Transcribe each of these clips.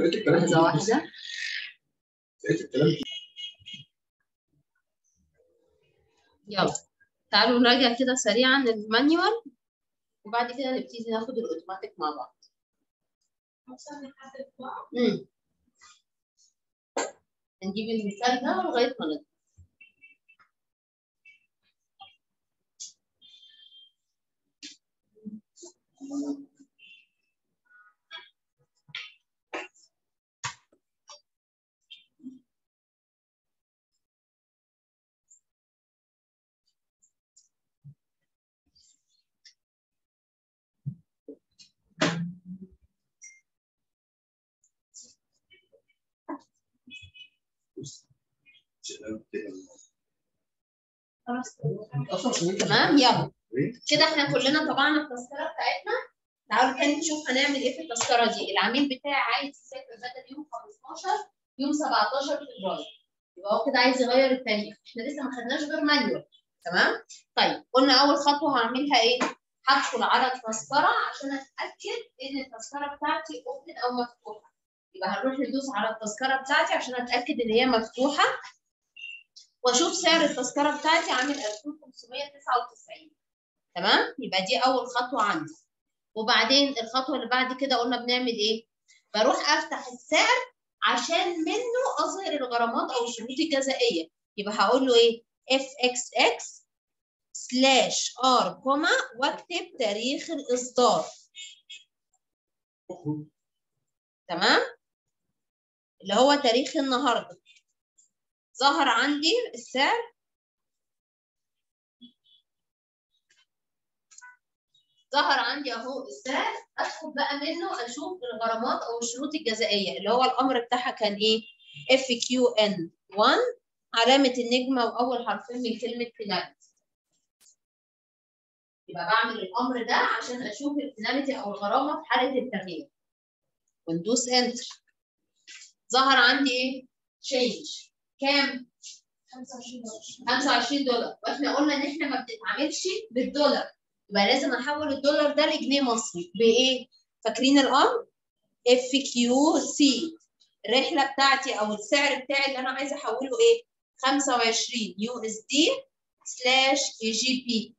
لقيت الكلام كده. لقيت الكلام. يلا تعالوا نراجع كده سريعا المانيوال وبعد كده نبتدي ناخد الأوتوماتيك مع بعض امم نجيب المثال ده لغاية ما نطلع كلام كده. تمام يلا؟ كده إحنا كلنا طبعا التذكرة بتاعتنا. تعالوا تاني نشوف هنعمل إيه في التذكرة دي. العميل بتاعي عايز يسافر بدل يوم 15 يوم 17 فبراير يبقى هو كده عايز يغير التاريخ. إحنا لسه ما خدناش غير manual. تمام؟ طيب قلنا أول خطوة هعملها إيه؟ هدخل على التذكرة عشان أتأكد إن التذكرة بتاعتي open أو مفتوحة. يبقى هنروح ندوس على التذكرة بتاعتي عشان أتأكد إن هي مفتوحة. واشوف سعر التذكرة بتاعتي عامل 2599 تمام؟ يبقى دي أول خطوة عندي. وبعدين الخطوة اللي بعد كده قلنا بنعمل إيه؟ بروح أفتح السعر عشان منه أظهر الغرامات أو الشروط الجزائية. يبقى هقول له إيه؟ اف إكس إكس سلاش ار كوما واكتب تاريخ الإصدار. تمام؟ اللي هو تاريخ النهارده. ظهر عندي السعر. ظهر عندي اهو السعر. ادخل بقى منه أشوف الغرامات أو الشروط الجزائية اللي هو الامر بتاعها كان إيه؟ FQN 1 علامة النجمة وأول حرفين من كلمة بينالتي يبقى بعمل الأمر ده عشان أشوف البينالتي أو الغرامة في حالة التغيير. وندوس enter ظهر عندي إيه؟ change كام؟ 25 دولار. وإحنا قلنا إن إحنا ما بنتعاملش بالدولار. يبقى لازم أحول الدولار ده لجنيه مصري. بإيه؟ فاكرين الأمر؟ FQC الرحلة بتاعتي أو السعر بتاعي اللي أنا عايزة أحوله إيه؟ 25 USD slash EGP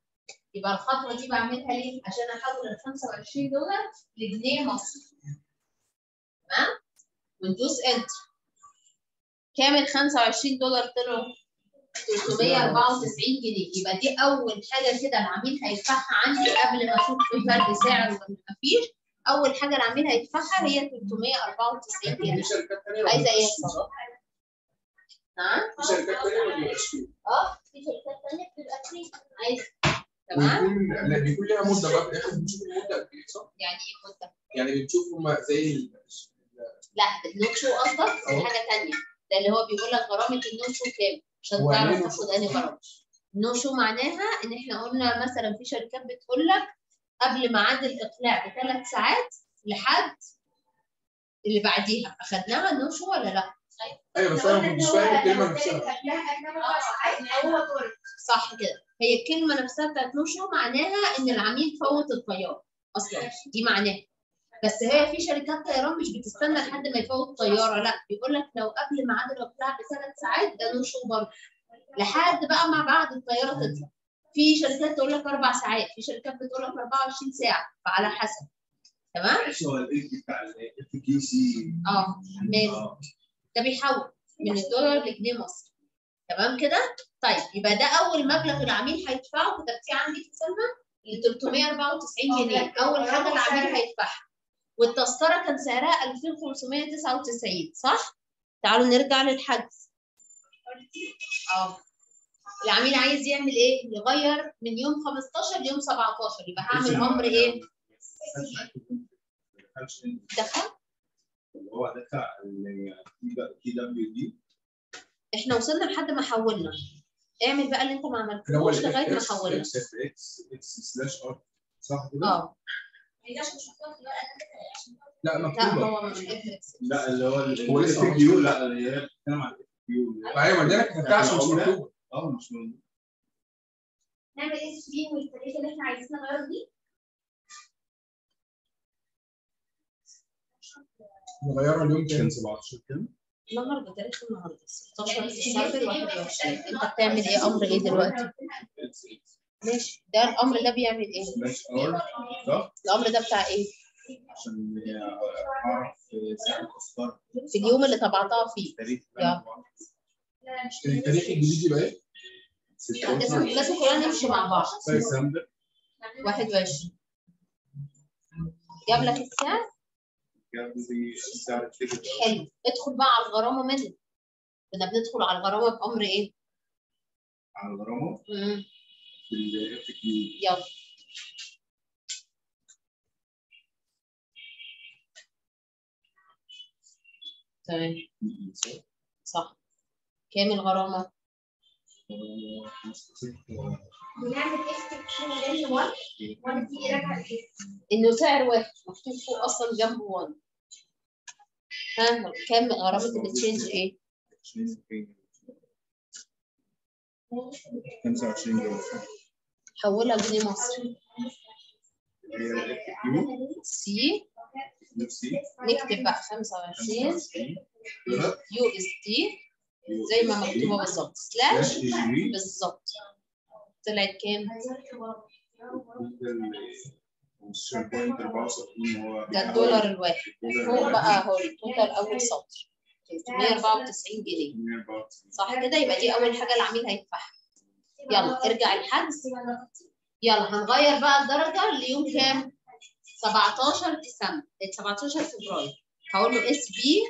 يبقى الخطوة دي بعملها ليه؟ عشان أحول ال 25 دولار لجنيه مصري. تمام؟ وندوس انتر كام ال 25 دولار طلعوا 394 جنيه. يبقى دي أول حاجة كده العميل هيدفعها عندي قبل ما أشوف في فرق سعر ولا مفيش أول حاجة العميل هيدفعها هي 394 جنيه. عايزة إيه؟ نعم في شركات فيه؟ آه في شركات ثانية بتبقى فري عايز تمام؟ لا بيكون ليها مدة بقى. في الآخر بنشوف المدة قد إيه صح؟ يعني إيه مدة؟ يعني بنشوف هما زي لا شو قصدك. حاجة ثانية ده اللي هو بيقول لك غرامة ال no show كام؟ عشان يعني تعرف تاخد أنهي غرامة. no show معناها؟ إن إحنا قلنا مثلا في شركات بتقول لك قبل ميعاد الإقلاع بثلاث ساعات لحد اللي بعديها. أخدناها no show ولا لأ؟ أيوه بس أنا مش فاهم الكلمة نفسها. صح كده. هي الكلمة نفسها بتاعت no show معناها إن العميل فوت الطيارة أصلا. دي معناها. بس هي في شركات طيران مش بتستنى لحد ما يفوت طيارة لا بيقول لك لو قبل ميعاد الاقلاع بثلاث ساعات ده no show برضه لحد بقى ما بعد الطيارة تطلع. في شركات تقول لك أربع ساعات في شركات بتقول لك 24 ساعة فعلى حسب. تمام؟ معلش هو الايه بتاع ال FQC؟ آه ماشي آه ده بيحول من الدولار لجنيه مصري. تمام كده؟ طيب يبقى ده أول مبلغ العميل هيدفعه كتبتيه عندي في سلمى ل 394 جنيه. أول حاجة العميل هيدفعها. والتذكره كان سعرها 2599 صح تعالوا نرجع للحجز آه العميل عايز يعمل إيه يغير من يوم 15 ليوم 17 يبقى هعمل أمر إيه دفع هو دفع الكي دبليو دي إحنا وصلنا لحد ما حولنا اعمل بقى اللي انت ما عملتوش لغايه ما حولنا إكس إكس سلاش ار صح كده؟ آه لا لا مكتوبه هو مش لا اللي هو هو الاف كيو لا اللي هي بتتكلم عن الاف كيو أيوه ما أنا كتبتها عشان مش مكتوبه آه مش موجود نعمل إيه؟ والتاريخ اللي إحنا عايزين نغير دي؟ نغيرها اليوم كان تاني 17 كام؟ النهارده. تاريخ النهارده 16 ديسمبر 21 أنت بتعمل إيه؟ أمر إيه دلوقتي؟ ماشي ده الأمر ده بيعمل إيه؟ slash R صح؟ الأمر ده بتاع إيه؟ عشان أعرف سعر التذكره في اليوم اللي طبعتها فيه تاريخ. التاريخ الجديد يبقى إيه؟ لازم كلنا نمشي مع بعض ديسمبر 21 جاب لك السعر جاب لي سعر ال ticket حلو ادخل بقى على الغرامة منه كنا بندخل على الغرامة بأمر إيه؟ على الغرامة مم. في ال FQ يلا. تمام. صح. كام الغرامه؟ بنعمل FQ 1 ولا في راجع إنه سعر واحد مكتوب فوق أصلا جنبه 1 ها كام غرامة. ال change إيه؟ 25 جنيه حولها لجنيه مصري سي نكتب بقى 25 USD زي ما مكتوبة بالظبط. slash بالظبط. طلعت كام؟ point 74 هو ده الدولار الواحد. فوق بقى أهو ال total أول سطر. 394 جنيه. 194 صح كده؟ يبقى دي أول حاجة العميل هيدفعها. يلا ارجع الحجز. يلا هنغير بقى الدرجة ليوم كام؟ 17 ديسمبر. 17 فبراير. هقول له SB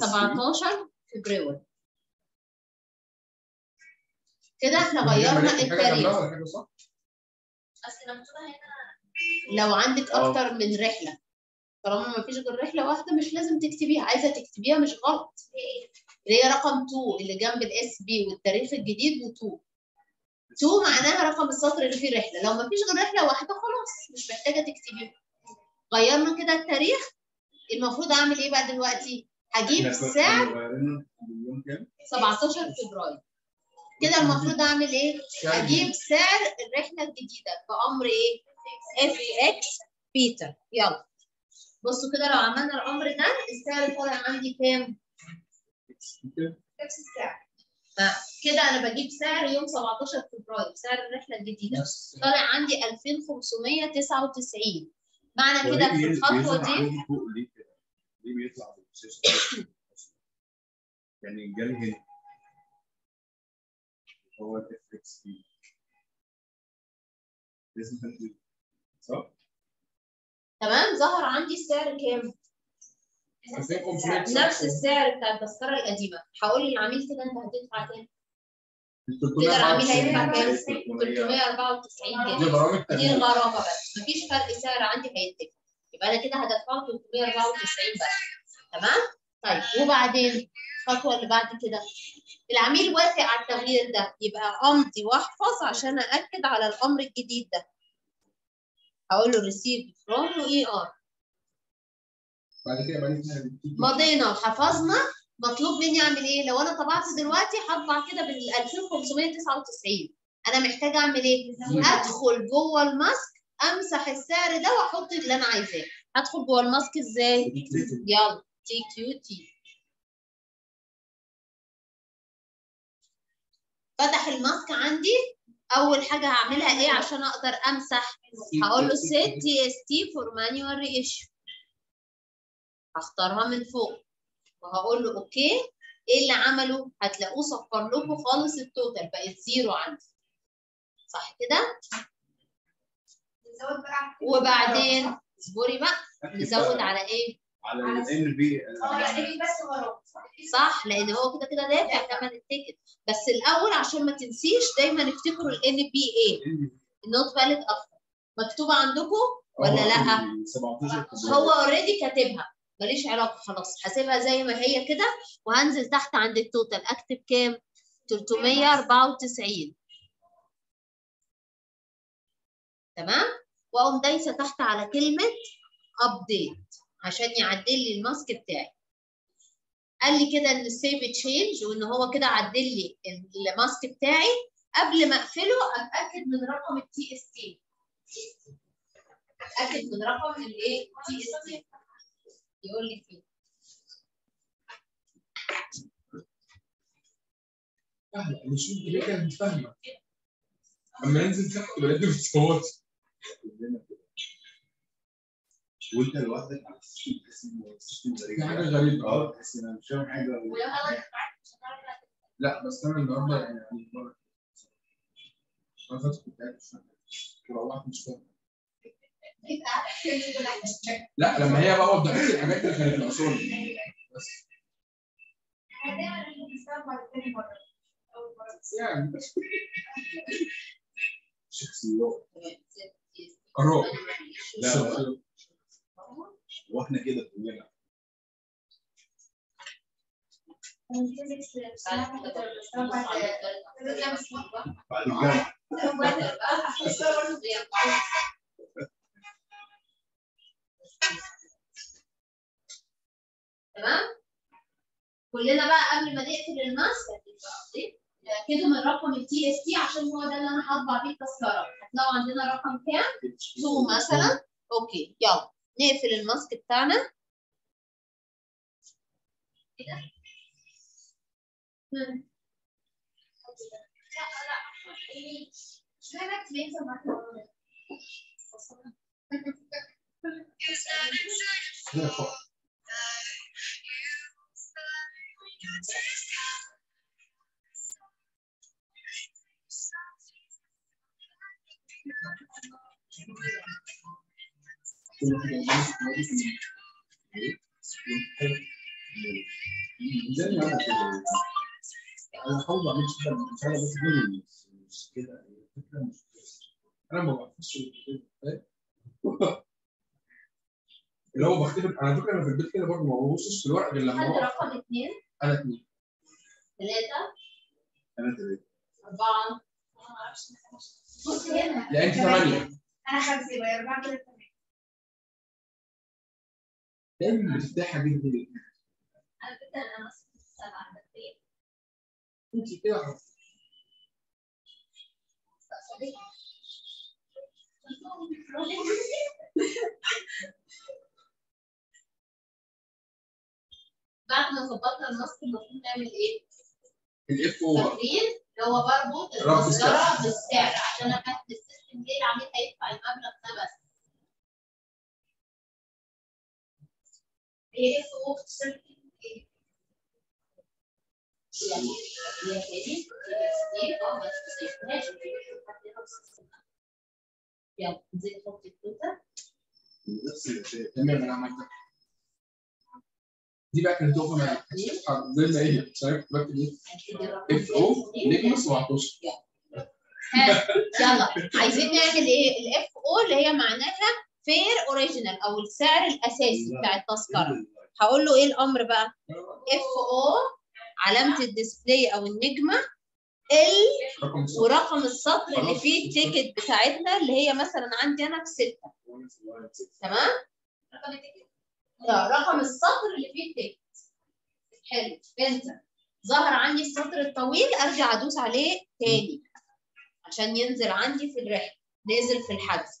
17 فبراير. كده إحنا غيرنا حاجة التاريخ. جنبها ولا حاجة صح؟ اصل مكتوبه هنا لو عندك أكتر من رحلة. طالما ما فيش غير رحلة واحدة مش لازم تكتبيها. عايزة تكتبيها مش غلط. اللي هي رقم 2 اللي جنب ال SB والتاريخ الجديد و2 2 معناها رقم السطر اللي فيه رحلة. لو ما فيش غير رحلة واحدة خلاص مش محتاجة تكتبيها. غيرنا كده التاريخ. المفروض أعمل إيه بقى دلوقتي؟ هجيب السعر غيرنا اليوم كام؟ 17 فبراير. كده المفروض أعمل إيه؟ أجيب سعر الرحلة الجديدة بأمر إيه؟ FX Peter يلا. بصوا كده لو عملنا الأمر ده السعر طالع عندي كام؟ نفس السعر. كده أنا بجيب سعر يوم 17 فبراير سعر الرحلة الجديدة. طالع عندي 2599 معنى هو كده في الخطوة دي ليه بيطلع؟ يعني جالي هنا. هو ال FXP لازم تنزل صح؟ تمام؟ ظهر عندي السعر كام؟ 2500 نفس السعر بتاع التذكره القديمة. هقول للعميل كده انت هتدفع كام؟ كده العميل هيدفع كام؟ 394 دي جنيه دي. الغرامة بس. مفيش فرق سعر عندي هيدفع يبقى أنا كده هدفعه 394 بس. تمام؟ طيب وبعدين الخطوة اللي بعد كده. العميل وافق على التغيير ده. يبقى أمضي وأحفظ عشان أأكد على الأمر الجديد ده. هقول له receive from YR بعد كده مضينا وحفظنا. مطلوب مني أعمل إيه؟ لو أنا طبعت دلوقتي هطبع كده بال 2599 أنا محتاجة أعمل إيه؟ أدخل جوه ال mask أمسح السعر ده وأحط اللي أنا عايزاه. هدخل جوه ال mask إزاي؟ يلا. TQT فتح ال mask عندي. أول حاجة هعملها إيه عشان أقدر أمسح؟ هقول له set TST for manual re هختارها من فوق. وهقول له okay. إيه اللي عمله؟ هتلاقوه صفر لكم خالص ال total بقت zero عندي. صح كده؟ وبعدين اصبري بقى. نزود على إيه؟ على ال NVA. وراه صح لأن هو كده كده دافع ثمن ال ticket. بس الأول عشان ما تنسيش دايما افتكروا ال NVA ال not valid after مكتوبه عندكم ولا لأ؟ 17 هو already كاتبها. ماليش علاقة خلاص. هسيبها زي ما هي كده. وهنزل تحت عند ال total أكتب كام؟ 394 تمام؟ وأقوم دايسة تحت على كلمة update عشان يعدل لي ال mask بتاعي. قال لي كده إن ال save change وإن هو كده عدل لي الماسك بتاعي. قبل ما أقفله أتأكد من رقم التي اس تي أتأكد من رقم الايه تي اس تي يقول لي فين. فاهمة مش انت ليه كانت فاهمة أما ننزل تحت بلاد بتصوت وانت لوحدك على السيستم تحس ان السيستم غريب في حاجة غريبة آه. تحس ان أنا مش فاهم حاجة ولو مش هتعرف لا بس أنا النهارده يعني أنا فاتت كنت قاعد مش فاهم. وروحت مش فاهم. لا لما هي بقى وضحت لي الحاجات اللي كانت ناقصاني. بس. يعني شخصيات. اراء لا لا. وإحنا كده كلنا. بعد تمام؟ كلنا بقى قبل ما نقفل ال mask نتاكدوا من رقم ال TST عشان هو ده اللي أنا هطبع بيه التذكرة. هتلاقوا عندنا رقم كام؟ 2 مثلا؟ okay يلا. نقفل ال mask بتاعنا. كده أنا كده مش مش كده. أنا ما بعرفش؟ اللي هو بختبر على فكره أنا في البيت كده برضه ما ببصش في الورق غير لما رقم اثنين أنا اتنين ثلاثة أنا تمام أربعة بص هنا لا انت ثمانيه أنا خمسه يبقى أربعة كده دايما بتفتحها جدا على فكرة أنا ماسكة سبعة دقايق انت كده بعد ما ظبطنا الماسك المفروض نعمل إيه؟ الاف أو فاكرين اللي هو بربط. التذكرة بالسعر عشان اكتب السيستم ليه العميل يلا نزيد حط التوتة نفس الاشياء تمام أنا عملتها دي بقى كانت تقف معايا زي ما هي هنبتدي الرقم FO 17 ها، يلا عايزين نعمل إيه ال FO اللي هي معناها fare original أو السعر الأساسي بتاع التذكرة. هقول له إيه الأمر بقى؟ FO علامة ال display أو النجمة ال. ورقم السطر اللي فيه ال ticket بتاعتنا اللي هي مثلا عندي أنا بستة تمام؟ رقم ال ticket لا رقم السطر اللي فيه ال ticket. حلو. انت. ظهر عندي السطر الطويل أرجع أدوس عليه تاني عشان ينزل عندي في الرحلة. نزل في الحجز.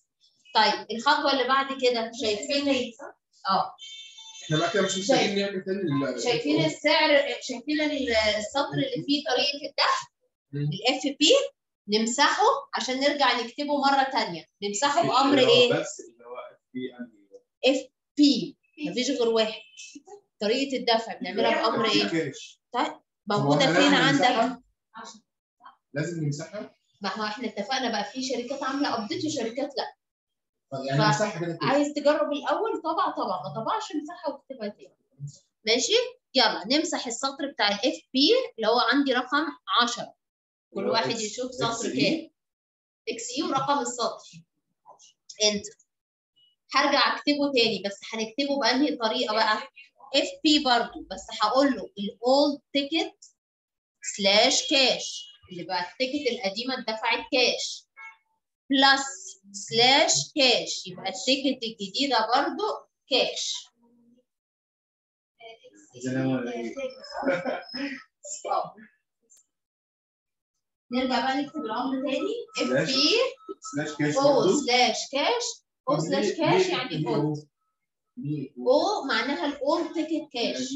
طيب الخطوة اللي بعد كده شايفين آه. إحنا بقى كده مش محتاجين نعمل تاني شايفين السعر شايفين ال- السطر اللي فيه طريقة مم. ال FP نمسحه عشان نرجع نكتبه مرة تانية. نمسحه بأمر إيه بس اللي هو في انهي بي مفيش غير واحد. طريقة الدفع بنعملها بأمر إيه؟ كاش موجودة فين عندك؟ لازم نمسحها؟ ما هو إحنا اتفقنا بقى في شركات عاملة update وشركات لأ. يعني كده عايز تجرب الأول؟ طبعا طبعا. ما طبعش امسحها واكتبها تاني. ماشي؟ يلا نمسح السطر بتاع ال FP اللي هو عندي رقم 10 كل واحد يشوف سطر كام. XE ورقم السطر. انت هرجع اكتبه تاني بس هنكتبه بأنهي طريقة بقى؟ FP برضو بس هقول له ال old ticket slash cash اللي بقى ال ticket القديمة اتدفعت cash plus slash cash يبقى ال ticket الجديدة برضو كاش نرجع بقى نكتب الامر تاني. FP slash cash O slash cash O slash cash يعني O O معناها ال old ticket cash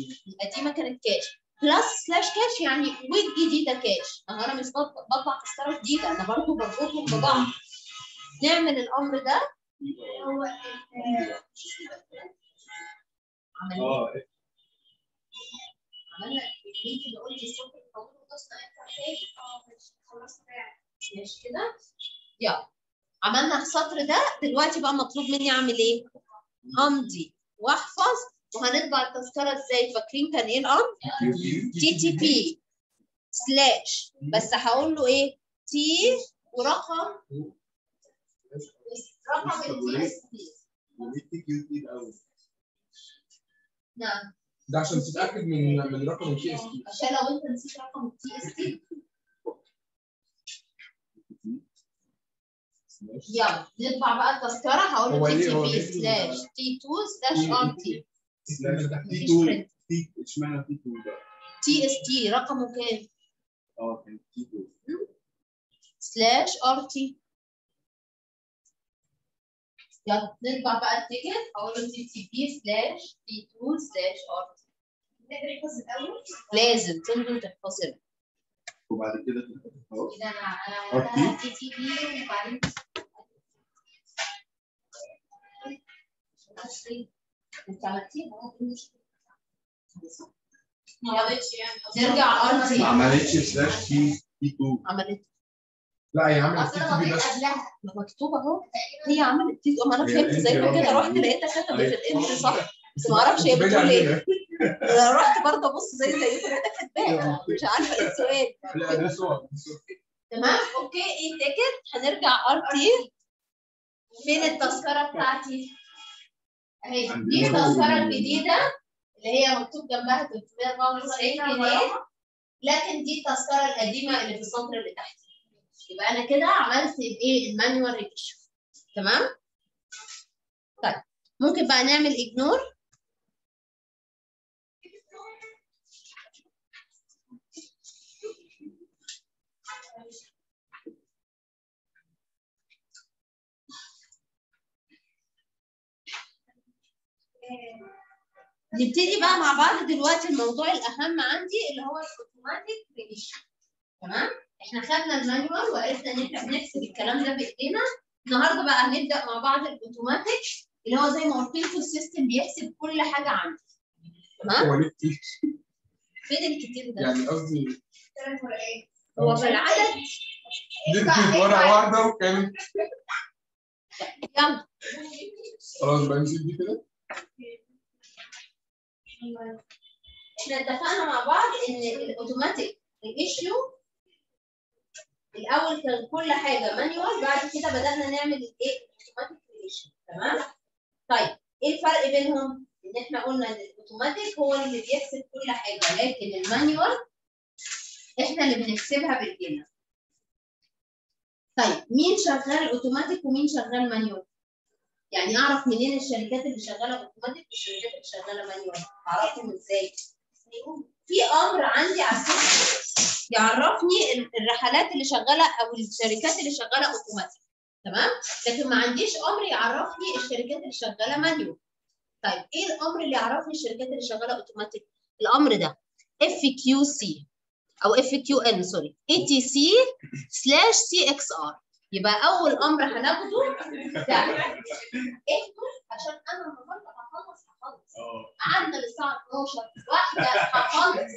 القديمه كانت cash plus slash cash يعني والجديده كاش ما هو أنا مش بط- بطبع تذكره جديده أنا برضه بربطهم ببعض. نعمل الأمر ده. هو عملنا آه. عملنا البيت اللي قلت الصبح الطويل وتصنع أنت تاني آه ماشي ماشي كده يلا عملنا السطر ده. دلوقتي بقى مطلوب مني أعمل إيه؟ أمضي. وأحفظ. وهنطبع التذكرة إزاي؟ فاكرين كان إيه الامر TTP slash بس هقول له إيه؟ T ورقم. رقم ال T ST نعم. ده عشان تتأكد من من رقم ال TST عشان لو أنت نسيت رقم ال TST يلا نطبع بقى التذكرة. هقول له TTP slash T 2 slash R T T 2 T اشمعنى T 2 بقى؟ TST رقمه كام؟ آه كان T 2 slash RT يلا نطبع بقى ال ticket. هقول له TTP slash T 2 slash RT نقدر يحفظ الأول؟ لازم تنزل تحفظها. وبعد كده خلاص كده أنا أنا TTP وبعدين انت عملتيها ما عملتش يعني نرجع R ما T عملتش slash T T 2 عملت لا هي عملت تي أنا تي بي بطيت بس قبلها مكتوب اهو هي عملت تي ما أنا فهمت زي ما كده رحت. لقيتها كتبت أيوة. الانت صح بس ما أعرفش هي بتقول إيه رحت برضه ابص زي زيكم لقيتها كاتباها مش عارفة إيه السؤال تمام أوكي إيه تيكت هنرجع ار تي فين التذكرة بتاعتي اهي دي التذكره الجديده اللي هي مكتوب جنبها 394 جنيه. لكن دي التذكرة القديمة اللي في السطر اللي تحت. يبقى أنا كده عملت الايه ال manual reissue تمام؟ طيب. ممكن بقى نعمل ignore نبتدي بقى مع بعض دلوقتي. الموضوع الأهم عندي اللي هو ال automatic reissue تمام؟ إحنا خدنا ال manual وعرفنا إن إحنا بنكتب الكلام ده بإيدينا. النهارده بقى هنبدأ مع بعض الاوتوماتيك اللي هو زي ما قلت لكم ال system بيحسب كل حاجة عندي. تمام؟ هو ليه كتير؟ فين الكتير ده؟ يعني قصدي ثلاث ورقات هو في العدد؟ كانت ورقة واحدة وكانت يلا. خلاص بقى نسيب دي كده. إحنا اتفقنا مع بعض إن ال automatic ال issue الأول كان كل حاجة manual بعد كده بدأنا نعمل الايه ال automatic reissue تمام؟ طيب إيه الفرق بينهم؟ إن إحنا قلنا إن الاوتوماتيك هو اللي بيحسب كل حاجة لكن ال manual إحنا اللي بنحسبها بايدينا طيب مين شغال اوتوماتيك ومين شغال manual يعني أعرف منين الشركات اللي شغالة اوتوماتيك والشركات اللي شغالة manual أعرفهم إزاي؟ في أمر عندي على يعرفني ال- الرحلات اللي شغالة أو الشركات اللي شغالة اوتوماتيك تمام؟ لكن ما عنديش أمر يعرفني الشركات اللي شغالة manual طيب إيه الأمر اللي يعرفني الشركات اللي شغالة اوتوماتيك الأمر ده FQC أو اف كيو ان سوري اي تي سي سلاش سي إكس ار يبقى أول أمر هناخده ده. اكتب عشان أنا النهارده هخلص هخلص. آه. قعدنا للساعة 12 واحدة هخلص.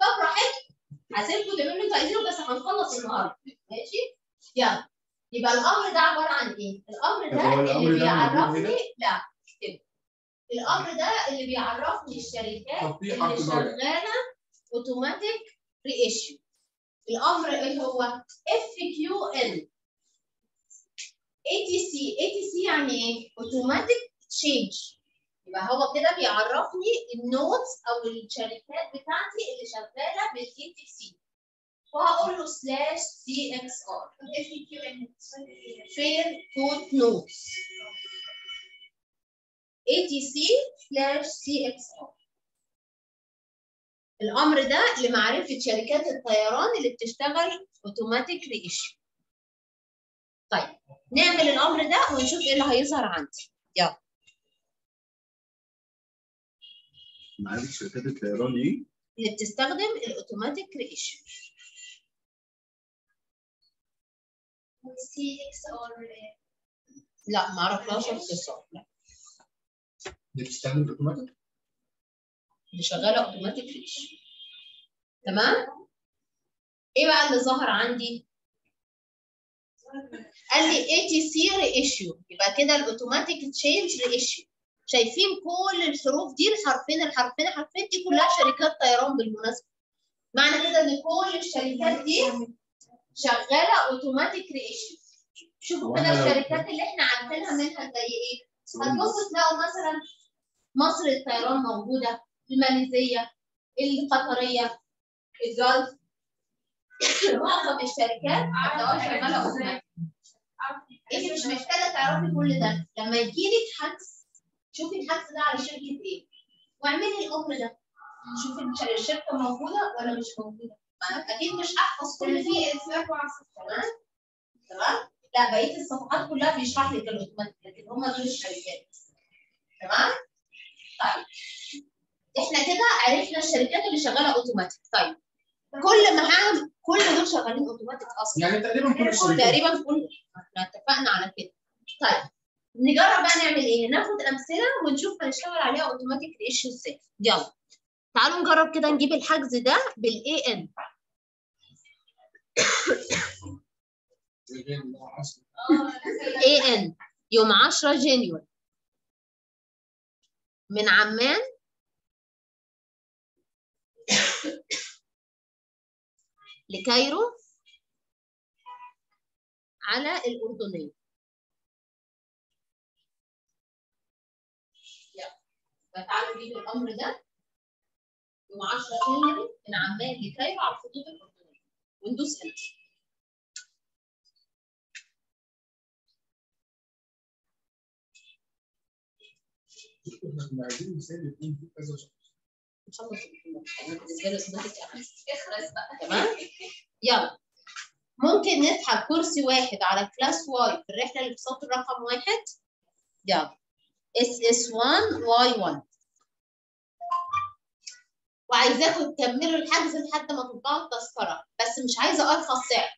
طب براحتكم هسيبكم تعملوا اللي أنتوا عايزينه بس هنخلص النهارده. ماشي؟ يلا. يبقى الأمر ده عبارة عن إيه؟ الأمر ده اللي بيعرفني؟ لا كده الأمر ده اللي بيعرفني الشركات اللي شغالة automatic reissue الأمر إيه هو؟ FQN TC يعني إيه؟ automatic change يبقى هو كده بيعرفني ال notes أو الشركات بتاعتي اللي شغالة بال ATC وهقول له slash CXR فين notes اي تي سي سلاش سي إكس ار الأمر ده لمعرفة شركات الطيران اللي بتشتغل automatic reissue طيب. نعمل الأمر ده ونشوف إيه اللي هيظهر عندي. يلا. معارف شركات الطيران إيه؟ اللي بتستخدم الأوتوماتيك R لا ما عرفناش اختصار لا. اللي بتستخدم الأوتوماتيك؟ اللي شغالة automatic reissue تمام؟ إيه بقى اللي ظهر عندي؟ قال لي ATC reissue يبقى كده ال automatic change reissue شايفين كل الحروف دي الحرفين الحرفين الحرفين دي كلها شركات طيران بالمناسبة. معنى كده إن كل الشركات دي شغالة automatic reissue شوفوا كده الشركات اللي إحنا عارفينها منها زي إيه. هتبصوا تلاقوا مثلا مصر الطيران موجودة الماليزية القطرية الجلف معظم الشركات هتلاقوها شغالة اوتوماتيك انت مش محتاجة تعرفي كل ده. لما يجيلك حجز شوفي الحجز ده على شركة إيه. واعملي الامر ده. شوفي الش- الشركة موجودة ولا مش موجودة. أكيد مش هحفظ كل في دي اسماء وعصر تمام؟ تمام؟ لا بقية الصفحات كلها بيشرح لك الاوتوماتيك لكن هم دول الشركات. تمام؟ طيب. إحنا كده عرفنا الشركات اللي شغالة اوتوماتيك طيب. كل ما هعمل كل دول شغالين اوتوماتيك أصلا يعني تقريبا كل الشركات تقريبا كله إحنا اتفقنا على كده. طيب نجرب بقى نعمل إيه؟ ناخد أمثلة ونشوف هنشتغل عليها automatic reissue إزاي. يلا. تعالوا نجرب كده نجيب الحجز ده بال AN AN يوم 10 January من عمان ل Cairo على الأردنية. فتعالوا نجيب الأمر ده. يوم 10 January من عمان ل Cairo على الخطوط الأردنية. وندوس enter إحنا عايزين مثال يكون فيه كذا شخص. بالنسبة لي اوتوماتيك اخلص بقى تمام يلا. ممكن نسحب كرسي واحد على class Y. في الرحلة اللي في سطر رقم واحد. يلا. SS 1 Y 1 وعايزاكم تكملوا الحجز لحد ما تطبعوا التذكرة. بس مش عايزة أرخص سعر.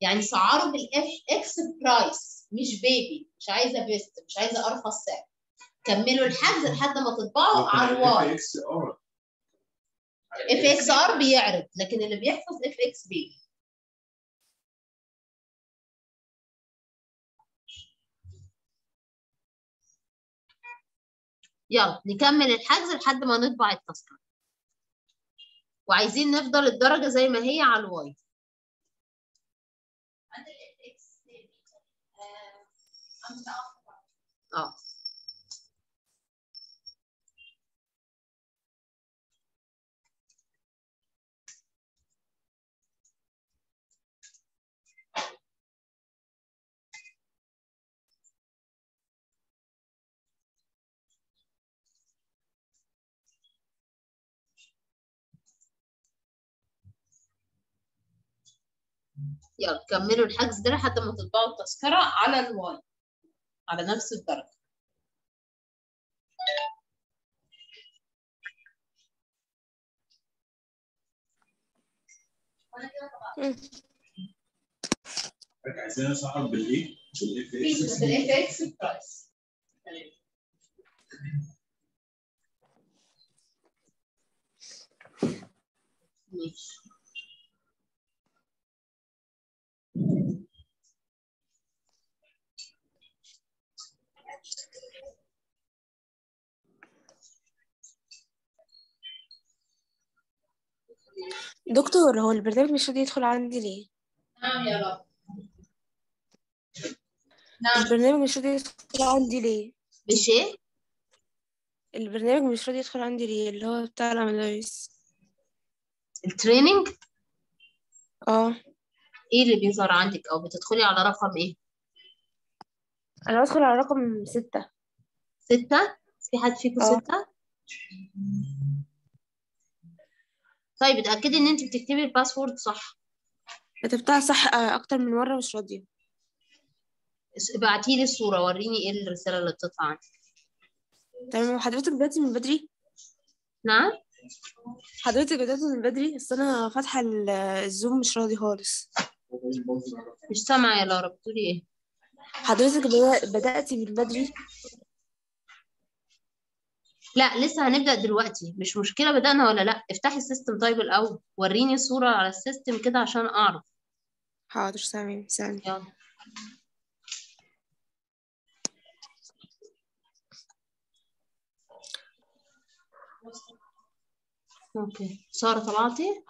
يعني سعروا بال FX price مش BB مش عايزة best مش عايزة أرخص سعر. كملوا الحجز لحد ما تطبعوا على ال Y FXR FXR بيعرض لكن اللي بيحفظ FXP يلا نكمل الحجز لحد ما نطبع التذكره وعايزين نفضل الدرجة زي ما هي على الواي. آه. يلا كملوا الحجز ده لحد ما تطبعوا التذكرة على ال Y على نفس الدرجة عايزين نسعر بإيه؟ بال FX price ماشي دكتور هو البرنامج مش راضي يدخل عندي ليه؟ نعم يا رب نعم البرنامج مش راضي يدخل عندي ليه؟ مش إيه؟ البرنامج مش راضي يدخل عندي ليه اللي هو بتاع المدارس ال training آه إيه اللي بيظهر عندك أو بتدخلي على رقم إيه؟ أنا بدخل على رقم ستة ستة؟ في حد فيكم آه. ستة؟ طيب اتأكدي ان انت بتكتبي ال password صح. كتبتها صح آه، أكتر من مرة مش راضية. ابعتي لي الصورة وريني إيه الرسالة اللي بتطلع عندك تمام حضرتك دلوقتي من بدري؟ نعم؟ حضرتك بدأت من بدري؟ بس أنا فاتحة ال- ال Zoom مش راضي خالص. مش سامعة يا لارا بتقولي إيه؟ حضرتك بدأ- بدأتي من بدري؟ لا لسه هنبدأ دلوقتي. مش مشكلة بدأنا ولا لأ؟ افتحي ال system طيب الأول. وريني صورة على ال system كده عشان أعرف. حاضر ثانية ثانية يلا. أوكي. سارة طلعتي؟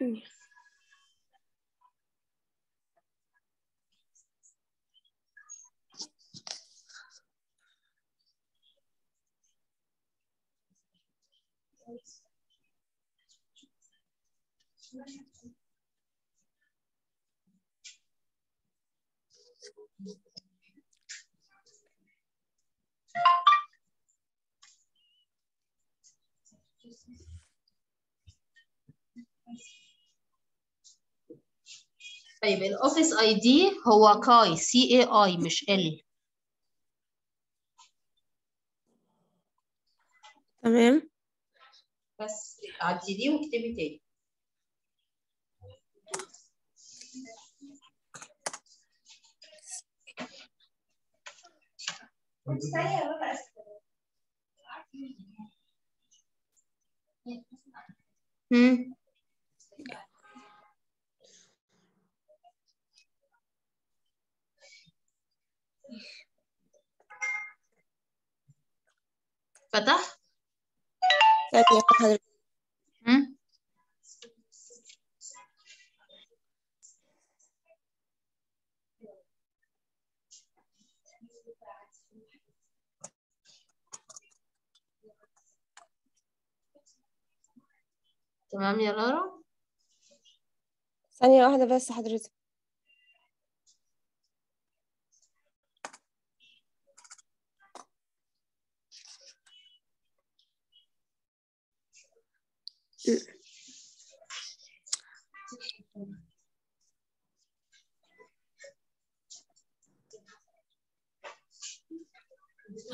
うん。طيب ال office ID هو ك ICAI مش L تمام. بس عدي دي واكتبي تاني. هم فتح. ثانية حضرتك هم؟ تمام يا لارا ثانية واحدة بس حضرتك.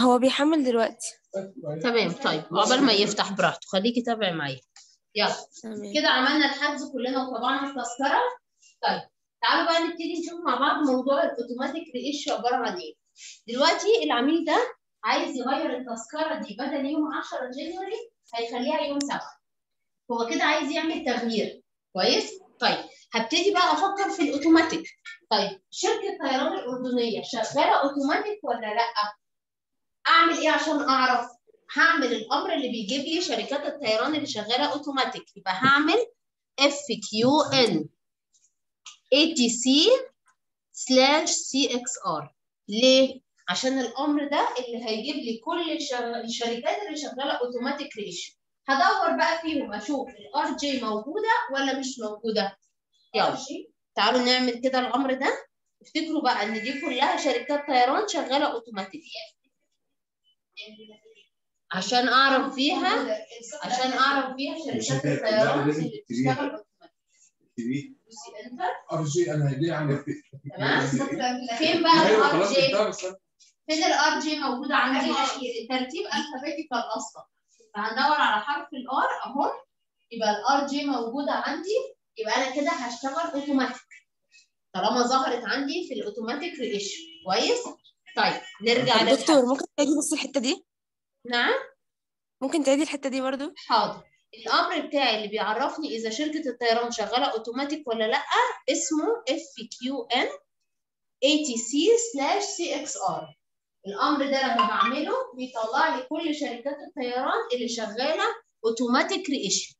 هو بيحمل دلوقتي. تمام طيب عقبال ما يفتح براحته. خليكي تابعي معايا. يلا. كده عملنا الحجز كلنا وطبعنا التذكره طيب تعالوا بقى نبتدي نشوف مع بعض موضوع الاوتوماتيك ريش عبارة عن إيه. دلوقتي العميل ده عايز يغير التذكرة دي بدل يوم 10 جانيوري هيخليها يوم 7 هو كده عايز يعمل تغيير. كويس؟ طيب هبتدي بقى أفكر في الأوتوماتيك. طيب شركة طيران الأردنية شغالة أوتوماتيك ولا لأ؟ أعمل إيه عشان أعرف؟ هعمل الأمر اللي بيجيب لي شركات الطيران اللي شغالة أوتوماتيك. يبقى هعمل اف كيو ان اي تي سي سلاش سي إكس ار ليه؟ عشان الأمر ده اللي هيجيب لي كل الشركات اللي شغالة automatic reissue هدور بقى فيهم أشوف ال RJ موجودة ولا مش موجودة. يلا. تعالوا نعمل كده الأمر ده. افتكروا بقى إن دي كلها شركات طيران شغالة أوتوماتيك. عشان أعرف فيها عشان أعرف فيها شركات الطيران اللي بتشتغل automatic. RJ أنا ليه عامل تمام. فين بقى أيوه ال R J فين ال RJ موجودة عندي؟ ترتيب alphabetical أصلا فهندور على حرف ال R أهو. يبقى ال RJ موجوده عندي. يبقى أنا كده هشتغل اوتوماتيك طالما ظهرت عندي في ال automatic reissue كويس؟ طيب نرجع دكتور ممكن تعيدي بس الحتة دي؟ نعم؟ ممكن تعيدي الحتة دي برضو؟ حاضر. الأمر بتاعي اللي بيعرفني إذا شركة الطيران شغالة اوتوماتيك ولا لأ اسمه اف كيو ان اي تي سي سلاش سي إكس ار الأمر ده لما بعمله بيطلع لي كل شركات الطيران اللي شغالة automatic reissue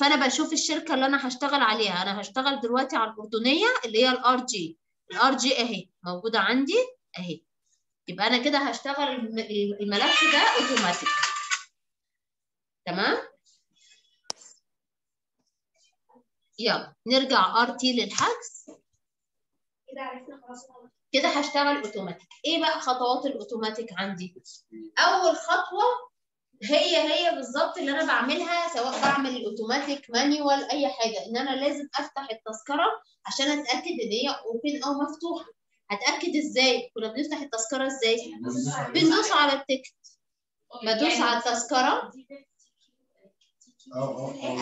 فأنا بشوف الشركة اللي أنا هشتغل عليها. أنا هشتغل دلوقتي على الاردنيه اللي هي ال RJ ال RJ أهي. موجودة عندي أهي. يبقى أنا كده هشتغل الم- الملف ده اوتوماتيك تمام؟ يلا نرجع RT للحجز. كده عرفنا خلاص. كده هشتغل اوتوماتيك إيه بقى خطوات الاوتوماتيك عندي؟ أول خطوة هي هي بالظبط اللي أنا بعملها سواء بعمل automatic manual أي حاجة إن أنا لازم أفتح التذكرة عشان أتأكد إن هي open أو مفتوحة. هتأكد إزاي؟ كنا بنفتح التذكرة إزاي؟ بندوس على ال ticket بدوس على التذكرة.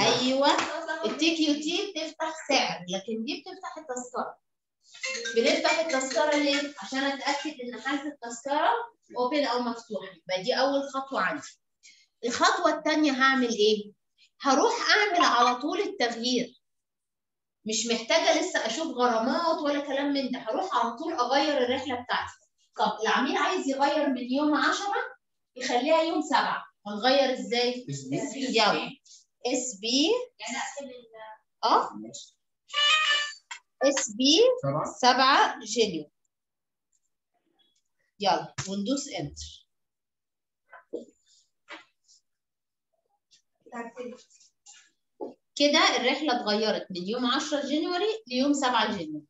أيوه. ال TQT بتفتح سعر لكن دي بتفتح التذكرة. بنفتح التذكرة ليه؟ عشان أتأكد إن حالة التذكرة open أو مفتوحة. يبقى دي أول خطوة عندي. الخطوة الثانية هعمل إيه؟ هروح أعمل على طول التغيير. مش محتاجة لسه أشوف غرامات ولا كلام من ده. هروح على طول أغير الرحلة بتاعتي. طب العميل عايز يغير من يوم 10 يخليها يوم 7 هنغير إزاي؟ يلا SB يعني اقفل ال- آه. SB سبعة. 7 January. يلا وندوس enter كده الرحلة اتغيرت من يوم 10 January ليوم 7 January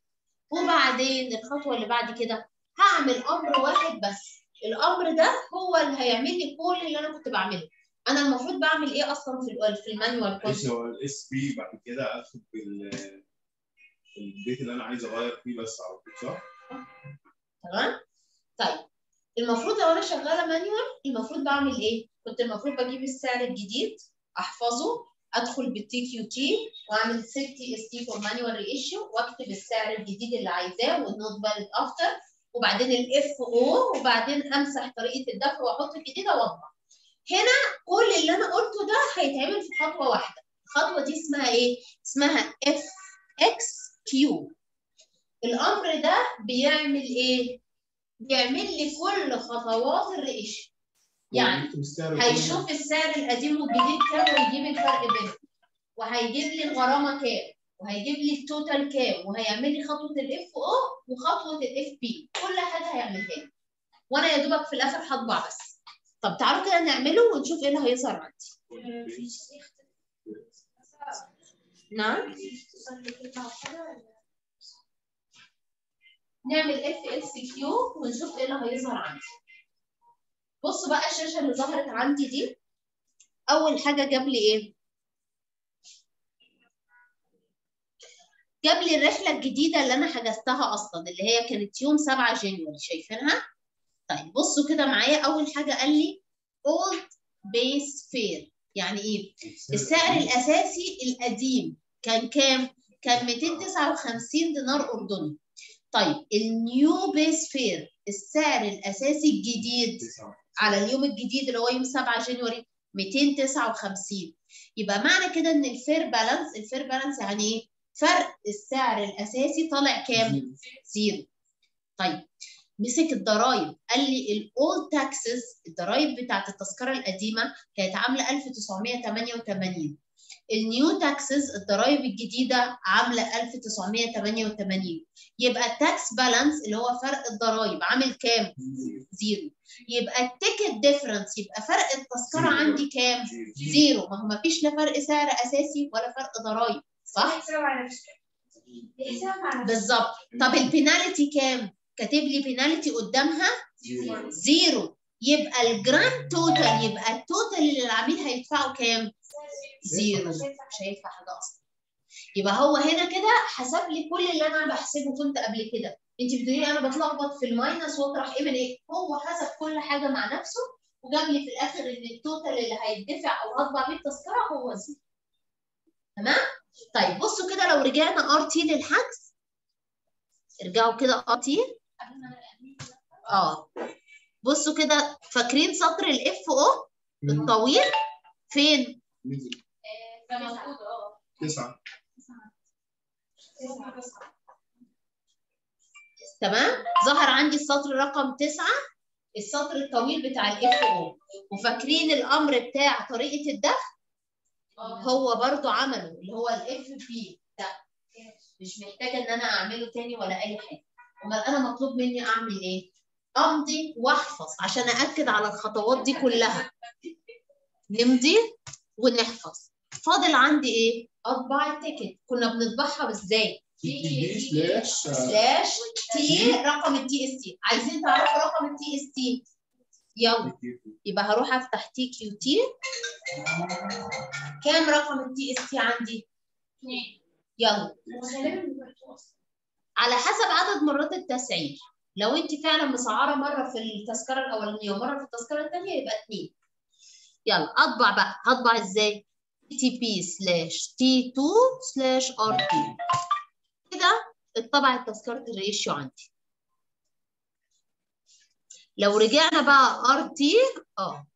وبعدين الخطوة اللي بعد كده هعمل أمر واحد بس. الأمر ده هو اللي هيعمل لي كل اللي أنا كنت بعمله. أنا المفروض بعمل إيه أصلا في في ال manual كله هو ال SB بعد كده أدخل في ال- في ال date اللي أنا عايز أغير فيه بس على طول صح؟ تمام؟ طيب المفروض لو أنا شغالة manual المفروض بعمل إيه؟ كنت المفروض بجيب السعر الجديد أحفظه أدخل بال TQT وأعمل set TST for manual reissue وأكتب السعر الجديد اللي عايزاه وال not valid after وبعدين ال FO وبعدين أمسح طريقة الدفع وأحط الجديده وأطبع. هنا كل اللي أنا قلته ده هيتعمل في خطوة واحدة. الخطوة دي اسمها إيه؟ اسمها FXQ. الأمر ده بيعمل إيه؟ بيعمل لي كل خطوات ال reissue يعني هيشوف السعر القديم والجديد كام ويجيب الفرق بينهم. وهيجيب لي الغرامة كام وهيجيب لي ال total كام وهيعمل لي خطوة ال FO وخطوة ال FP كل حاجة هيعملها لي وأنا يا دوبك في الآخر هطبع بس. طب تعالوا كده نعمله ونشوف إيه اللي هيظهر عندي. نعم. نعمل FXQ ونشوف إيه اللي هيظهر عندي. بصوا بقى الشاشة اللي ظهرت عندي دي أول حاجة جاب لي إيه؟ جاب لي الرحلة الجديدة اللي أنا حجزتها أصلا اللي هي كانت يوم 7 January شايفينها؟ طيب بصوا كده معايا أول حاجة قال لي old base fare يعني إيه؟ السعر الأساسي القديم كان كام؟ كان 259 دينار أردني. طيب ال new base fare السعر الأساسي الجديد على اليوم الجديد اللي هو يوم 7 January 259 يبقى معنى كده إن ال fare balance ال fare balance يعني إيه؟ فرق السعر الأساسي طالع كام؟ zero. طيب مسك الضرايب قال لي ال old taxes الضرايب بتاعت التذكرة القديمة كانت عاملة 1988 ال new taxes الضرايب الجديدة عاملة 1988 يبقى ال tax balance اللي هو فرق الضرايب عامل كام؟ zero. يبقى ال ticket difference يبقى فرق التذكرة zero. عندي كام؟ zero. ما هو ما فيش لا فرق سعر أساسي ولا فرق ضرايب صح؟ بالظبط. طب البينالتي كام؟ كاتب لي بينالتي قدامها zero. يبقى ال grand total يبقى ال total اللي العميل هيدفعه كام؟ zero. مش هيدفع حاجة أصلا. يبقى هو هنا كده حسب لي كل اللي أنا بحسبه كنت قبل كده. أنت بتقولي أنا بتلخبط في ال minus وأطرح إيه من إيه؟ هو حسب كل حاجة مع نفسه وجاب لي في الآخر إن ال total اللي هيدفع أو هطبع بيه التذكره هو zero. تمام؟ طيب بصوا كده لو رجعنا RT للحجز. ارجعوا كده RT آه بصوا كده فاكرين سطر ال FO الطويل؟ فين؟ تسعة. تمام؟ ظهر عندي السطر رقم تسعة السطر الطويل بتاع ال FO وفاكرين الأمر بتاع طريقة الدفع هو برضو عمله اللي هو ال FP ده. مش محتاجة إن أنا أعمله تاني ولا أي حاجة. امال أنا مطلوب مني أعمل إيه؟ أمضي وأحفظ عشان أأكد على الخطوات دي كلها. نمضي ونحفظ. فاضل عندي إيه؟ اطبع ال ticket كنا بنطبعها إزاي؟ slash T رقم ال TST عايزين تعرفوا رقم ال TST يلا. يبقى هروح أفتح TQT كام رقم ال TST عندي؟ يلا. على حسب عدد مرات التسعير. لو انت فعلا مسعره مرة في التذكرة الأولانية ومرة في التذكرة الثانية يبقى اثنين يلا أطبع بقى. هطبع إزاي؟ TP slash T 2 slash RT كده اتطبعت تذكرة ال reissue عندي. لو رجعنا بقى RT آه.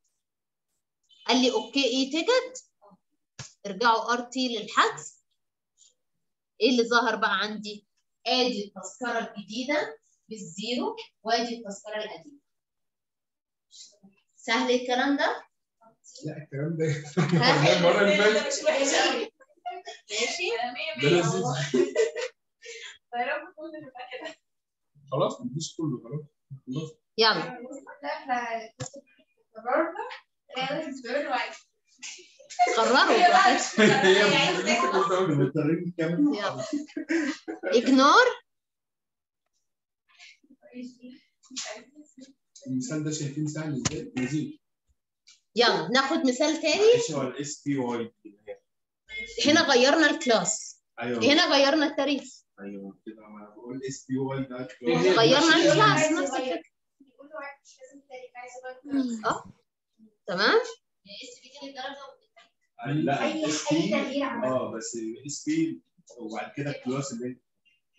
قال لي OK e-ticket ارجعوا RT للحجز. إيه اللي ظهر بقى عندي؟ آدي التذكرة الجديدة بال zero وآدي التذكرة القديمة. سهل الكلام ده؟ لا الكلام ده؟ المرة اللي فاتت. ماشي. ده لذيذ. خلاص مفيش كله خلاص. خلاص يلا براحتكم يلا ignore المثال ده شايفين سهل إزاي؟ لذيذ يلا ناخد مثال تاني. إيش هو ال SBY هنا غيرنا ال class. أيوه. هنا غيرنا التاريخ. أيوه كده ما أنا بقول SBY ده غيرنا ال class نفس الفكرة. أه؟ تمام. لا أي- الاس أي بي تغيير. آه بس ال SB وبعد كده ال class اللي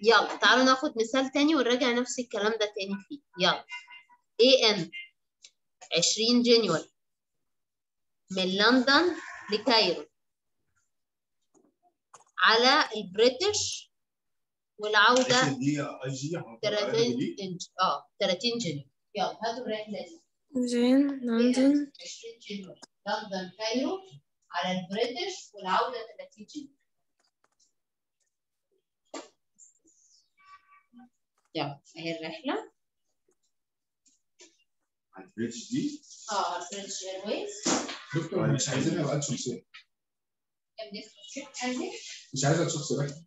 يلا تعالوا ناخد مثال تاني ونراجع نفس الكلام ده تاني فيه. يلا. AN 20 January من لندن ل Cairo. على البريتش اي جي 30 انج آه 30 جنيه يلا هاتوا الرحلة دي زين لندن 20 جنيه لندن كايرو. على البريتش والعودة 30 جنيه يلا اهي الرحلة. البريتش دي؟ آه البريتش ايرويز دكتور مش عايزينها بقى شخصية. مش عايزها شخص واحد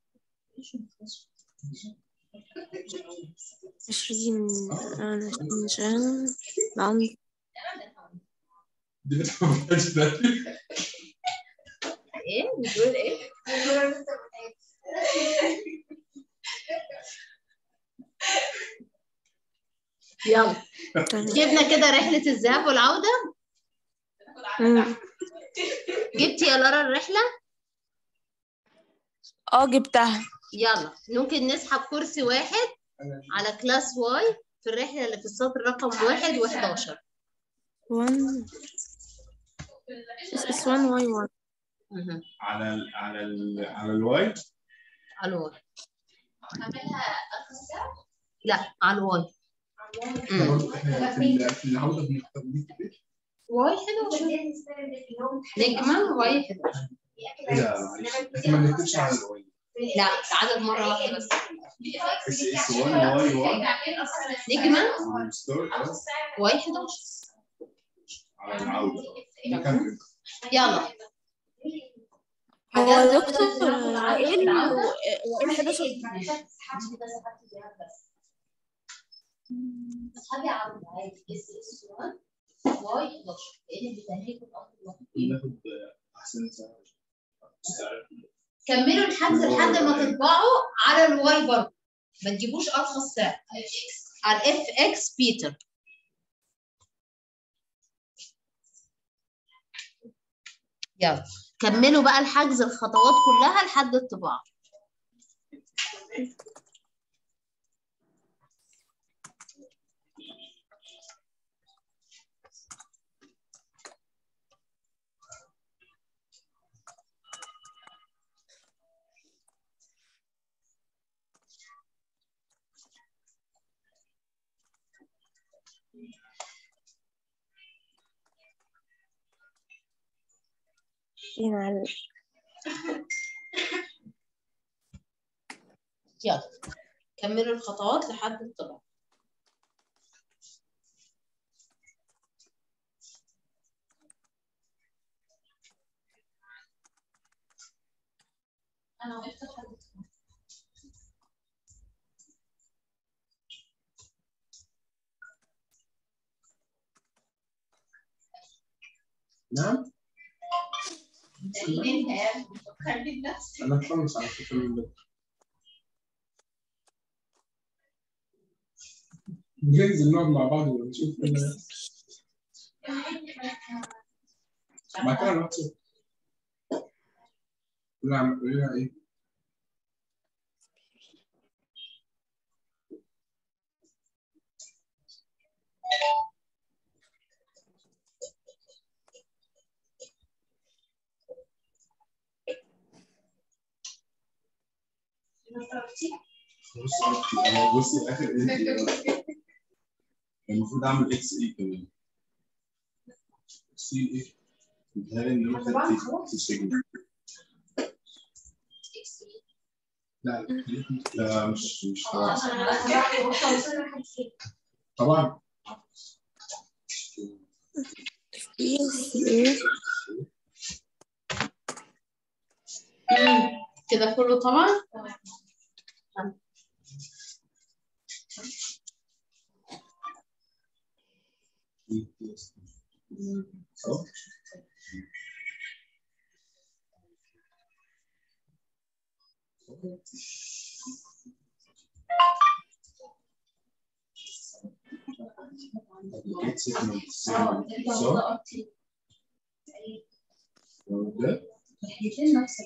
عشرين شنجان لندن دي فيهاش ده. إيه؟ بتقول إيه؟ يلا. جبنا كده رحلة الذهاب والعودة. مم. جبتي يا لارا الرحلة؟ آه جبتها. يلا. ممكن نسحب كرسي واحد على class Y في الرحلة اللي في السطر رقم واحد و11 1 SS 1 Y 1 على ال على ال على ال Y. على ال Y. لا على ال Y. إحنا في ال- في العوده بنختار Y 11 نجمة Y 11 إيه ده معلش. إحنا ما بنكتبش على ال Y. لا عدد مرة واحدة بس. SS 1 Y 1 نجمة star Y 11 على العودة. نكمل يلا. هو دكتور ال ال 11 اسحبي عرض عادي. SS 1 Y 11 لأن بتهيئ الأرض الواحد ناخد أحسن سعر كملوا الحجز لحد ما تطبعوا على ال Y برضه. ما تجيبوش أرخص سعر. على ال FXP تر يلا. كملوا بقى الحجز الخطوات كلها لحد الطباعة. يعني يلا كملوا الخطوات لحد الطباعه أنا وقفت لحد الطباعة. نعم يعني فكرني بنفسي أنا مخلص على فكره من ننزل نقعد مع بعض ونشوف بعد كده نروح نشوف. لا عم قولي إيه بص أنا بص الآخر إيه المفروض اعمل إكس اي كمان إكس اي متهيألي ان أنا خدت تسجيل لا لا مش مش طبعا كده كله طبعا صح صح ده تحديدين نفس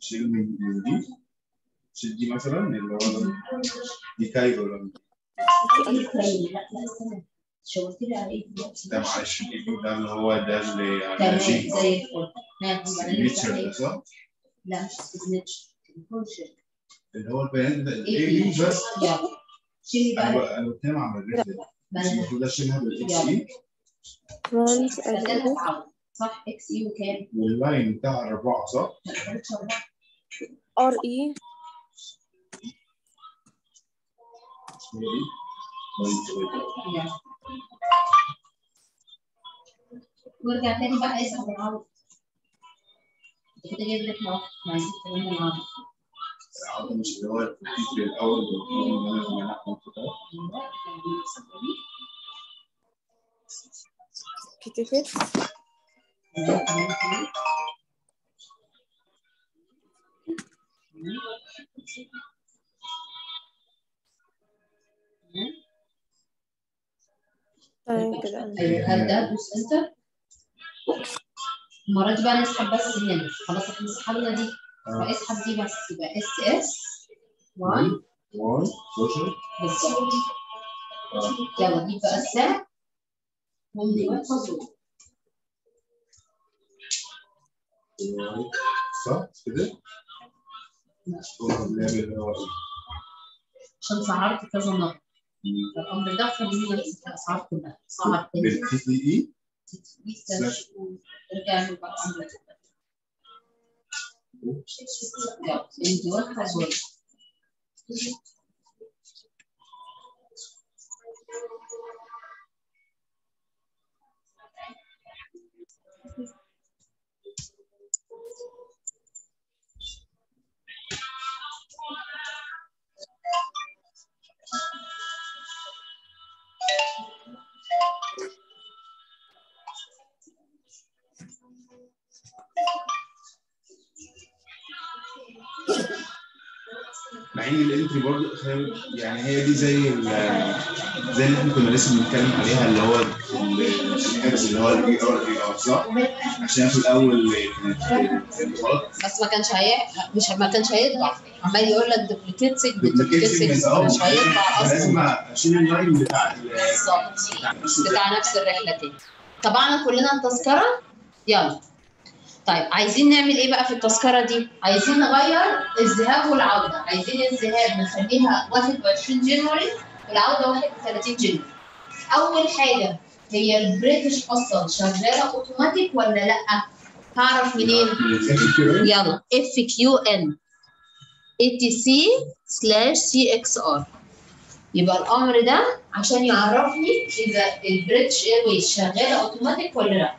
شيل من دي شيل دي مثلا اللي هو. دي كايزر ولا شاورت لي دلوقتي ده معلش ده اللي هو ده اللي جي زي الفل إيه صح؟ لا مش signature اللي هو البيان ده دي دي؟ بس شيلي بقى؟ بقى- أنا بتكلم عن مش المفروض اشيلها بال XE صح XE وكام؟ وال line بتاع الأربعة صح؟ RE. اسمها دي؟ طيب،. وارجع تاني بقى اسحب العرض. كده جايب لك عايزين تكلمنا العرض. العرض مش اللي التتر الأول. كتفت تمام كده هبدا enter المره دي بقى نسحب بس هنا خلاص إحنا سحبنا دي آه. فاسحب دي بس يبقى SS 1 1 12 بالظبط. آه. يلا دي بقى الساعة. ودلوقتي مظبوط صح؟ كده؟ إيه؟ عشان سعرت كذا مرة. الأمر ده خلينا نمسك الاسعار كلها سعر تاني بالتي تي اي دي سلاش ارجع له بقى. أمر يلا انت واحدة زوج مع إن ال entry برضه؟ يعني هي دي زي زي اللي إحنا كنا لسه بنتكلم عليها اللي هو ال- الحفظ اللي هو ال ER ER صح؟ عشان في الأول كانت غلط بس ما كانش هي مش ما كانش هيطبع عمال يقول لك duplicate segment duplicate segment مش هيطبع لازم أصلا. أشيل ال line بتاع ال- بالظبط. بتاع نفس ال- بتاع نفس الرحله تاني طبعا كلنا التذكرة؟ يلا. طيب عايزين نعمل إيه بقى في التذكرة دي؟ عايزين نغير الذهاب والعودة، عايزين الذهاب نخليها 21 January والعودة 31 January. أول حاجة هي ال British أصلا شغالة أوتوماتيك ولا لأ؟ هعرف منين؟ يلا اف كيو ان اي تي سي سلاش سي إكس ار يبقى الأمر ده عشان يعرفني إذا ال British Airways شغالة أوتوماتيك ولا لأ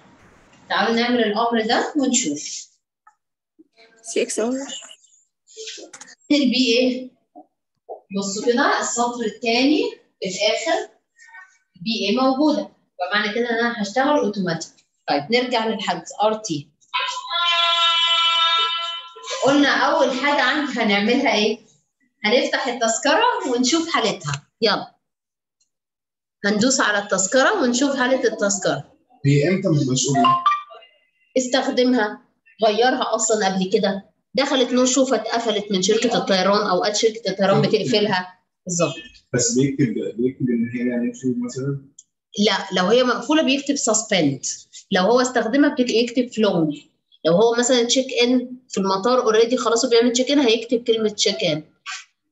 تعالوا نعمل الأمر ده ونشوف. CXR. ال BA بصوا كده السطر الثاني في الآخر BA موجودة. فمعنى كده إن أنا هشتغل اوتوماتيك طيب نرجع للحجز RT قلنا أول حاجة عندي هنعملها إيه؟ هنفتح التذكرة ونشوف حالتها. يلا. هندوس على التذكرة ونشوف حالة التذكرة. هي إمتى تبقاش open؟ استخدمها غيرها أصلا قبل كده. دخلت no show فاتقفلت من شركة الطيران اوقات شركة الطيران بتقفلها. بالظبط. بس بيكتب بيكتب إن هي يعني مثلا؟ لا لو هي مقفولة بيكتب suspend لو هو استخدمها بتك- يكتب flown لو هو مثلا check in في المطار already خلاص هو بيعمل check in هيكتب كلمة check in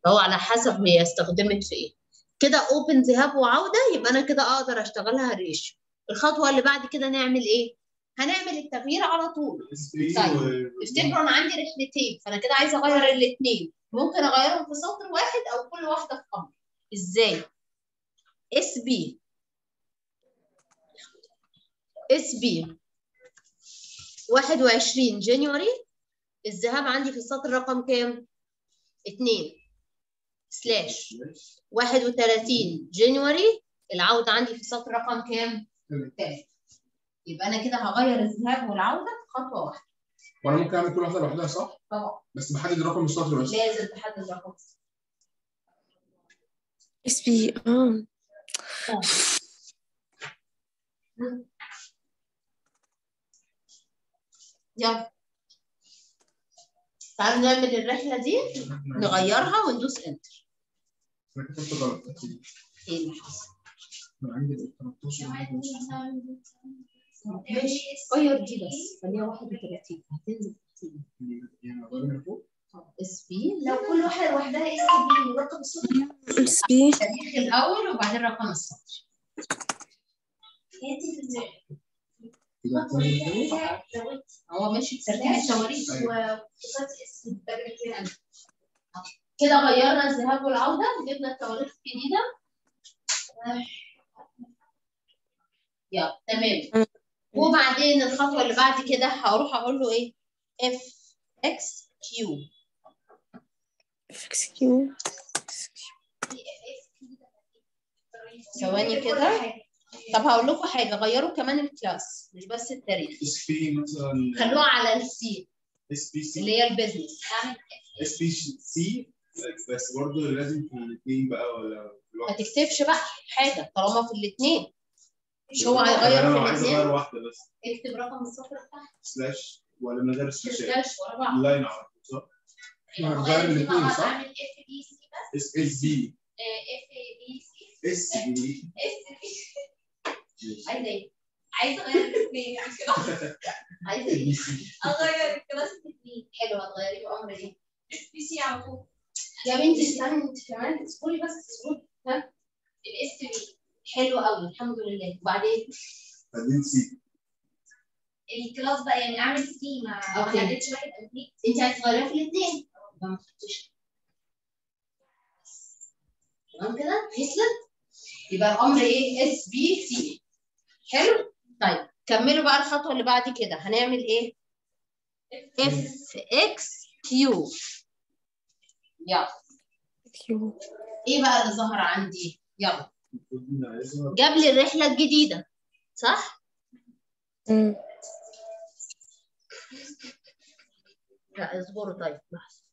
فهو على حسب هي استخدمت في إيه. كده open ذهاب وعودة يبقى أنا كده أقدر أشتغلها reissue الخطوة اللي بعد كده نعمل إيه؟ هنعمل التغيير على طول. طيب. افتكروا أنا عندي رحلتين فأنا كده عايزة أغير الاثنين ممكن أغيرهم في سطر واحد أو كل واحدة في أمر. إزاي؟ SB. SB. 21 January. الذهاب عندي في السطر رقم كام؟ 2 slash. 31 January. العودة عندي في السطر رقم كام؟ تالت يبقى أنا كده هغير الذهاب والعودة في خطوة واحدة. وأنا ممكن أعمل كل واحدة لوحدها صح؟ طبعا. بس بحدد رقم السطر بس. لازم تحدد رقم SB آه. يلا. تعالوا نعمل الرحلة دي نغيرها وندوس enter أنا كتبت غلط إيه اللي حصل؟ أنا عندي 13 ماشي غير دي بس خليها 31 هتنزل 30 يعني SB؟ لو كل واحدة لوحدها SB. ورقم السطر SB. التاريخ الأول وبعدين رقم السطر. هو ماشي بترتيب التواريخ اسم كده غيرنا الذهاب والعودة. جبنا التواريخ الجديدة. يلا تمام. وبعدين الخطوة اللي بعد كده هروح أقول له إيه؟ FXQ XQ ثواني كده. طب هقول لكم حاجة غيروا كمان الكلاس مش بس التاريخ. اس بي مثلا خلوها على السي اس بي سي اللي هي البيزنس اس بي سي بس برضه لازم في الاثنين بقى ولا؟ ما تكتبش بقى حاجة طالما في الاثنين مش هو هيغير أنا لو عايز أغير واحدة بس. اكتب رقم السطر بتاعك. سلاش ولا من غير سلاشات تشتغلش ورا بعض لاين على طول صح؟ هنغير الاثنين صح؟ اف بي سي بس. اس إس بي. اف بي سي إس بي. إس بي. عايزة إيه؟ عايزة أغير الاثنين. عايزة إيه؟ أغير الكلاس الاثنين حلو هتغيري في أمر إيه؟ إس بي سي على طول. يا بنتي استني انت كمان اصبري بس اصبري ها؟ الاس بي. حلو قوي الحمد لله. وبعدين؟ بعدين سي الكلاس بقى يعني أعمل سي ما أوكي. حددتش واحد أو اثنين أنت هتغيريها في الاثنين ما تحطيش تمام كده؟ وصلت يبقى الأمر إيه؟ SBC حلو؟ طيب كملوا بقى الخطوة اللي بعد كده. هنعمل إيه؟ FXQ يلا. Q إيه بقى اللي ظهر عندي؟ يلا. جاب لي الرحلة الجديدة صح. لا اصبروا طيب لحظة.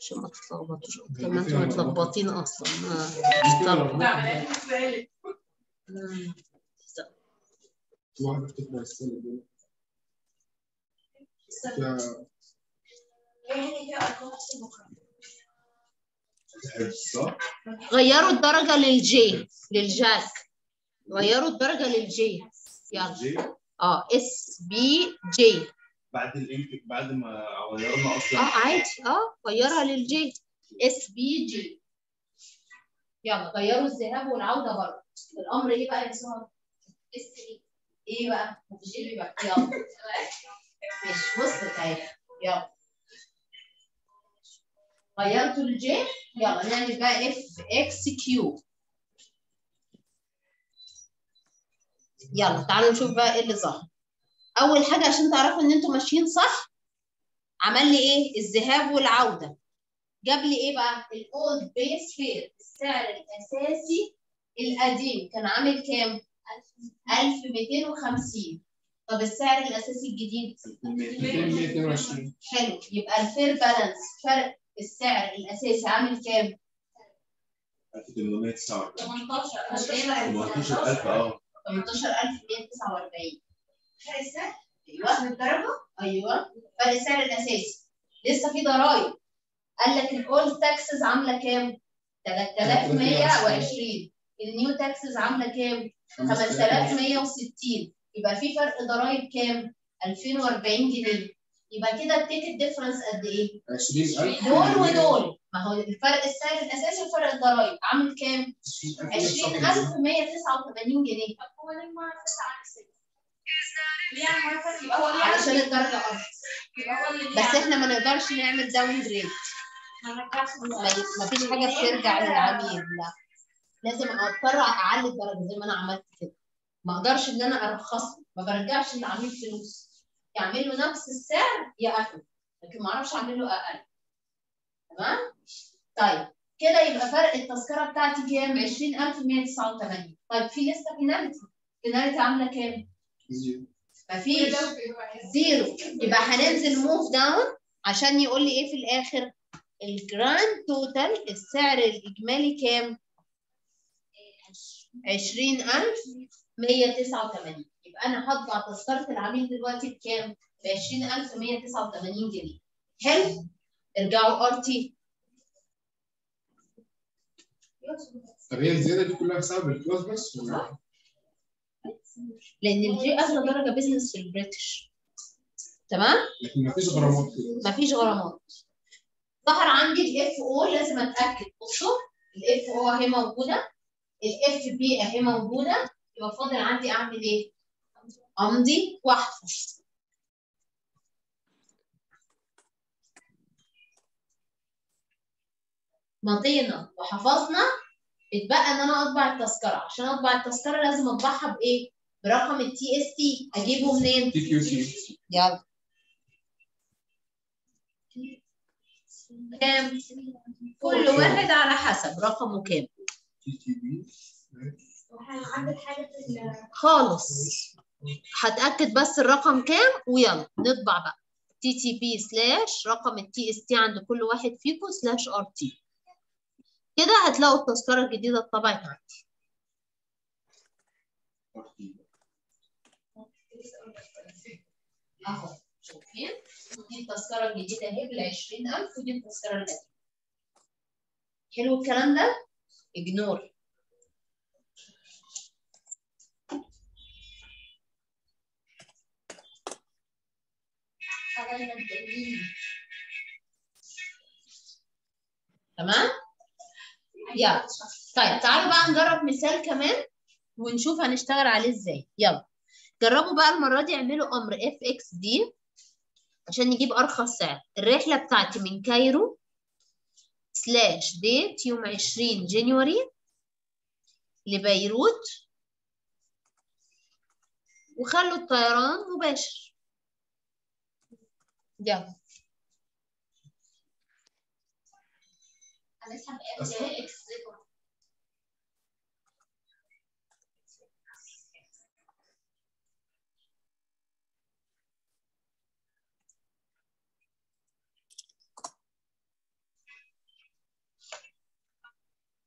عشان ما تتلخبطوش. أكتر ما أنتم متلخبطين أصلا. ما تستغربوا. غيروا الدرجة للجي للجاك. غيروا الدرجة للجي. يلا. آه SBJ. بعد الانك بعد ما غيرنا آه أصلا عادي. آه غيرها لل J. SBJ. يلا غيروا الذهاب والعودة برضه. الأمر إيه بقى يا سهى؟ SB. إيه بقى؟ J بقى. يلا. ماشي وصلت اهي يلا. غيرتوا ال J يلا نعمل بقى FXQ يلا تعالوا نشوف بقى إيه اللي ظهر اول حاجة عشان تعرفوا ان أنتوا ماشيين صح عمل لي إيه الذهاب والعوده جاب لي إيه بقى ال old base fare السعر الاساسي القديم كان عامل كام 1250 طب السعر الاساسي الجديد 222 حلو يبقى ال fare balance فرق السعر الأساسي عامل كام؟ 1849 18000 18000 آه 18149 أيوه الدرجه أيوه فرق السعر الأساسي. لسه في ضرايب قال لك الأول taxes عاملة كام؟ 3120 ال new taxes عاملة كام؟ 5160 يبقى في فرق ضرايب كام؟ 2040 جنيه. يبقى كده ال ticket difference قد إيه؟ 20000 دول ودول. ما هو الفرق السعر الأساسي وفرق الضرايب. عامل كام؟ 20189 جنيه. علشان الدرجة ارض بس إحنا ما نقدرش نعمل داون جريد ما فيش حاجة بترجع للعميل لا. لازم أضطر أعلي الدرجة زي ما أنا عملت كده. ما أقدرش إن أنا أرخصه. ما برجعش للعميل فلوس. يعمل له نفس السعر يا اخد لكن ما أعرفش اعمل له أقل. تمام؟ طيب كده يبقى فرق التذكرة بتاعتي كام؟ 20189 طيب في لسه penalty penalty عاملة كام؟ مفيش zero. يبقى هننزل move down عشان يقول لي إيه في الآخر؟ ال grand total السعر الإجمالي كام؟ 20189 يبقى أنا هطبع تذكرة العميل دلوقتي بكام؟ ب 20189 جنيه. حلو؟ ارجعوا RT طب هي الزيادة دي كلها بسبب ال class بس ولا؟ لأن ال J اغلى درجة business في ال British تمام؟ لكن مفيش غرامات كده. مفيش غرامات. ظهر عندي ال FO لازم أتأكد. بصوا ال FO أهي موجودة. ال FP أهي موجودة. يبقى فاضل عندي أعمل إيه؟ امضي واحفظ. مضينا وحفظنا اتبقى إن أنا أطبع التذكرة. عشان أطبع التذكرة لازم أطبعها بإيه؟ برقم ال TST أجيبه منين؟ TQC يلا. كام؟ كل واحد على حسب رقمه كام. TTP خالص. هتأكد بس الرقم كام؟ ويلا نطبع بقى. TTP slash رقم ال TST عند كل واحد فيكم slash RT كده هتلاقوا التذكرة الجديدة اتطبعت عندي. أهو شايفين؟ دي التذكرة الجديدة أهي بال 20000 ودي التذكرة القديمه حلو الكلام ده؟ ignore تمام؟ يلا. طيب تعالوا بقى نجرب مثال كمان ونشوف هنشتغل عليه إزاي. يلا. جربوا بقى المرة دي اعملوا أمر FXD عشان نجيب أرخص سعر. الرحلة بتاعتي من Cairo slash date يوم 20 January لبيروت. وخلوا الطيران مباشر. يلا هنسحب إكس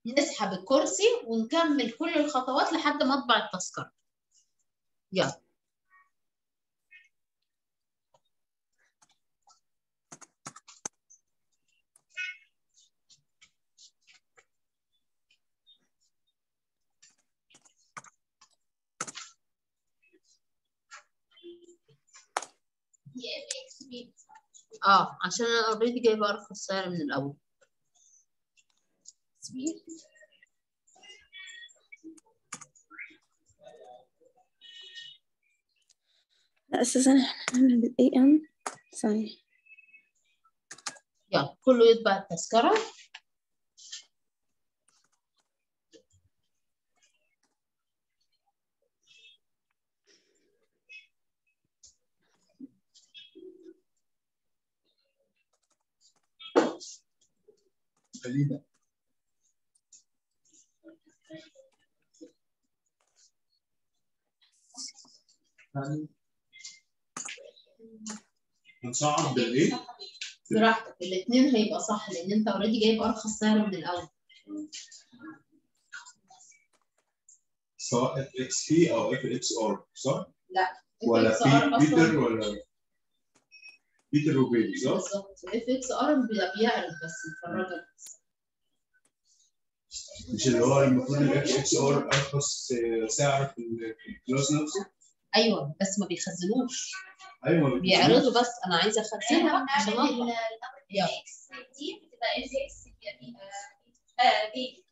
نسحب الكرسي ونكمل كل الخطوات لحد ما اطبع التذكره يلا. آه عشان أنا اوريدي جايبة ارخص سعر من الأول. لا أساسا إحنا هنعمل بالاي ام ثانية يلا كله يطبع التذكرة. خلينا يعني هنسعر بالايه؟ براحتك الاثنين هيبقى صح لأن أنت already جايب أرخص سعر من الأول سواء اف إكس بي أو اف إكس ار صح؟ لا ولا B أصلاً- بيتر ولا Peter و baby صح؟ بالظبط. FXR بيعرض بس مفرجة بس. مش اللي هو المفروض ال FXR أرخص سعر في ال- في ال class نفسه؟ أيوه بس ما بيخزنوش. أيوه ما بيعرضوا بس أنا عايزة أخزنها عشان يلا. XD بتبقى FXB آه B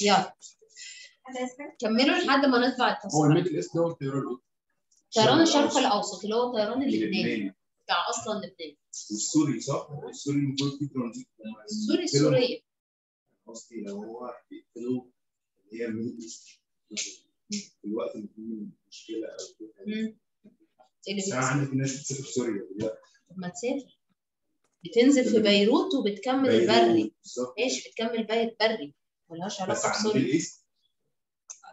يلا. كملوا لحد ما نطبع هو التصوير. ال Middle East ده هو الطيران الايه؟ طيران الشرق الأوسط. اللي هو طيران اللبناني لبنان. بتاع أصلا لبنان. والسوري صح؟ السوري المفروض فيه ترانزيت السوري السوريه قصدي لو هو يقتلوا اللي هي ال Middle East. في الوقت اللي فيه مشكلة أو كده. اللي؟ عندي ناس بتسافر سوريا دلوقتي. ما تسافر. بتنزل في بيروت وبتكمل البري. ماشي بتكمل بري. ملهاش علاقة بسوريا.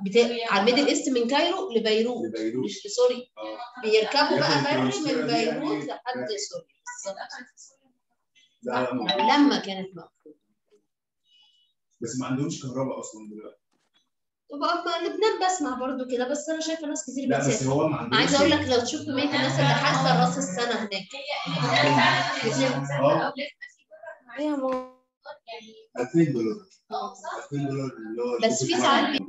East بت... على ال Middle East من Cairo لبيروت. لبيروت. مش لسوريا آه. بيركبوا بقى ال transfer من بيروت؟ لحد سوريا بالظبط. لما كانت مقفولة. بس ما عندهمش كهرباء أصلا دلوقتي. طبعا ما لبنان بسمع برضو كده بس أنا شايفة ناس كتير لا بس بتسافر. هو ما عندهمش عايزة أقول لك لو تشوف كميه الناس اللي حاسة رأس السنة هناك. آه. إيه يا ماما. 2000 دولار 2000 دولار اللي هو بس في ساعات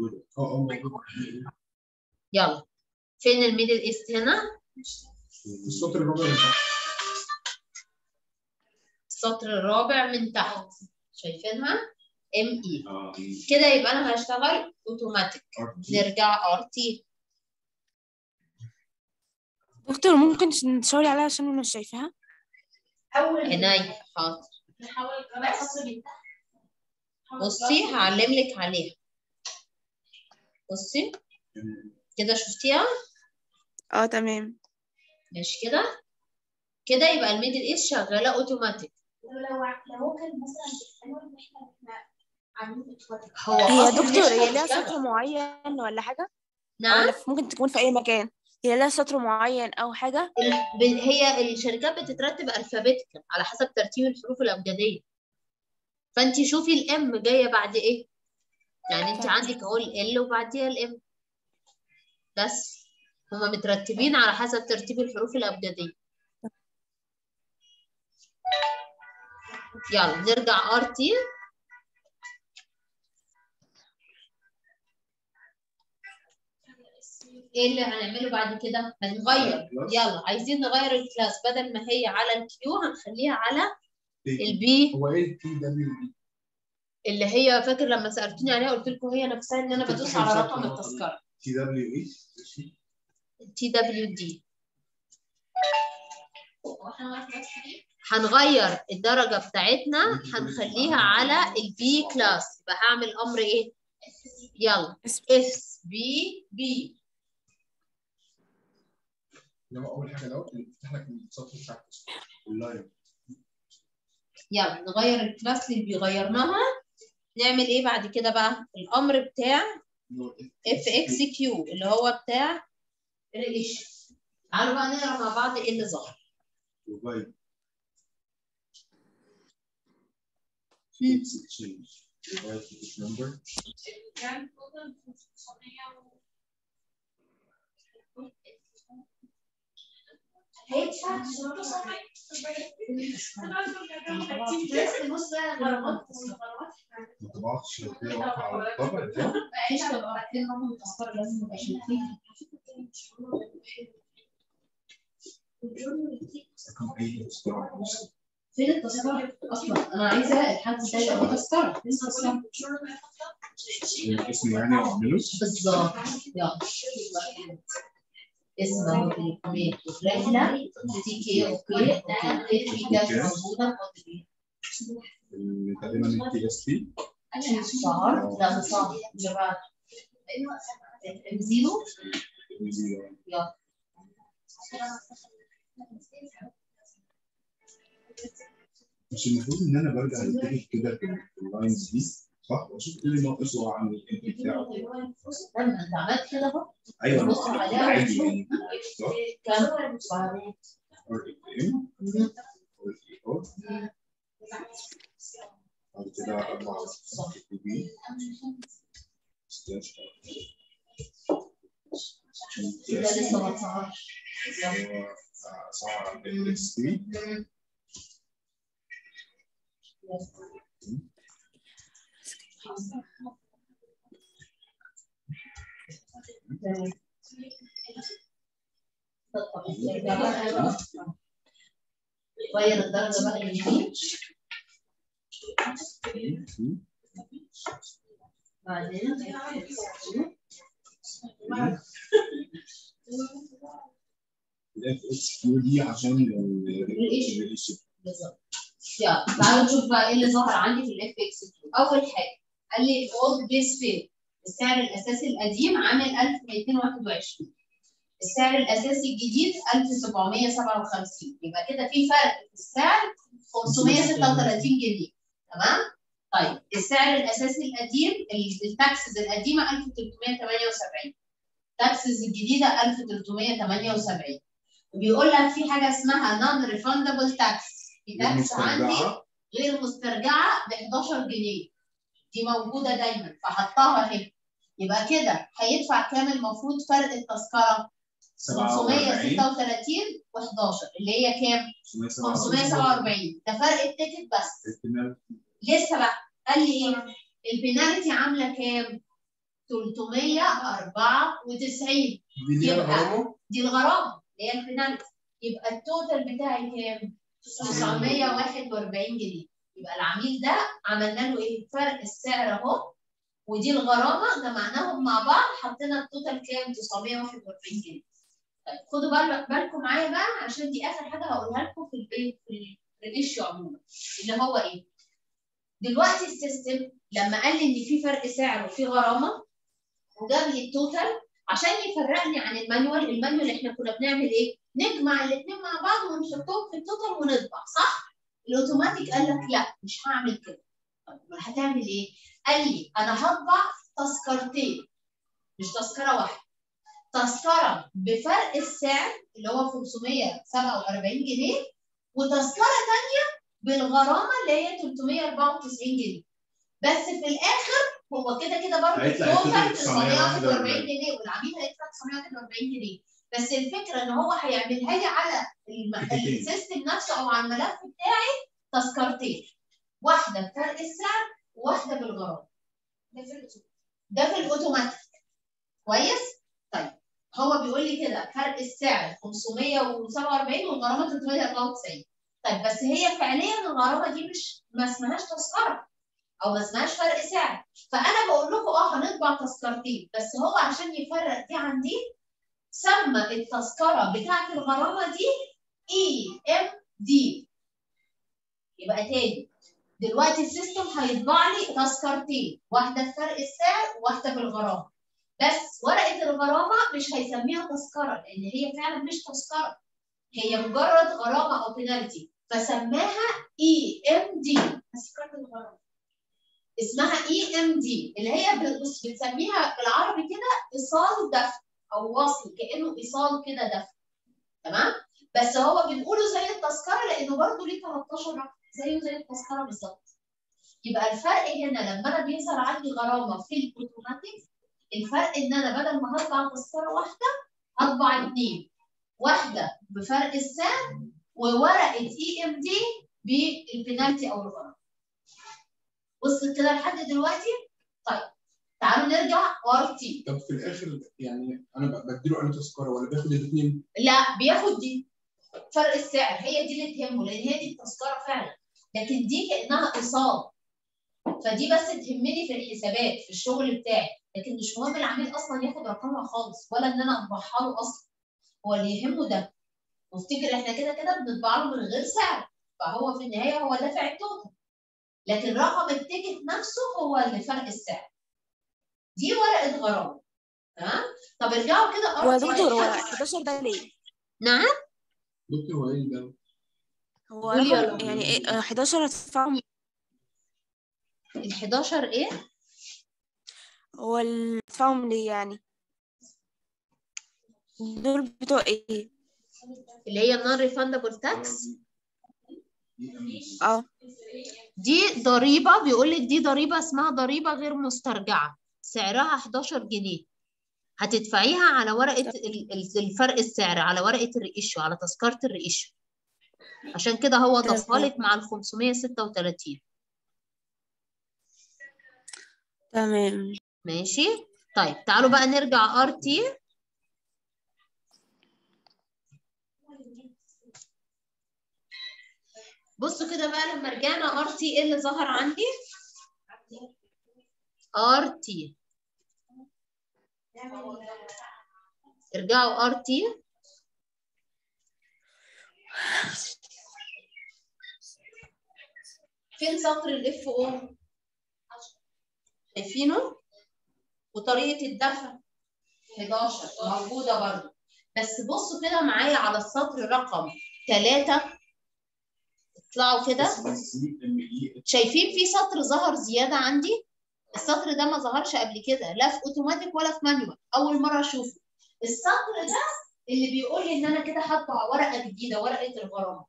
يلا. فين ال Middle East هنا؟ السطر الرابع من تحت. السطر الرابع من تحت. شايفينها؟ ME آه. كده يبقى أنا هشتغل اوتوماتيك نرجع RT دكتور ممكن تشاوري عليها عشان أنا مش شايفاها؟ عيني حاضر بصي هعلم لك عليها. بصي. كده شفتيها؟ آه تمام. مش كده؟ كده يبقى ال Middle East شغالة اوتوماتيك. لو لو هو كان مثلا هو هي دكتور هي هتشتغل. سطر معين ولا حاجة؟ أو نعم ممكن تكون في أي مكان. هي ليها سطر معين ال- ب- هي الشركات بتترتب alphabetical على حسب ترتيب الحروف الأبجدية. فانت شوفي ال M جاية بعد إيه. يعني انت عندك اهو L وبعديها ال M بس. هما مترتبين على حسب ترتيب الحروف الابجدية. يلا نرجع RT إيه اللي هنعمله بعد كده؟ هنغير. يلا عايزين نغير ال class. بدل ما هي على ال Q هنخليها على ال B هو إيه ال TWD؟ اللي هي فاكر لما سألتوني عليها قلت لكم هي نفسها إن أنا بدوس على رقم التذكرة. TWD TWD هنغير الدرجة بتاعتنا هنخليها على ال B class يبقى هعمل أمر إيه؟ يلا. SBB اللي هو أول حاجة اللي بيفتح لك السطر بتاع التصوير اونلاين يلا نغير ال class اللي بيغيرناها. نعمل إيه بعد كده بقى؟ الأمر بتاع FXQ اللي هو بتاع relation تعالوا بقى نقرأ مع بعض إيه اللي ظهر. هيدفع ما طبعتش على الطبق ده مفيش فين لازم شايفين التذكره أصلا أنا عايزة الحد ده يبقى تذكره فين التذكره اسم يعني بالظبط. يلا. اسمه الكمية رحلة تي كي أوكي أوكي في ده موجودة اللي تقريبا التي اس تي صار لا مش يلا المفروض ان أنا برجع للتيكت كده في اللاينز دي صح؟ واشوف إيه اللي ناقصه واعمل الانتري بتاعه انت عملت كده أهو. أيوه بص عليها عادي يعني. صح. كام ار بعد كده سلاش ده لسه ما صار الاكس بي غير الدرجة بقى بعدين ال FXQD عشان بالظبط يلا تعالوا نشوف بقى إيه اللي ظهر عندي في ال FX أول حاجة. قال لي old base fare السعر الأساسي القديم عامل 1221 السعر الأساسي الجديد 1757 يبقى كده في فرق في السعر 536 جنيه. تمام؟ طيب السعر الأساسي القديم ال taxes القديمة 1378 ال taxes الجديدة 1378 وبيقول لك في حاجة اسمها non-refundable tax في tax عندي مسترجعة؟ غير مسترجعة ب 11 جنيه. دي موجودة دايما فحطها هنا يبقى كده هيدفع كام المفروض فرق التذكرة؟ 536 و11 اللي هي كام؟ 547 ده فرق ال ticket بس. لسه بقى قال لي إيه؟ البينالتي عاملة كام؟ 394 دي الغرامة؟ دي الغرامة اللي هي البينالتي. يبقى ال total بتاعي كام؟ 941 جنيه. يبقى العميل ده عملنا له إيه؟ فرق السعر أهو. ودي الغرامة جمعناهم مع بعض حطينا ال total كام؟ 941 جنيه. طيب خدوا بال- بالكم معايا بقى عشان دي آخر حاجة هقولها لكم في البيت في ال reissue عموما. اللي هو إيه؟ دلوقتي ال system لما قال لي إن في فرق سعر وفي غرامة وجاب لي ال total عشان يفرقني عن ال manual ال manual إحنا كنا بنعمل إيه؟ نجمع الاثنين مع بعض ونحطهم في ال total ونطبع صح؟ الأوتوماتيك قال لك لا مش هعمل كده. طب هتعمل إيه؟ قال لي أنا هطبع تذكرتين مش تذكرة واحدة. تذكرة بفرق السعر اللي هو 547 جنيه وتذكرة ثانية بالغرامة اللي هي 394 جنيه. بس في الآخر هو كده كده برضه التوتال 941 جنيه والعميل هيدفع 941 جنيه. بس الفكرة إن هو هيعملها لي على. ال system نفسه أو على الملف بتاعي تذكرتين. واحدة بفرق السعر وواحدة بالغرامه ده في ال auto- ده في الأوتوماتيك. كويس؟ طيب. هو بيقول لي كده فرق السعر 547 والغرامة 394 طيب بس هي فعليا الغرامة دي مش ما اسمهاش تذكرة أو ما اسمهاش فرق سعر. فأنا بقول لكم آه هنطبع تذكرتين بس هو عشان يفرق دي عن دي سمى التذكرة بتاعت الغرامة دي EMD يبقى تاني. دلوقتي ال system هيطبع لي تذكرتين. واحدة بفرق السعر وواحده بالغرامه بس ورقة الغرامة مش هيسميها تذكرة لأن هي فعلا مش تذكرة. هي مجرد غرامة أو بينالتي فسماها EMD تذكرة الغرامة. اسمها EMD اللي هي بنسميها بالعربي كده ايصال دفع. أو وصل كأنه إيصال كده دفع. تمام؟ بس هو بنقوله زي التذكرة لأنه برضه ليه 13 رقم. زيه زي التذكرة بالظبط. يبقى الفرق هنا لما أنا بيظهر عندي غرامة في الاوتوماتيك الفرق إن أنا بدل ما هطبع تذكرة واحدة هطبع اثنين واحدة بفرق السعر وورقه EMD بال penalty أو الغرامه وصلت كده لحد دلوقتي؟ طيب. تعالوا نرجع RT طب في الآخر يعني أنا بديله أنا تذكرة ولا باخد الاثنين لا بياخد دي. فرق السعر. هي دي اللي تهمه لأن هي دي التذكرة فعلا. لكن دي كأنها إيصال. فدي بس تهمني في الحسابات في الشغل بتاعي. لكن مش مهم العميل أصلا ياخد رقمها خالص ولا إن أنا اطبعها له أصلا. هو اللي يهمه ده. وافتكر إحنا كده كده بنطبع له من غير سعر. فهو في النهاية هو دافع ال total لكن رقم التيكت نفسه هو اللي فرق السعر. دي ورقة غرامه تمام؟ طب ارجعوا كده هو يا أرجع دكتور هو لحد- 11 ده ليه؟ نعم؟ دكتور هو إيه ده؟ هو قولي يا رقم لؤي. يعني إيه آه، 11 هتدفعهم ال 11 إيه؟ هو اللي هتدفعهم ليه يعني؟ دول بتوع إيه؟ اللي هي النون ريفاندبل تاكس آه. دي ضريبة بيقول لك دي ضريبة اسمها ضريبة غير مسترجعة. سعرها 11 جنيه. هتدفعيها على ال- الفرق السعر على ورقة ال reissue على تذكرة ال reissue عشان كده هو ضافها لك مع ال 536 تمام. ماشي؟ طيب تعالوا بقى نرجع RT بصوا كده بقى لما رجعنا RT إيه اللي ظهر عندي؟ RT ارجعوا RT فين سطر ال FO شايفينه؟ وطريقة الدفع 11 موجودة برضو بس بصوا كده معايا على السطر رقم 3 اطلعوا كده. شايفين في سطر ظهر زيادة عندي؟ السطر ده ما ظهرش قبل كده لا في اوتوماتيك ولا في manual أول مرة أشوفه. السطر ده اللي بيقول لي إن أنا كده هطبع ورقة جديدة ورقة الغرامة.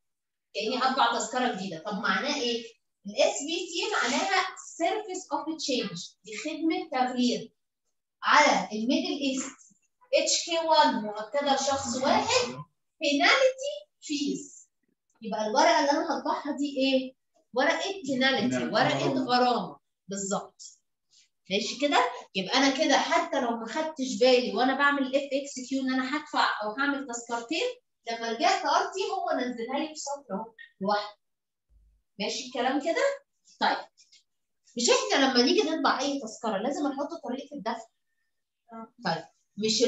كاني هطبع تذكرة جديدة. طب معناه إيه؟ ال SPT معناها service of change دي خدمة تغيير. على ال Middle East HK 1 مؤكده لشخص واحد penalty fees يبقى الورقة اللي أنا هطبعها دي إيه؟ ورقة بينالتي ورقة غرامة. بالظبط. ماشي كده؟ يبقى أنا كده حتى لو ما خدتش بالي وأنا بعمل FXQ إن أنا هدفع أو هعمل تذكرتين لما رجعت RT هو نزلها لي في سطر أهو لوحده ماشي الكلام كده؟ طيب مش إحنا لما نيجي نطبع أي تذكرة لازم نحط طريقة الدفع؟ طيب مش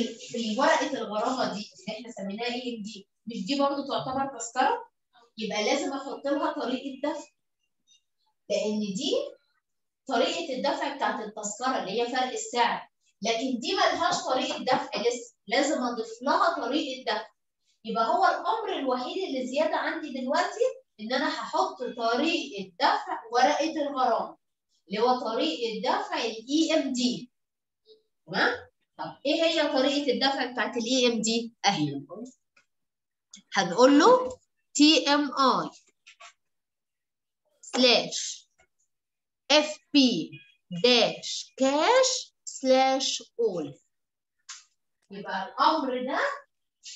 ورقة الغرامة دي اللي إحنا سميناها إيه دي مش دي برضو تعتبر تذكرة؟ يبقى لازم أحط لها طريقة دفع لأن دي طريقة الدفع بتاعت التذكرة اللي هي فرق السعر. لكن دي ملهاش طريقة دفع لسه. لازم أضيف لها طريقة دفع. يبقى هو الأمر الوحيد اللي زيادة عندي دلوقتي إن أنا هحط طريقة دفع ورقة الغرامه اللي هو طريقة دفع ال EMD تمام؟ طب إيه هي طريقة الدفع بتاعت ال EMD أهي. هنقول له TMI slash FP dash cash slash all يبقى الأمر ده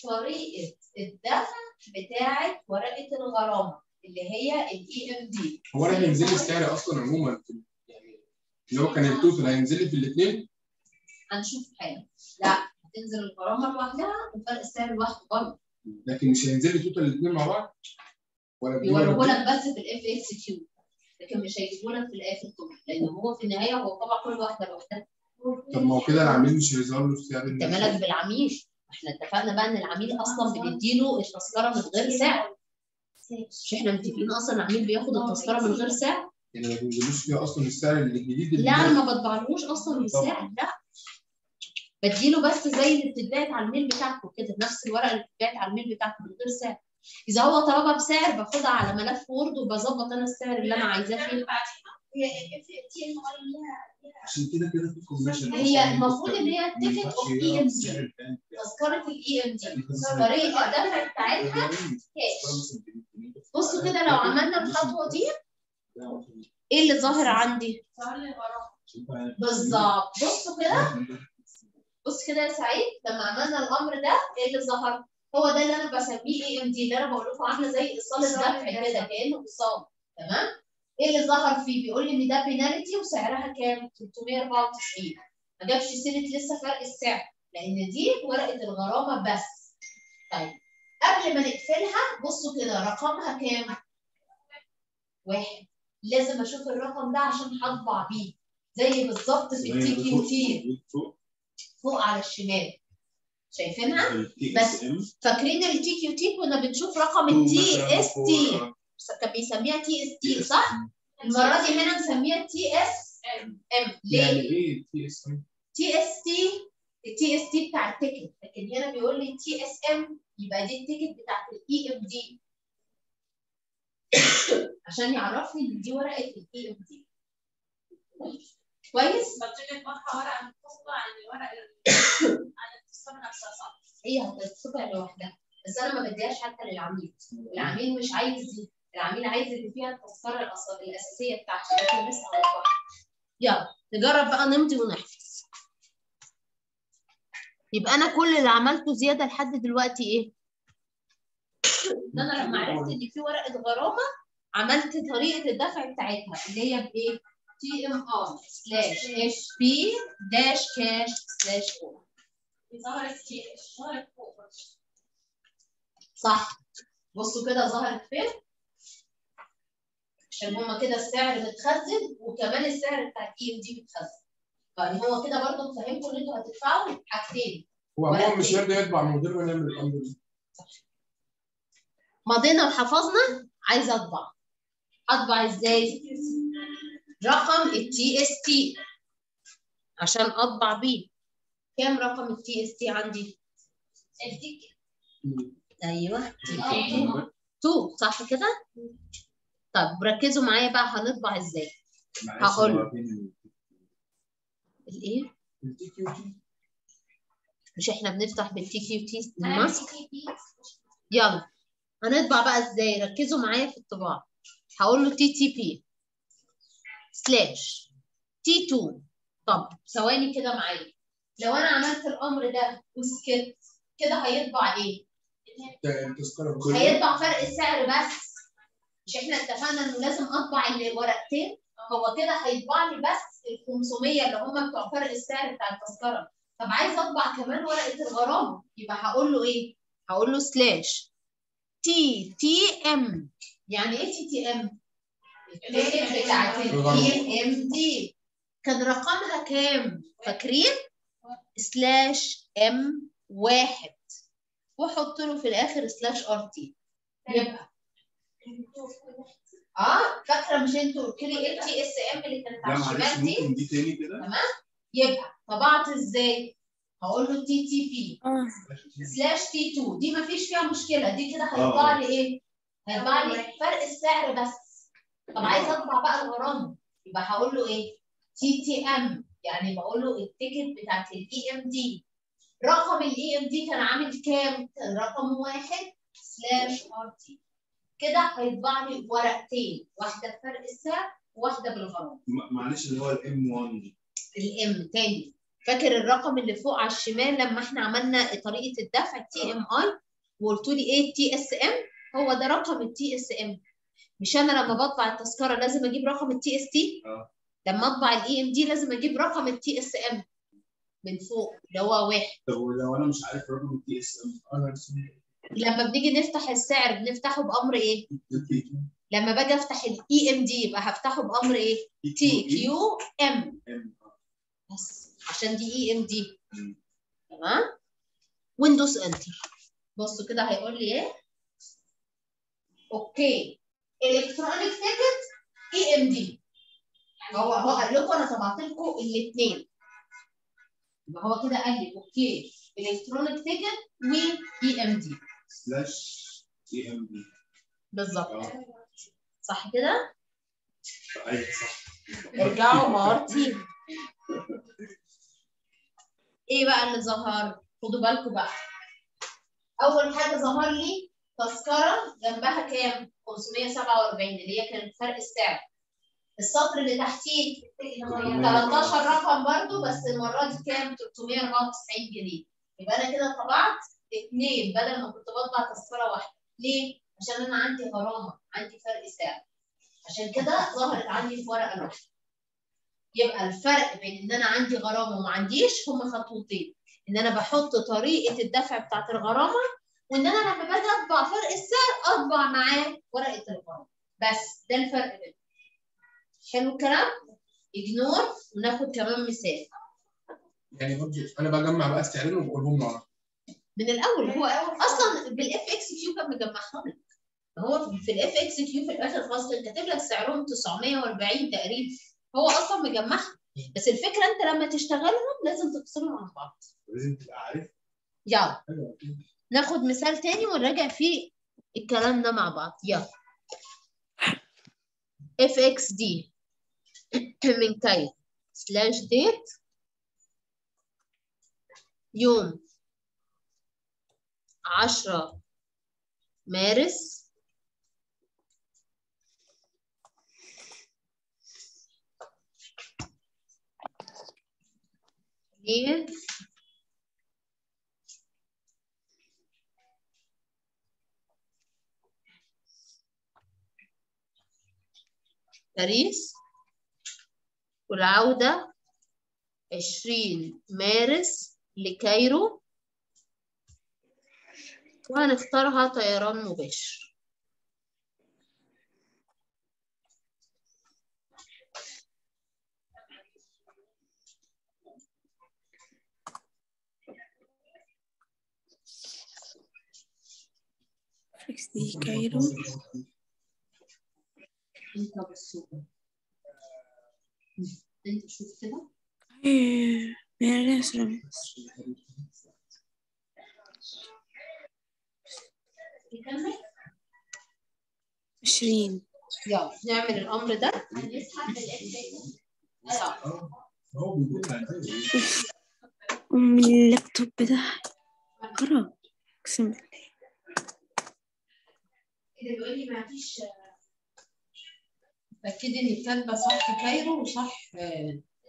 طريقة الدفع بتاعة ورقة الغرامة اللي هي ال EMD هو أنا هينزل لي السعر أصلا عموما يعني هو كان ال total هينزل لي في الاثنين هنشوف حاجة. لا هتنزل الغرامة لوحدها وفرق السعر لوحده برضه. لكن مش هينزل لي total الاثنين مع بعض؟ ولا دي ولا بيوريه دي؟ لك بس في ال FXQ لكن مش هيجيبوا لك في الآخر طبعا لأن هو في النهاية هو طبع كل واحدة لوحدها. طب ما هو كده العميل مش هيظهر له السعر أنت مالك بالعميل؟ إحنا اتفقنا بقى إن العميل أصلا بنديله التذكرة من غير سعر. مش إحنا متفقين أصلا العميل بياخد التذكرة من غير سعر؟ يعني ما بينزلوش فيها أصلا السعر الجديد لا أنا ما بطبعلوش أصلا بالسعر لا. بديله بس زي اللي بتتبعت على الميل بتاعته كده نفس الورقة اللي بتتبعت على الميل بتاعته من غير سعر. إذا هو طلبها بسعر باخدها على ملف وورد وبظبط أنا السعر اللي أنا عايزاه فيه. عشان كده كده في هي المفروض إن هي ticket of EMD تذكرة ال EMD طريقة الدفع بتاعتها كاش بصوا كده لو عملنا الخطوة دي إيه اللي ظاهر عندي؟ بالظبط. بصوا كده. بص كده يا سعيد لما عملنا الأمر ده إيه اللي ظهر؟ هو ده اللي أنا بسميه EMD اللي أنا بقول لكم عاملة زي ايصال الدفع كده كأنه ايصال تمام؟ إيه اللي ظهر فيه؟ بيقول لي إن ده بينالتي وسعرها كام؟ 394 ما جابش سيرة لسه فرق السعر لأن دي ورقة الغرامة بس. طيب قبل ما نقفلها بصوا كده رقمها كام؟ واحد. لازم أشوف الرقم ده عشان هطبع بيه. زي بالظبط في ال TQT فوق على الشمال. شايفينها؟ بس فاكرين ال TQT كنا بنشوف رقم ال TST كان بيسميها TST صح؟ المرة دي هنا مسميها TSM يعني ليه؟ إيه TSM؟ TST ال TST بتاع ال ticket. لكن هنا بيقول لي TSM يبقى دي ال ticket بتاعت ال EMD عشان يعرفني إن دي ورقة ال EMD كويس؟ بتيجي تطبع ورقة منفصله عن الورقه ال- عن التذكره نفسها صح؟ هي هتتطبع لوحدها بس أنا ما بديهاش حتى للعميل العميل مش عايز دي العميل عايز اللي فيها التذكرة الأساسية بتاعته لكن لسه هنطبعها يلا نجرب بقى نمضي ونحفظ يبقى أنا كل اللي عملته زيادة لحد دلوقتي إيه؟ ان أنا لما عرفت إن في ورقة غرامة عملت طريقة الدفع بتاعتها اللي هي بايه؟ TMI slash FP dash cash slash all ظهرت ظهرت فوق برضه. صح. بصوا كده ظهرت فين؟ عشان هما كده السعر متخزن وكمان السعر بتاع ال EMD متخزن. يعني هو كده برضه فهمكم ان أنتوا هتدفعوا حاجتين. هو عموما مش يرضى يطبع من غير ما نعمل الامر ده مضينا وحفظنا عايزه أطبع. أطبع إزاي؟ رقم ال TST. عشان أطبع بيه. كام رقم ال TST عندي؟ أيوه. آه 2 صح كده؟ طب ركزوا معايا بقى هنطبع إزاي؟ هقول. الايه؟ ال TQT مش إحنا بنفتح بال TQT ال mask يلا. هنطبع بقى إزاي؟ ركزوا معايا في الطباعة. هقول له TTP slash T 2 طب ثواني كده معايا. لو أنا عملت الأمر ده وسكت كده هيطبع إيه. هيطبع فرق السعر بس مش إحنا اتفقنا إنه لازم أطبع الورقتين هو كده هيطبع لي بس ال 500 اللي هم بتوع فرق السعر بتاع التذكرة طب عايز أطبع كمان ورقة الغرامه يبقى هقول له إيه؟ هقول له slash TTM يعني إيه TTM؟ ال ticket بتاعت ال EMD كان رقمها كام؟ فاكرين؟ slash M واحد. واحط له في الآخر slash RT يبقى. آه فاكرة مش أنتوا قلت لي إيه TSM اللي كانت على الشمال دي؟ ممكن دي تاني كده؟ يبقى. طبعت إزاي؟ هقول له TTP slash T2 دي ما فيش فيها مشكلة. دي كده هيطبع لي إيه؟ هيطبع لي فرق السعر بس. طب عايز اطبع بقى الغرامه يبقى هقول له إيه؟ TTM يعني بقول له ال ticket بتاعت ال EMD رقم ال EMD كان عامل كام؟ كان رقم واحد slash RT كده هيطبع لي ورقتين واحدة بفرق السعر وواحدة م- معلش اللي هو ال M1 ال M تاني. فاكر الرقم اللي فوق على الشمال لما إحنا عملنا طريقة الدفع؟ TMI وقلت لي إيه؟ TSM هو ده رقم ال TSM مش أنا لما بطبع التذكرة لازم أجيب رقم ال TST آه. لما اطبع ال EMD لازم أجيب رقم ال TSM من فوق اللي هو واحد. طب ولو أنا مش عارف رقم ال TSM لما بنيجي نفتح السعر بنفتحه بأمر إيه؟ لما باجي أفتح ال EMD يبقى هفتحه بأمر إيه؟ TQM بس عشان دي EMD. تمام؟ Windows enter بصوا كده هيقول لي إيه؟ OK. electronic ticket EMD هو هو قال لكم أنا طبعت لكم الاثنين يبقى هو كده قال لي OK electronic ticket و EMD slash EMD بالظبط. آه. صح كده؟ أيوه صح. ارجعوا مهارتي. إيه بقى اللي ظهر؟ خدوا بالكم بقى. أول حاجة ظهر لي تذكرة جنبها كام؟ 547 اللي هي كانت فرق السعر. السطر اللي تحتيه 13 رقم برضو بس المرة دي كام؟ 394 جنيه. يبقى أنا كده طبعت اثنين بدل ما كنت بطبع تذكرة واحدة. ليه؟ عشان أنا عندي غرامة عندي فرق سعر عشان كده ظهرت عندي في ورقة لوحده يبقى الفرق بين إن أنا عندي غرامة وما عنديش هما خطوتين. إن أنا بحط طريقة الدفع بتاعت الغرامة وإن أنا لما باجي أطبع فرق السعر أطبع معاه ورقة الغرامة. بس ده الفرق بينهم. حلو الكلام؟ اجنور وناخد كمان مثال. يعني برضه أنا بجمع بقى السعرين وبقولهم له طول. من الأول هو أصلا بال FXQ كان مجمعهم لك. هو في ال FXQ في الآخر كان كاتب لك سعرهم 940 تقريبا. هو أصلا مجمعهم بس الفكرة أنت لما تشتغلهم لازم تفصلهم عن بعض. لازم تبقى عارف. يلا. ناخد مثال تاني ونراجع فيه الكلام ده مع بعض. يلا. FXD من كايرو سلاش ديت يوم عشرة مارس. باريس والعودة عشرين مارس لكايرو. وهنختارها طيران مباشر. فليكس دي كايرو انت شوف كده مارس رمز نكمل عشرين. يلا نعمل الأمر ده. هنسحب من اللابتوب ده. خراب أقسم بالله. كده بيقول لي ما فيش تأكدي إن الكاتبه صح كايرو وصح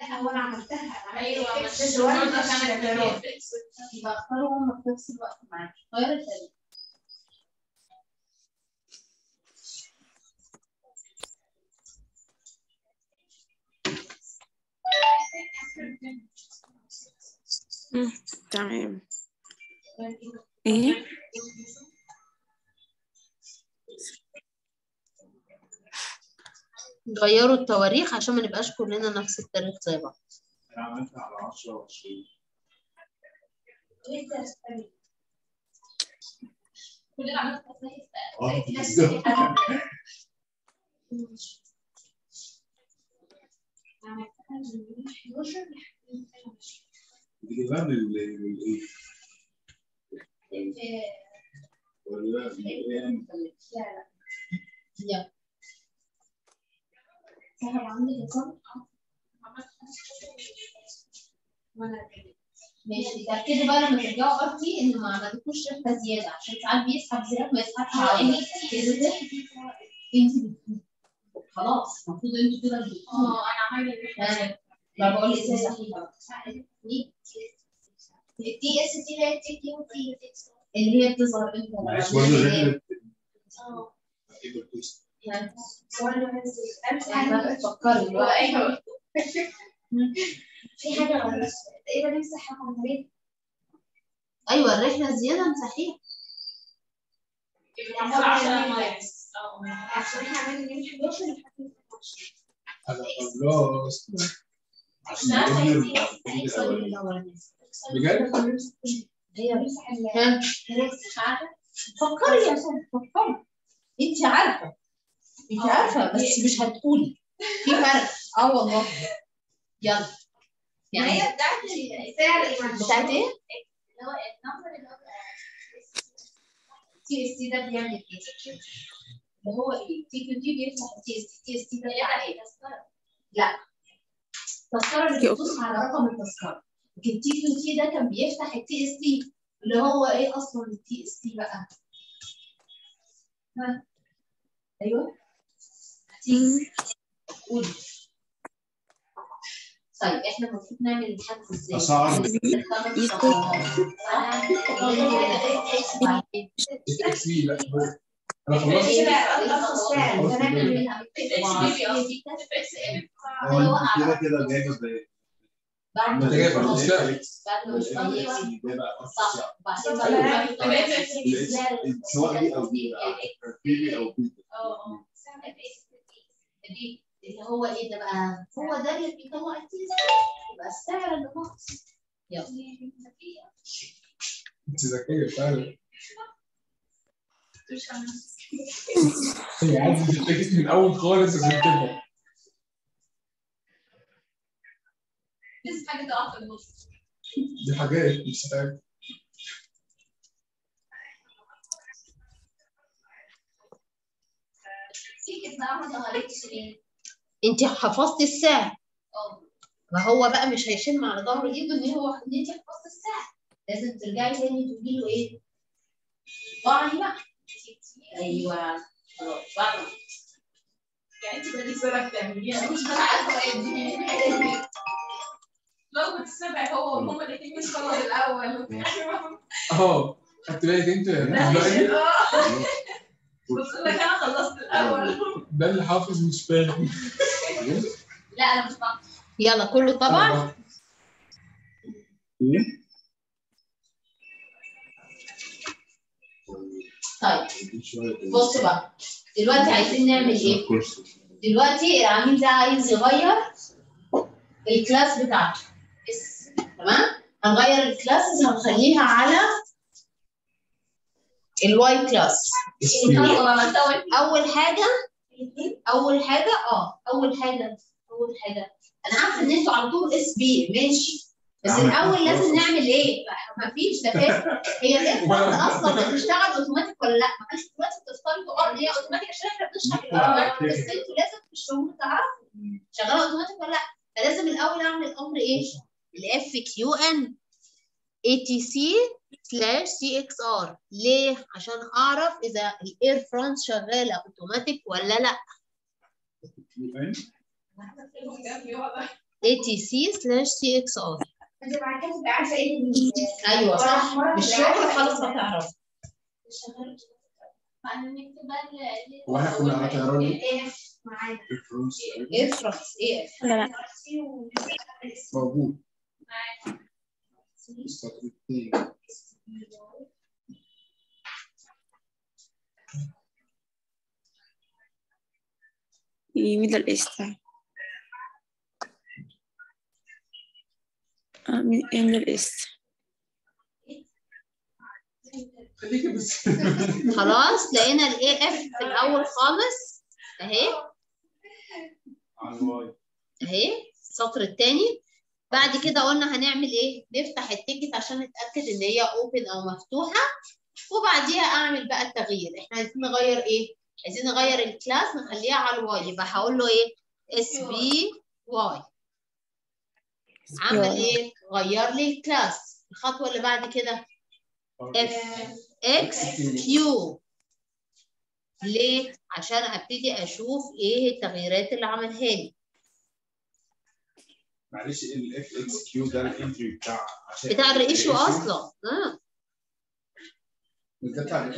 لا هو أنا عملتها. أيوه عملت بس الفكس الشغل وأنا ده مش كانت شغالة. يبقى اختاروا هم في نفس الوقت معاكي غير التاريخ مم، تمام. إيه؟ غيروا التواريخ عشان ما نبقاش كلنا نفس التاريخ زي بعض أنا عملت على 10 و20 كلنا عملنا آه بالظبط دي بقى من؟ ولا؟ ماشي. تأكدوا بقى لما ترجعوا RT إن ما عملتوش رحله زيادة عشان ساعات بيسحب زيادة ما يسحبش على انت خلاص المفروض إنتوا كده. آه أنا عامله يعني ما بقول لك تمسحيها بقى. ال TST اللي هي ال TQT. اللي هي بتظهر إمتى؟ يعني. أيوه في حاجة ولا إيه بنمسح رقم مريض أيوه الرحلة الزياده امسحيها يبقى 10 ماينس عشان إحنا عملنا يوم 11 لحد أنا خلاص بجد؟ هي نمسح نمسح عارفه فكري يا ساره فكري. أنت عارفة. انت عارفة بس مش هتقولي في فرق آه والله يلا ما هي يعني بتاعت السعر بتاعت إيه؟ اللي هو ال number اللي هو TST ده بيعمل إيه؟ اللي هو إيه؟ TQT بيفتح ال TST TST ده بتاع إيه؟ لا التذكره اللي بتدوس على رقم التذكرة لكن ال TQT ده كان بيفتح ال TST اللي هو إيه أصلا ال TST بقى؟ ها أيوه مم. قولي طيب إحنا المفروض نعمل الحجز إزاي؟ لا أنا خلاص إيه كده. كده جايبه زي بعد انت جايب أرض السعر. بعد ما صح. بعدين سواء دي أو دي أو بي دي اللي هو إيه ده بقى؟ هو ده اللي بيطلع التيز يبقى السعر اللي ناقص يلا. انت ذكية فعلا. هي عايزه تتكس من أول خالص عشان تبدا لسه حاجة تقع في النص. دي حاجات مش حاجات بقى ما ليه؟ انت حفظتي السعر. ما هو بقى مش هيشم على ظهر ايده ان هو إن انت حفظتي السعر. لازم ترجعي تاني تقولي له إيه؟ طبعا بقى. أيوه. خلاص بعد يعني أنت بقالك سنه بتعمليها مش إيه دي لو كنت سابع هو وهما الاثنين مش خلص الأول. آه خدت بالك أنت؟ دلوقتي؟ آه. بس لك أنا خلصت الأول. ده اللي حافظ مش فاهم لا أنا مش بعرف. يلا كله طبعا. طيب بصوا بقى. دلوقتي عايزين نعمل إيه؟ دلوقتي العميل ده عايز يغير ال class بتاعته. S تمام؟ هنغير ال classes هنخليها على ال Y class. أول حاجة أول حاجة آه أول حاجة أول حاجة. أنا عارفة إن أنتوا على طول SB ماشي. بس نعمل الأول لازم. نعمل إيه؟ ما فيش ده فاهم. هي ال F أصلا بتشتغل اوتوماتيك ولا لأ؟ ما كانش دلوقتي بتفترضوا آه هي اوتوماتيك عشان إحنا بنشرح الأول بس أنتوا لازم تشتغلوا تعرفوا. شغالة اوتوماتيك ولا لأ؟ فلازم الأول أعمل أمر إيه؟ ال FQN سلاش سي إكس ار ليه؟ عشان أعرف إذا الاير فرونت شغالة اوتوماتيك ولا سلاش سي إكس ار انت بعد كده تبقى عارفه إيه اللي أيوه صح. مش شغل خلاص هتعرف. هو إحنا كنا على طيران معانا إيه فرونت إيه لا لا. موجود. Middle East آه Middle East خليكي بس خلاص لقينا ال AF في الأول خالص. أهي. أهي. السطر الثاني بعد كده قلنا هنعمل إيه؟ نفتح ال ticket عشان نتأكد إن هي open أو مفتوحة. وبعديها أعمل بقى التغيير. إحنا عايزين نغير إيه؟ عايزين نغير ال class نخليها على ال Y. يبقى هقول له إيه؟ SBY عمل إيه؟ غير لي ال class. الخطوة اللي بعد كده. F XQ ليه؟ عشان أبتدي أشوف إيه التغييرات اللي عملها لي. معلش ال FXQ ده ال entry بتاع بتاع ال reissue أصلا آه. ده بتاع.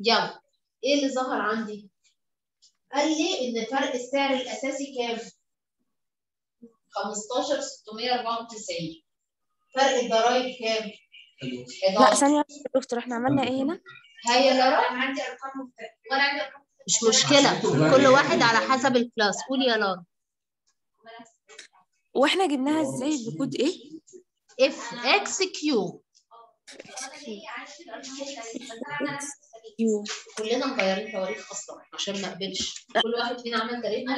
يلا. إيه اللي ظهر عندي؟ قال لي إن فرق السعر الأساسي كام؟ 15694 فرق الضرايب كام؟ لا 11 ثانية يا دكتور إحنا عملنا إيه هنا؟ هيا يا لارا أنا عندي أرقام مختلفة. وأنا عندي أرقام مش مشكلة. كل واحد على حسب ال class. قولي يا لارا. وإحنا جبناها إزاي؟ بكود إيه؟ FXQU كلنا مغيرين تواريخ أصلا. عشان ما اقبلش كل واحد فينا عمل تاريخ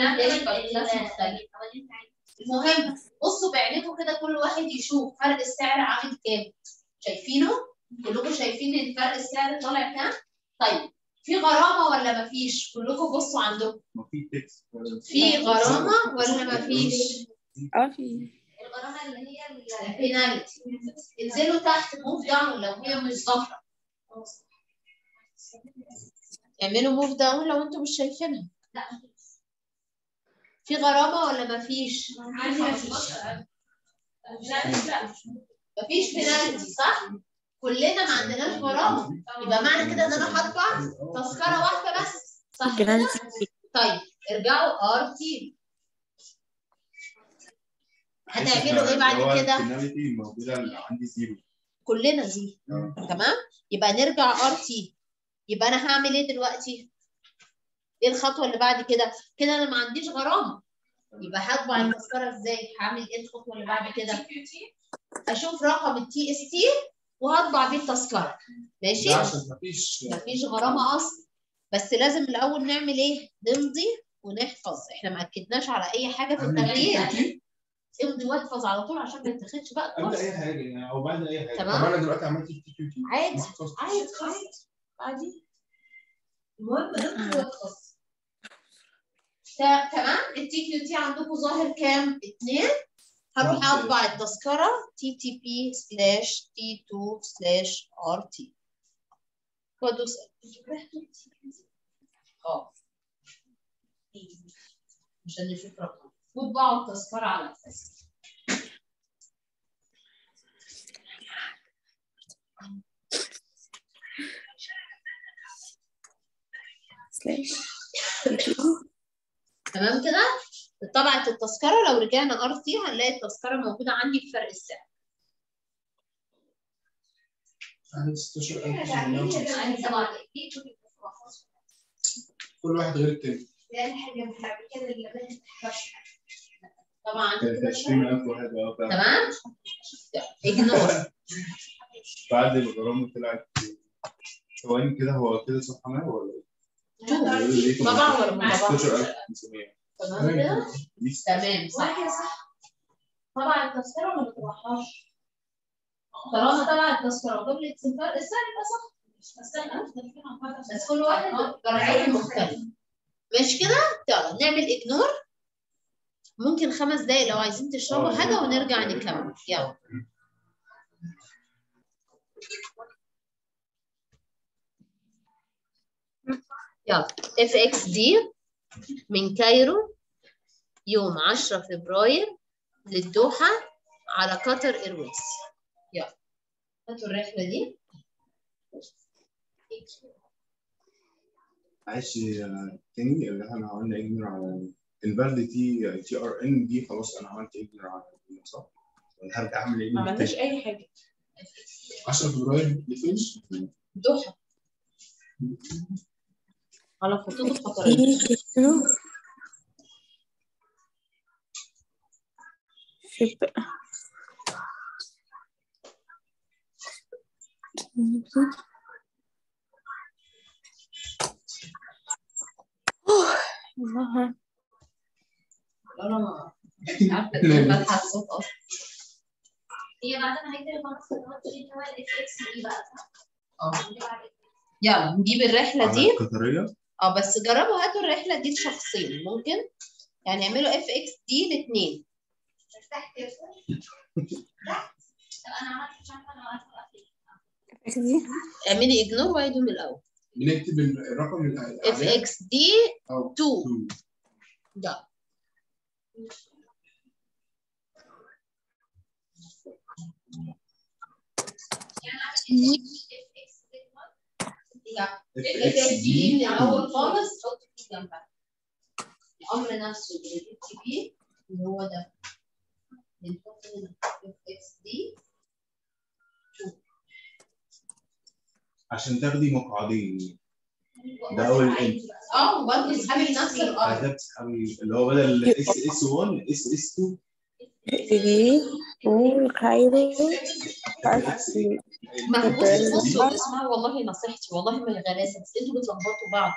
المهم بصوا بعينكم كده كل واحد يشوف فرق السعر عامل كام. شايفينه؟ كلكم شايفين إن فرق السعر طالع كام؟ طيب في غرامة ولا مفيش كلكم بصوا عندكم. ما في غرامة ولا مفيش آه في. الغرامة اللي هي البينالتي انزلوا تحت move down لو هي مش ظاهرة. اعملوا move down لو أنتم مش شايفينها. لا. في غرامة ولا مفيش مفيش بينالتي صح؟ كلنا ما عندناش غرامه يبقى معنى كده إن أنا هدفع تذكرة واحدة بس. صح كده؟ طيب ارجعوا RT هتعملوا إيه بعد كده؟ عندي zero. كلنا زي آه. تمام؟ يبقى نرجع RT يبقى أنا هعمل إيه دلوقتي؟ إيه الخطوة اللي بعد كده؟ كده أنا ما عنديش غرامه يبقى هطبع التذكرة إزاي؟ هعمل إيه الخطوة اللي بعد كده؟ أشوف رقم ال TST وهطبع بيه التذكرة. ماشي؟ عشان مفيش مفيش غرامة أصلا. بس لازم الأول نعمل إيه؟ نمضي ونحفظ. إحنا ما أكدناش على أي حاجة في التغيير. امضي واحفظ على طول عشان ما يتاخدش بقى قبل كورس أي حاجة يعني أو بعد أي حاجة. طب تمام أنا دلوقتي عملت TQT عادي. عادي عادي عادي. المهم امضي واحفظ. ال TQT عندكم ظاهر كام؟ اتنين. هروح اطبع التذكره TTP slash T 2 slash RT وادوس آه. عشان نشوف رقم. وطبعوا التذكرة على أساس slash تمام كده؟ طبعت التذكرة لو رجعنا RT هنلاقي التذكرة موجودة عندي بفرق السعر. عندي 16850 كل واحد غير التاني. طبعا. كانت 20000 واحد. فعلا. تمام؟ اجنور بعد الغرامه طلعت ثواني كده هو كده صح معايا ولا إيه؟ طبعا. ولا ما طبعا. 16500 تمام. كده؟ تمام صح. طبعا التذكرة ما تطبعهاش؟ طالما طبعا التذكرة وقبل السفر السعر يبقى صح. بس إحنا بس كل واحد درجاته مختلفة. ماشي كده؟ يلا نعمل ignore ممكن خمس دقايق لو عايزين تشربوا حاجة ونرجع نكمل. يلا. يلا. FXD من Cairo يوم 10 فبراير للدوحة على Qatar Airways يلا. هاتوا الرحلة دي. معلش تاني؟ اللي إحنا عملنا اجنر على البلد تي تي ار ان دي خلاص أنا عملت اجنر على صح؟ ولا هرجع أعمل ما اجنر عملناش أي حاجة. 10 فبراير لفين؟ دوحة. على خطوط القطرية شب الله لا لا مش عارفة إيه فتحة الصوت أصلا آه بس جربوا هاتوا الرحلة دي لشخصين ممكن يعني اعملوا اف إكس دي لاثنين تحت طب أنا عملت أنا اعملي اجنور وعيدوا من الأول بنكتب الرقم. اف إكس دي أو 2 ده اف اف دي من الأول خالص حط دي جنبها الامر نفسه اللي بيه اللي هو ده بنحط هنا اف إكس دي عشان تاخدي مقعدين ده اول انت آه وبرضه اسحبي نفس الامر هتبقى تسحبي اللي هو بدل اس اس 1 اس اس 2 دي وكايرو ما هو بصوا بصوا اسمعوا والله نصيحتي والله ما هي غلاسه بس أنتوا بتلخبطوا بعض.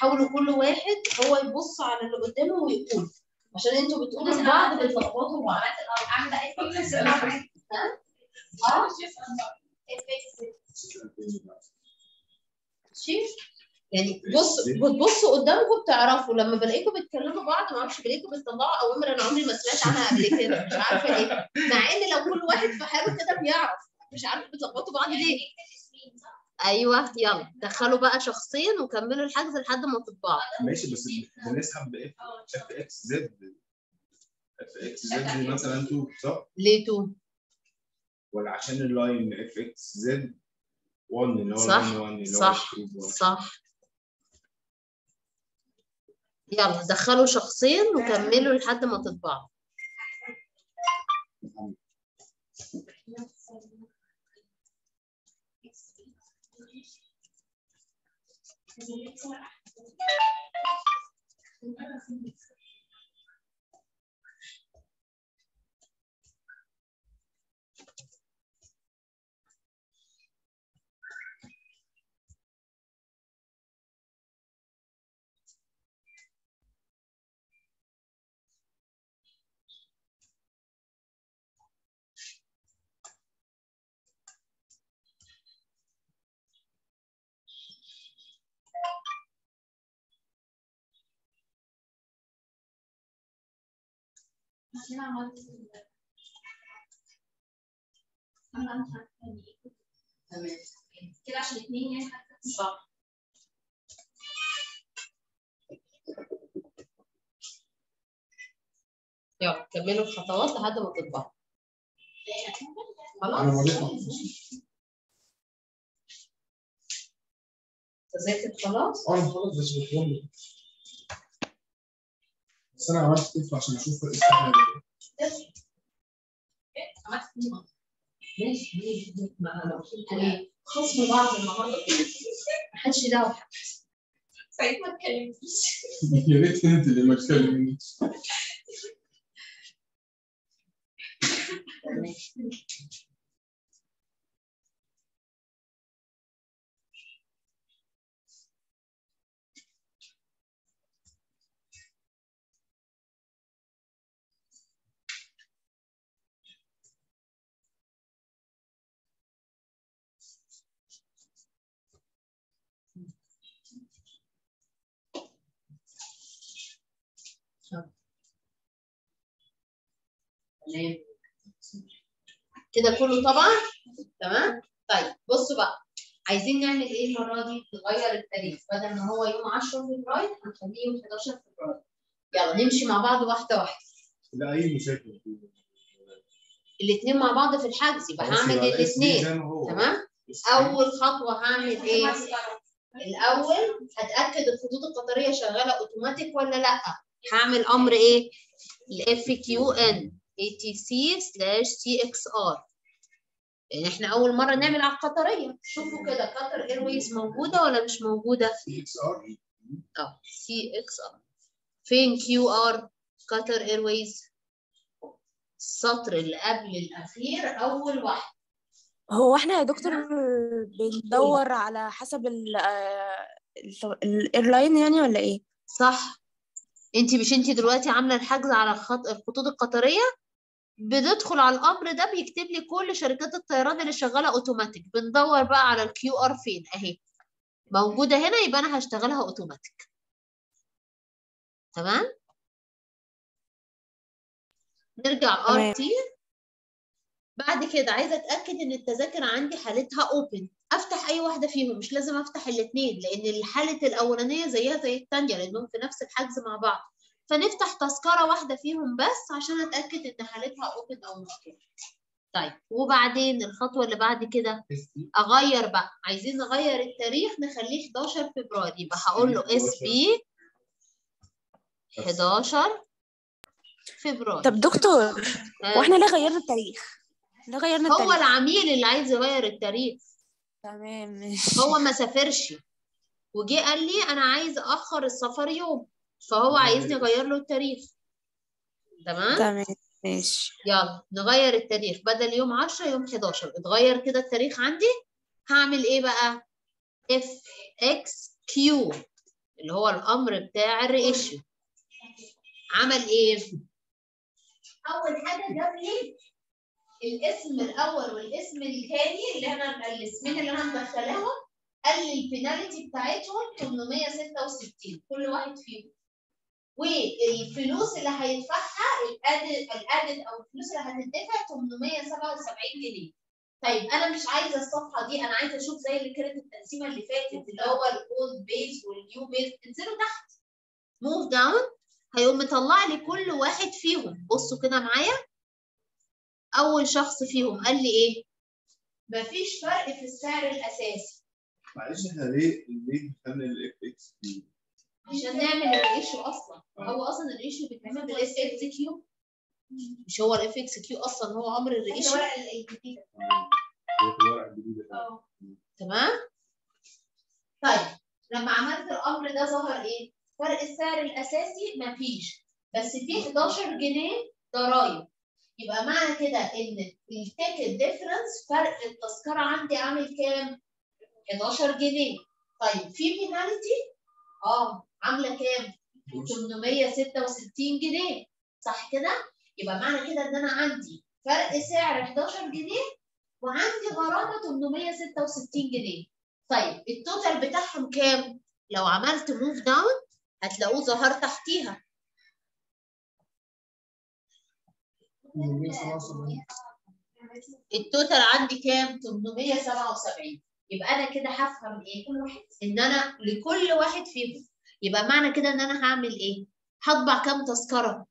حاولوا كل واحد هو يبص على اللي قدامه ويقول. عشان أنتوا بتقولوا لبعض بتلخبطوا بعض. يعني بص بتبصوا قدامكم بتعرفوا. لما بلاقيكم بتكلموا بعض ما أعرفش بلاقيكم بتطلعوا أوامر أنا عمري ما سمعت عنها قبل كده. مش عارفة ليه. مع إن لو كل واحد في حاله كده بيعرف. مش عارفة بتلخبطوا بعض ليه. أيوه يلا. دخلوا بقى شخصين وكملوا الحجز لحد ما تطبعوا ماشي بس بنسحب اف اف إكس زد اف إكس زد مثلا 2 صح؟ ليه two؟ ولا عشان ال line FXZ 1 اللي هو صح، ال line 1 اللي هو صح. صح. يلا دخلوا شخصين وكملوا لحد ما تطبعوا. Gracias. تمام كده عشان اتنين يعني حتى صح يلا كملوا الخطوات لحد ما تطبعوا. خلاص؟ تذاكر خلاص؟ أه أنا خلاص بس بس أنا عملت طفل عشان أشوف كلمة. ماشي ماشي ما أنا قلت خصم بعض النهارده محدش دعوه بحد. سعيد ما اتكلمتيش يا ريت أنت اللي ما تكلمنيش تمام كده كله طبعا؟ تمام؟ طيب بصوا بقى عايزين نعمل إيه المرة دي؟ نغير التاريخ. بدل ما هو يوم 10 فبراير هنخليه يوم 11 فبراير. يلا نمشي مع بعض واحدة واحدة. لا أي مشاكل. الاثنين مع بعض في الحجز يبقى هعمل الاثنين تمام. أول خطوة هعمل إيه؟ الأول هتأكد الخطوط القطرية شغالة أوتوماتيك ولا لأ؟ هعمل أمر إيه؟ الاف كيو ان سي سلاش سي إكس ار يعني إحنا أول مرة نعمل على القطرية. شوفوا كده Qatar Airways موجودة ولا مش موجودة؟ XR آه CXR فين QR Qatar Airways السطر اللي قبل الأخير أول واحد. هو إحنا يا دكتور بندور على حسب ال ال airline يعني ولا إيه؟ صح. انت مش انت دلوقتي عاملة الحجز على الخط الخطوط القطرية؟ بندخل على الأمر ده بيكتب لي كل شركات الطيران اللي شغالة اوتوماتيك بندور بقى على ال QR فين؟ أهي. موجودة هنا يبقى أنا هشتغلها اوتوماتيك تمام؟ نرجع RT بعد كده عايزة أتأكد إن التذاكر عندي حالتها open أفتح أي واحدة فيهم مش لازم أفتح الاثنين لأن الحالة الأولانية زيها زي الثانية لأنهم في نفس الحجز مع بعض. فنفتح تذكرة واحدة فيهم بس عشان أتأكد إن حالتها open أو مشكله طيب وبعدين الخطوة اللي بعد كده أغير بقى. عايزين نغير التاريخ نخليه 11 فبراير. يبقى هقول له SB 11 فبراير. طب دكتور آه، وإحنا ليه غيرنا التاريخ؟ ليه غيرنا هو التاريخ؟ العميل اللي عايز يغير التاريخ. تمام هو ما سافرش. وجي قال لي أنا عايز أخر السفر يوم. فهو عايزني أغير له التاريخ. تمام؟ تمام ماشي. يلا نغير التاريخ. بدل يوم 10 يوم 11 اتغير كده التاريخ عندي. هعمل إيه بقى؟ FXQ اللي هو الأمر بتاع ال reissue عمل إيه؟ أول حاجة جاب لي الاسم الأول والاسم الثاني اللي أنا الاسمين اللي أنا مدخلاهم. قال لي البينالتي بتاعتهم 866 كل واحد فيهم. والفلوس اللي هيدفعها ال add أو الفلوس اللي هتدفع 877 جنيه. طيب أنا مش عايزة الصفحة دي أنا عايزة أشوف زي اللي كانت التقسيمه اللي فاتت اللي هو ال old base وال new base انزلوا تحت. move down هيقوم مطلع لي كل واحد فيهم. بصوا كده معايا. أول شخص فيهم قال لي إيه؟ مفيش فرق في السعر الأساسي. معلش إحنا ليه ليه بنخلي ال FX دي عشان نعمل ال reissue أصلا. هو أصلا ال reissue بيتعمل بال FXQ مش هو ال FXQ أصلا هو أمر ال reissue. آه. تمام؟ طيب لما عملت الأمر ده ظهر إيه؟ فرق السعر الأساسي مفيش بس في 11 جنيه ضرايب. يبقى معنى كده إن ال ticket difference فرق التذكرة عندي عامل كام؟ 11 جنيه. طيب في بينالتي آه. عاملة كام؟ 866 جنيه. صح كده؟ يبقى معنى كده إن أنا عندي فرق سعر 11 جنيه وعندي غرامة 866 جنيه. طيب ال total بتاعهم كام؟ لو عملت move down هتلاقوه ظهر تحتيها. 877 التوتال عندي كام؟ 877 يبقى أنا كده هفهم إيه؟ إن أنا لكل واحد فيهم يبقى معنى كده إن أنا هعمل إيه؟ هطبع كام تذكرة؟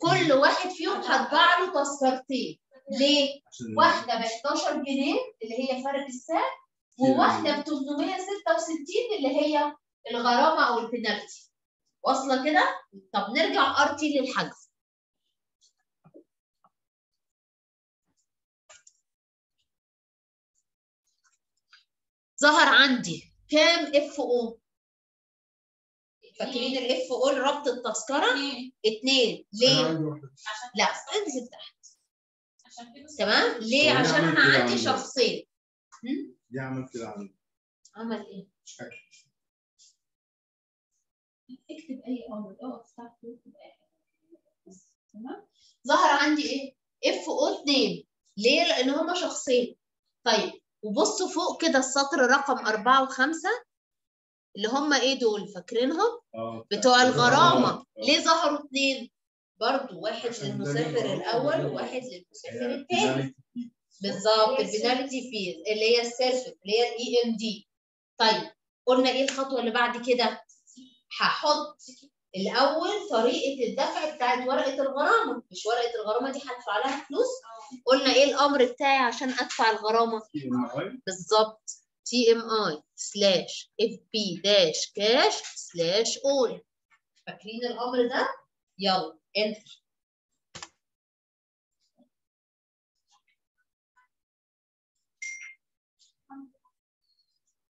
كل واحد فيهم هطبع له تذكرتين. ليه؟ واحدة ب 11 جنيه اللي هي فرق السعر وواحدة ب 866 اللي هي الغرامة أو البنالتي واصلة كده؟ طب نرجع RT للحجز. ظهر عندي كام FO فاكرين ال FO ربط التذكرة؟ اتنين. أنا ليه لا انزل تحت. تمام؟ ليه؟ هو عشان أنا كده عندي. شخصين. دي عملت كده عندي عمل إيه؟ مش فاكر اكتب أي أمر حاجة. تمام؟ ظهر عندي إيه؟ اف أو 2 ليه؟ لأن هما شخصين. طيب وبصوا فوق كده السطر رقم أربعة وخمسة. اللي هما إيه دول؟ فاكرينهم؟ آه بتوع الغرامة. آه. ليه ظهروا اتنين؟ برضو واحد للمسافر غرامة. وواحد للمسافر الثاني. بالظبط ال penalty fees اللي هي ال service اللي هي ال EMD طيب قلنا إيه الخطوة اللي بعد كده؟ هحط الأول طريقة الدفع بتاعت ورقة الغرامة. مش ورقة الغرامة دي هدفع لها فلوس. قلنا إيه الأمر بتاعي عشان أدفع الغرامة؟ بالظبط. slash FP dash cash slash all فاكرين الأمر ده. يلا enter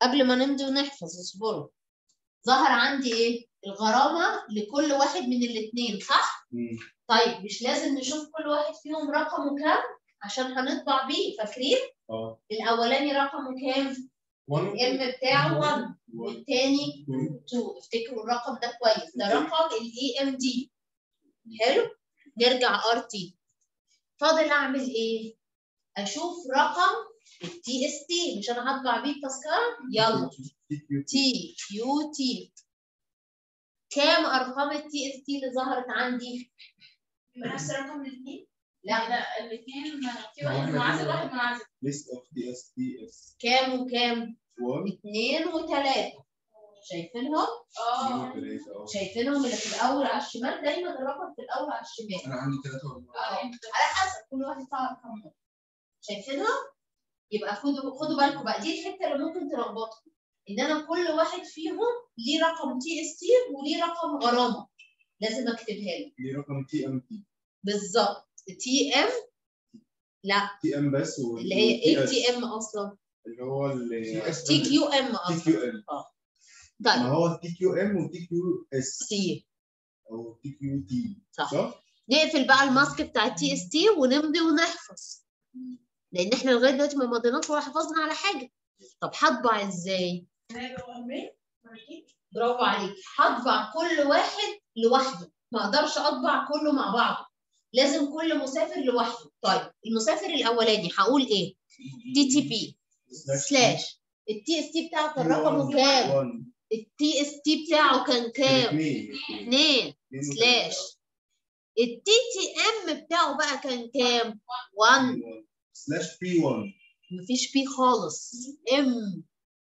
قبل ما نمضي ونحفظ اصبروا. ظهر عندي إيه؟ الغرامة لكل واحد من الاثنين صح؟ مم. طيب مش لازم نشوف كل واحد فيهم رقمه كام؟ عشان هنطبع بيه فاكرين؟ آه. الأولاني رقمه كام؟ 1 ال M بتاعه 1 والتاني 2 2 افتكروا الرقم ده كويس. ده رقم ال EMD حلو؟ نرجع RT فاضل أعمل إيه؟ أشوف رقم ال TST مش أنا هطبع بيه التذكره يلا. TQT كام أرقام ال TST اللي ظهرت عندي؟ نفس رقم الاثنين لا لا الاثنين في واحد منعزل واحد منعزل list of TSTs كام وكام؟ 1 اثنين وثلاثة. شايفينهم؟ آه. شايفينهم اللي في الأول على الشمال؟ دايما الرقم في الأول على الشمال. أنا عندي ثلاثة ولا آه على حسب. كل واحد طبعا كم مرة. شايفينها يبقى خدوا خدوا بالكم بقى. دي الحتة اللي ممكن تلخبطكم. إن أنا كل واحد فيهم ليه رقم TST وليه رقم غرامة. لازم أكتبها له. دي رقم TMT بالظبط. TM لا. TM بس اللي هي إيه T M أصلا. اللي هو ال TQMT أصلا. QM طيب. ما هو تي كيو ام وتي كيو اس سي أو تي كيو تي صح. صح؟ نقفل بقى ال mask بتاع ال TST ونمضي ونحفظ. لأن إحنا لغاية دلوقتي ما مضيناش ولا حفظنا على حاجة. طب هطبع إزاي؟ برافو عليك. هطبع كل واحد لوحده. ما أقدرش أطبع كله مع بعضه. لازم كل مسافر لوحده. طيب المسافر الأولاني هقول إيه؟ TTP slash ال TST بتاعه كان رقمه كام؟ 1 ال TST بتاعه كان كام؟ 2 2 slash ال TTM بتاعه بقى كان كام؟ 1 slash P1 مفيش P خالص. M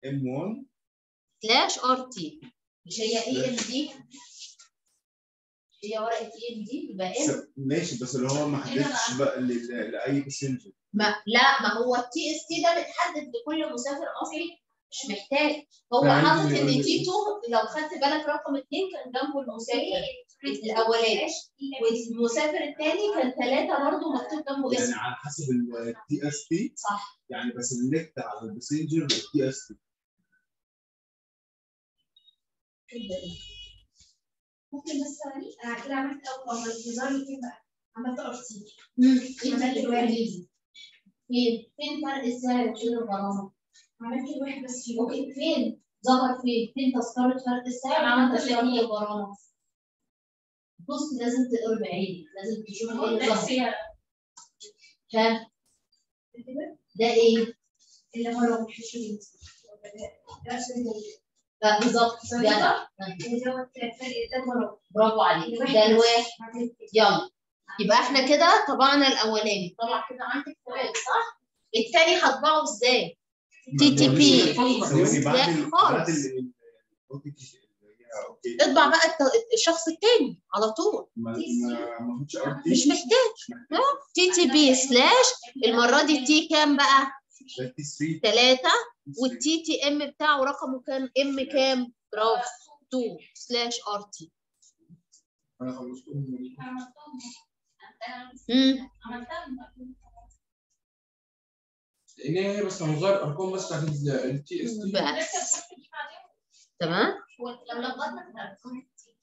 M1 slash RT مش هي EMD هي ورقة EMD يبقى M ماشي بس اللي هو ما حددش بقى. لأي passenger ما لا ما هو ال TST ده متحدد لكل مسافر أصلي مش محتاج. هو حاطط إن T2 لو خدت بالك رقم اثنين كان جنبه المسافر الأولاني. والمسافر الثاني كان ثلاثة برضه مكتوب جنبه يعني اسم. على حسب ال TST صح. يعني بس النت على ال passenger وال TST ممكن بس ثواني أنا كده عملت أول مرة. لي فين بقى عملت ار سي عملت الواحد؟ فين؟ فين فرق السعر وفين الغرامه عملت الواحد بس فيهم أوكي فين؟ ظهر فين؟ فين تذكرة فرق السعر عملت تذكره الغرامه بص لازم تقرأ بعينك لازم تشوف إيه ها؟ ده إيه؟ اللي هو مش شريط لا بالظبط. ده مرة برافو عليك. ده الواحد يلا. يبقى إحنا كده طبعنا الأولاني. طلع كده عندك فوائد صح؟ التاني هطبعه إزاي؟ TTP خالص. اطبع بقى الت- الشخص التاني على طول. مش محتاج. TTP slash المرة دي T كام بقى؟ 33 ثلاثة وال TTM بتاعه رقمه كام؟ M كام؟ برافو. 2 slash RT. امم لأن هي بس هنغير أرقام بس بتاعت ال TST. بس. تمام؟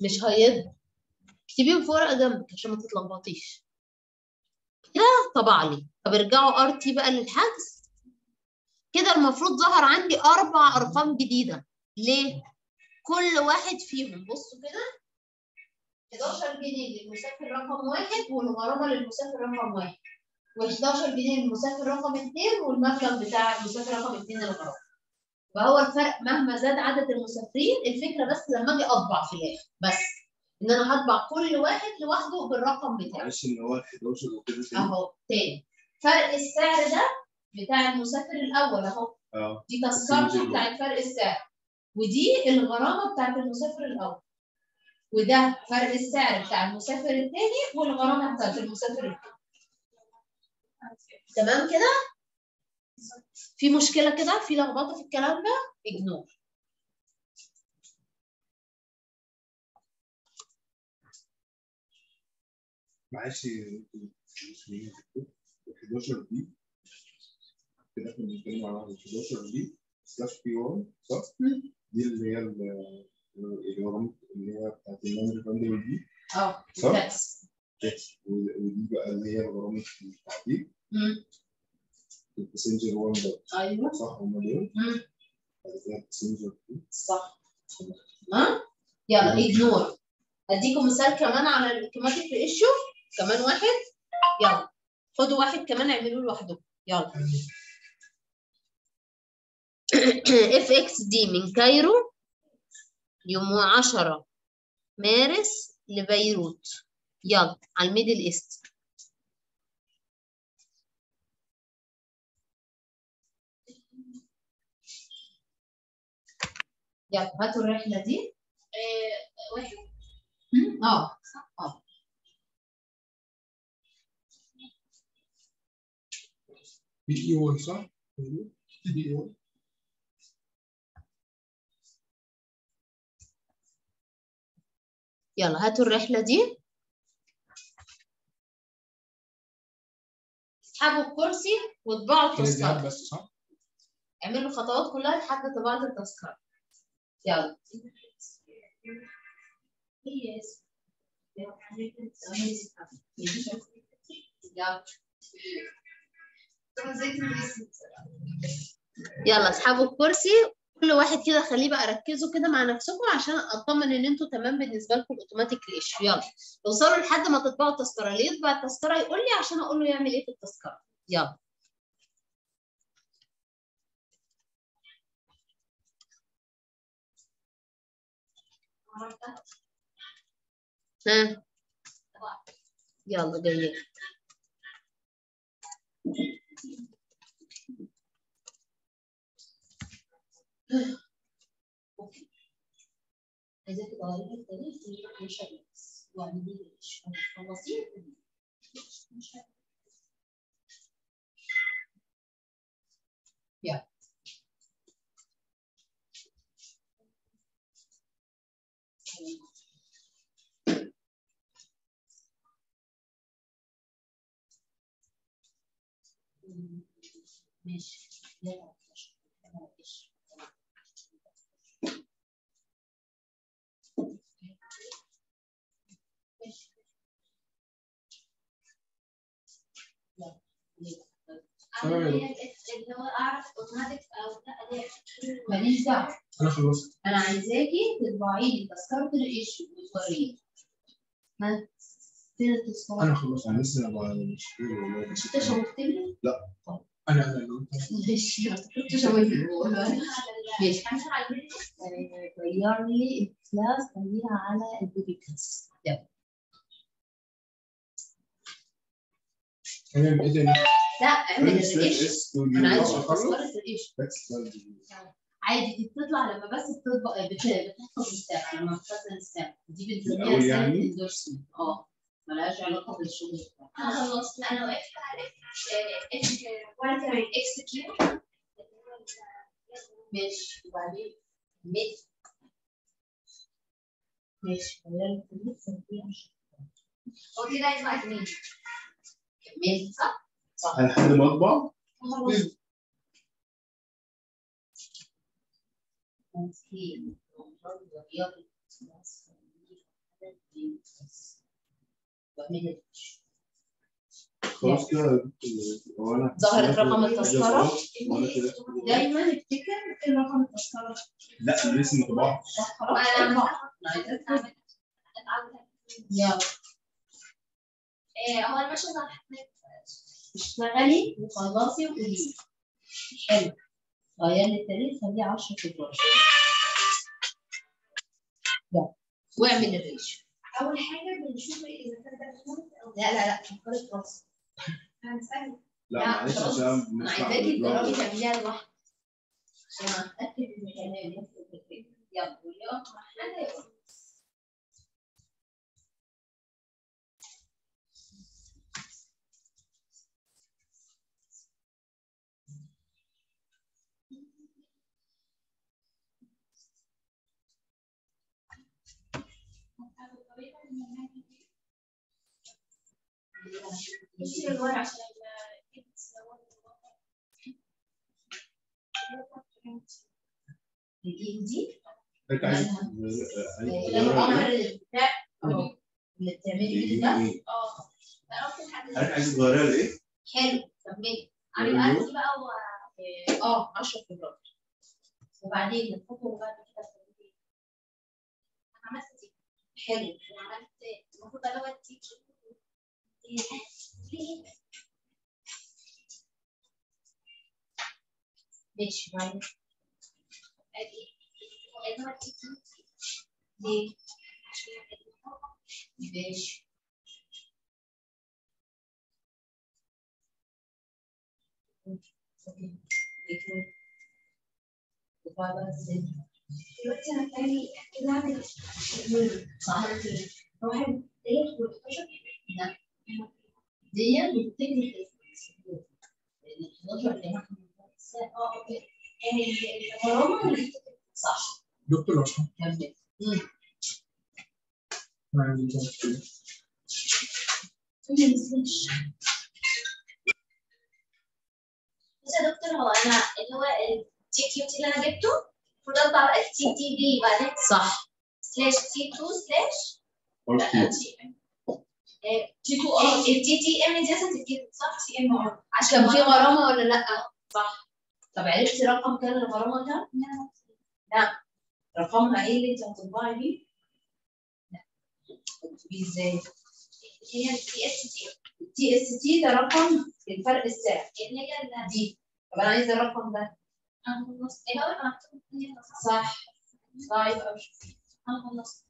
مش هيض. اكتبيهم في ورقه جنبك عشان ما تتلخبطيش. كده طبع لي. طب ارجعوا RT بقى للحجز. كده المفروض ظهر عندي أربع أرقام جديدة. ليه؟ كل واحد فيهم بصوا كده. 11 جنيه للمسافر رقم واحد والغرامة للمسافر رقم واحد. و11 جنيه للمسافر رقم اثنين والمبلغ بتاع المسافر رقم اثنين الغرامه فهو الفرق مهما زاد عدد المسافرين الفكرة بس لما أجي أطبع في الآخر. بس إن أنا هطبع كل واحد لوحده بالرقم بتاعه. معلش اللي هو ال 11 وكده. أهو تاني. فرق السعر ده بتاع المسافر الأول اهو آه دي تذكرته بتاعت فرق السعر ودي الغرامه بتاعت المسافر الأول وده فرق السعر بتاع المسافر الثاني والغرامه بتاعت المسافر الثاني تمام كده في مشكله كده في لخبطه في الكلام ده ignore معلش ال 11 دي كده إحنا بنتكلم على ال 11 دي slash P1 صح؟ دي اللي هي اللي هي بتاعت ال non-refundable دي آه صح؟ ودي بقى اللي هي الغرامات التعديل مم. ال passenger 1 ده أيوه صح هم دول. بعد كده ال passenger 2 صح تمام يلا ignore اديكم مثال كمان على ال automatic issue كمان واحد يلا خدوا واحد كمان اعملوه لوحده يلا FXD من كايرو يوم 10 مارس لبيروت. يلا على الميدل إيست. يلا هاتوا الرحلة دي. آه، واحد. آه. آه. بي إي 1 صح؟ بي إي 1 يلا هاتوا الرحلة دي. اسحبوا الكرسي واطبعوا التذكرة ذهب بس صح؟ اعملوا الخطوات كلها لحد طباعة التذكرة يلا. يلا اسحبوا الكرسي كل واحد كده خليه بقى ركزوا كده مع نفسكم عشان أطمن إن أنتوا تمام بالنسبة لكم الاوتوماتيك يلا. اوصلوا لحد ما تطبعوا التذكرة. اللي يطبع التذكرة؟ يقول لي عشان أقول له يعمل إيه في التذكرة. يلا. ها. يلا جاية عايزاك تغيري التاريخ مش هيبس واعملي لي إيش خلصيه مش. يلا ماشي يلا ماشي هو أعرف اوتوماتيك أو لا ماليش دعوة. أنا خلصت أنا عايزاكي تطبعي لي تذكرة ال issue وتوريني ها فين التذكره؟ أنا خلصت أنا لسه مش انت شوفتني لي؟ أنا أنا قلت ماشي ما كنت شوفتني ماشي. آه، غير لي ال class خليها على ال BB class. يلا. هنعمل إيه تاني؟ لا اعمل to أنا عايز أشوف الريش backslash عادي دي بتطلع لما بس بتطبق بت- بتحفظ الساعة لما بتخزن الساعة دي بنسميها ساعه يعني؟ اندورسمنت آه. ملهاش علاقة بالشغل. بتاعها أنا خلصت أنا وقفت على إكس ولا كمان إكس كيو ماشي. وبعدين ماشي. ماشي هو كده هيطلع اتنين كملت صح؟ صح لحد ما اطبع خلاص كده. ظهرت رقم التذكرة. دايما افتكر رقم التذكرة. لا لسه ما طبعتش. خلاص أنا. يلا. إيه هو المشهد اشتغلي وخلصي وقولي حلو. غير لي التاريخ خليه 10 فبراير. يلا. واعمل الريش أول حاجة بنشوف اذا كان ده أو لا لا لا فكرت راسي هنسال لا لا، معلش. عشان بنسمع عايزاكي. تجربي تعمليها لوحدك. عشان أتأكد إن كلامي نفس الفكرة يلا اقرا حاجة آه لايه؟ حلو كملي على الأرض بقى و 10 فبراير وبعدين عملت دي حلو وعملت المفروض اللي هو التيكي ماشي بعدين ادي اللي هو التيكي ليه؟ عشان ماشي أوكي لكن وبعد إزاي؟ دلوقتي أنا تاني كده اعمل صح واحد ديت و11 لا دي بتكتب لأن 11 اللي إحنا آه أوكي الغرامه اللي صح دكتور كمل أنا عندي. بص يا دكتور هو أنا اللي هو التي كيو تي اللي أنا جبته المفروض اطبع بقى تي تي بي بعدين صح سلاش تي 2 سلاش تي 2 آه التي تي ام دي تتكتب صح تي ام آه عشان كان في غرامة. غرامه ولا لا؟ صح طب عرفتي رقم كان الغرامه ده؟ لا رقمها إيه اللي انت هتطبعي بيه؟ لا تكتبيه إزاي؟ هي ال TST ال TST ده رقم الفرق السعر اللي هي دي طب أنا عايزه الرقم ده أنا خلصت إيه هو صح مش أنا خلصت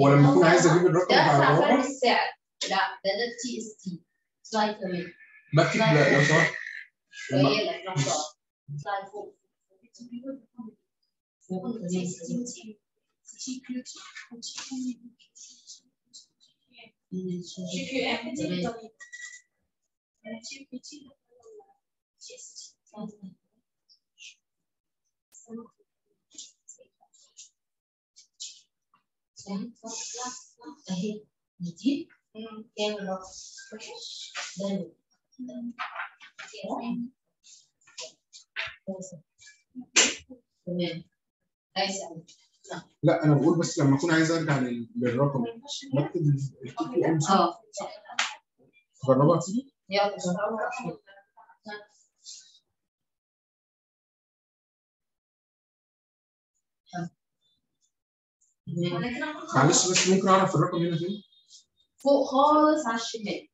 هو لما اكون عايز أجيب الرقم ده بتاع بتاع فرق السعر لا ده ده التي اس تي سلايد كمان بكتب لا لو سمحت لما- وهي لك نقطه سلايد فوق فوق تي تي تي تي كيو تي تي كيو ام دي تمام. طبيعي تي كيو تي تي اس تي اهي دي كام الرقم ده تمام عايز لا أنا بقول بس لما أكون عايز أرجع لل- للرقم. بكتب ام آه. جربها؟ يلا. تمام. معلش بس ممكن أعرف الرقم هنا فين؟ فوق خالص على الشمال.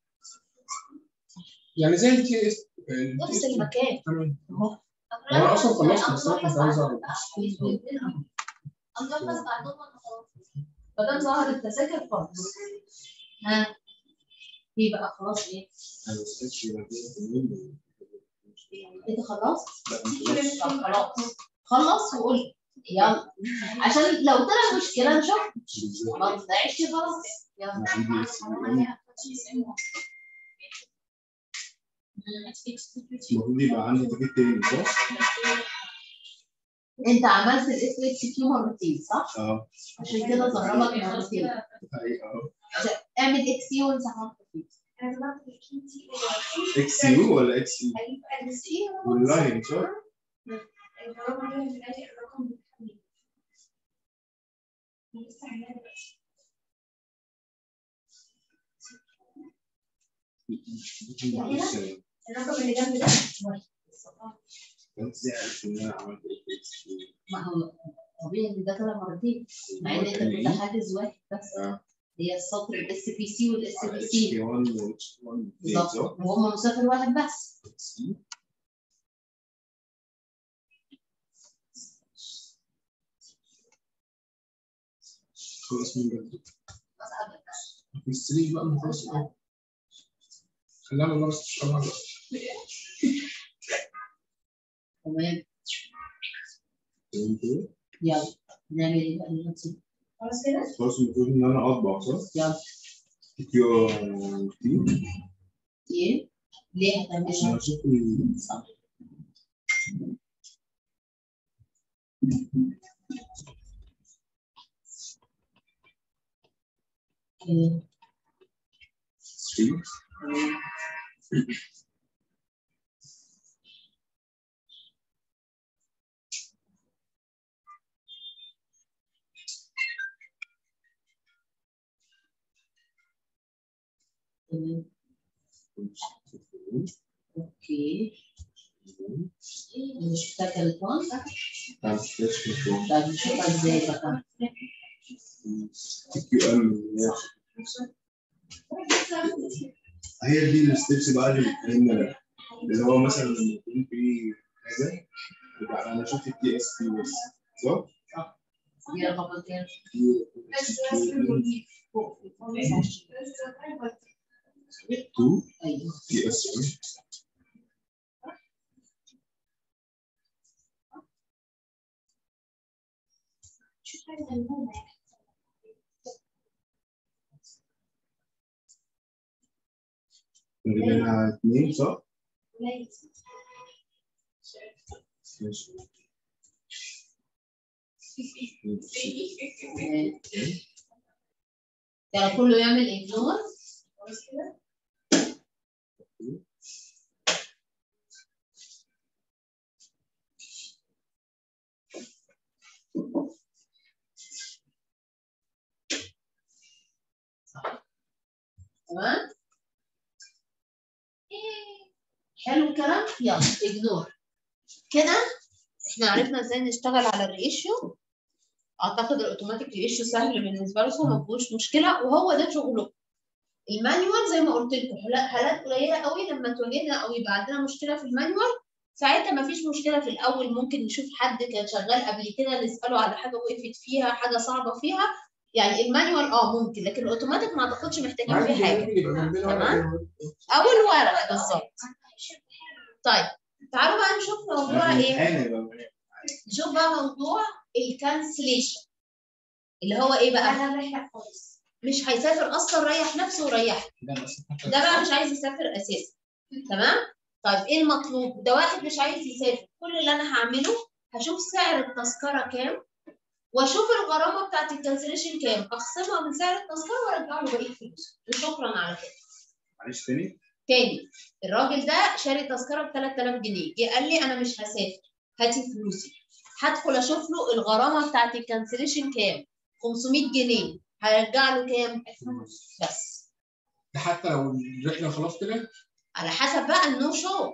يعني زي اس نفس المكان. تمام. أهو. أنا أصلا خلصت بس أنا كنت عايز أعرف. انضفت بعدهم خلاص ما دام ظهر التذاكر خلاص ها. في بقى خلاص إيه؟ أنا ما دي منين انت خلصت خلاص خلص وقول لي. يلا عشان لو طلع مشكلة نشوف ما طلعش خلاص يلا المفروض يبقى عندي ticket تاني صح؟ انت عملت ال SXQ مرتين صح؟ آه عشان كده ظهرلك مرتين آه عشان اعمل XU وامسح مرتين XU ولا XU؟ وال line صح؟ ما هو طبيعي ان ده طلع مرتين مع ان انت كنت حاجز واحد بس هي السطر الاس بي سي والاس بي سي بي 1 واتش 1 بالظبط؟ وهم مسافر واحد بس خلاص من بدري في السرير بقى من خلاص الأول. خلينا نقول بس تشرب مرة تمام فهمت إيه؟ يلا نعمل إيه بقى دلوقتي؟ خلاص كده خلاص المفروض ان أنا اطبع صح؟ يلا QT إيه؟ ليه عشان هتعملها؟ أشوف ال- صح إيه. 3 تمام. أوكي مش شفتها كانت وان بتاع السبيس كنترول طيب نشوفها إزاي بقى كيو ام هي دي الستبس بقى اللي بتكلمنا اللي هو مثلا لما يكون في حاجة يبقى أنا شفت التي اس تي بس. صح؟ دي رقم كام؟ تو أيوه تي اس منها اثنين صح؟ ماشي تمام. يعني كله يعمل اجنور تمام حلو الكلام؟ يلا اجنور كده إحنا عرفنا إزاي نشتغل على الريشيو أعتقد ال automatic reissue سهل بالنسبة لكم ما فيهوش مشكلة. وهو ده شغله. ال manual زي ما قلت لكم حالات قليلة قوي. لما تواجهنا أو يبقى عندنا مشكلة في ال manual ساعتها ما فيش مشكلة في الأول. ممكن نشوف حد كان شغال قبل كده نسأله على حاجة وقفت فيها حاجة صعبة فيها. يعني ال manual آه ممكن. لكن الاوتوماتيك ما أعتقدش محتاجين فيه حاجة. تمام. ورقة أو الورق بالظبط. طيب تعالوا بقى نشوف موضوع إيه؟ نشوف بقى موضوع ال cancellation اللي هو إيه بقى؟ مش هيسافر أصلا ريح نفسه وريح. ده بقى مش عايز يسافر أساسا. تمام؟ طيب إيه المطلوب؟ ده واحد مش عايز يسافر. كل اللي أنا هعمله هشوف سعر التذكرة كام وأشوف الغرامة بتاعت ال cancellation كام. أخصمها من سعر التذكرة وارجع له بقية فلوسه وشكرا على كده. معلش تاني. تاني. الراجل ده شاري تذكرة ب 3000 جنيه. جه قال لي أنا مش هسافر هاتي فلوسي. هدخل أشوف له الغرامة بتاعت ال cancellation كام؟ 500 جنيه. هرجع له كام؟ بس. ده حتى لو الرحلة خلاص طلعت؟ على حسب بقى ال no show.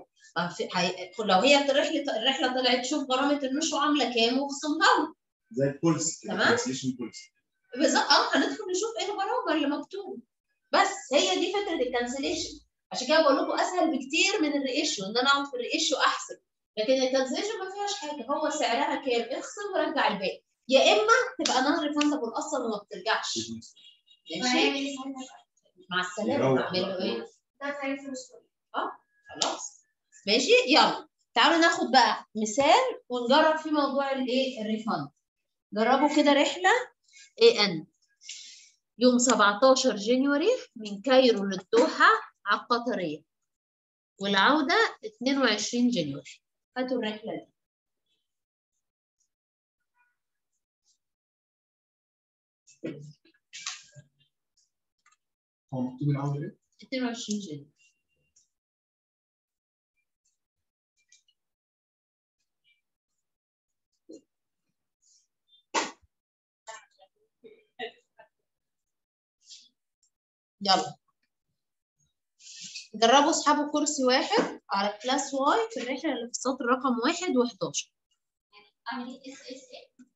لو هي الرحلة الرحلة طلعت شوف غرامة ال no show عاملة كام واخصمها له. زي البولس. تمام. بالظبط. أه هندخل نشوف إيه الغرامة اللي مكتوبه بس هي دي فكرة ال cancellation عشان كده بقول لكم أسهل بكتير من ال reissue إن أنا أقعد في ال reissue احسن لكن ال cancellation ما فيهاش حاجة هو سعرها كام؟ اخصم ورجع الباقي. يا إما تبقى non-refundable أصلا وما بترجعش. ماشي؟ مع السلامة. يروح اعمل له إيه؟ مش خلاص. ماشي؟ يلا. تعالوا ناخد بقى مثال ونجرب في موضوع الايه ال refund جربوا كده رحلة. AN يوم 17 جانيوري من كايرو للدوحة. على القطرية. والعودة 22 جانيوري هاتوا الرحلة دي. هو مكتوب العودة إيه؟ 22 جانيوري يلا. جربوا اسحبوا كرسي واحد على class Y في الرحلة اللي في السطر رقم واحد و11 اعمل إيه SS إيه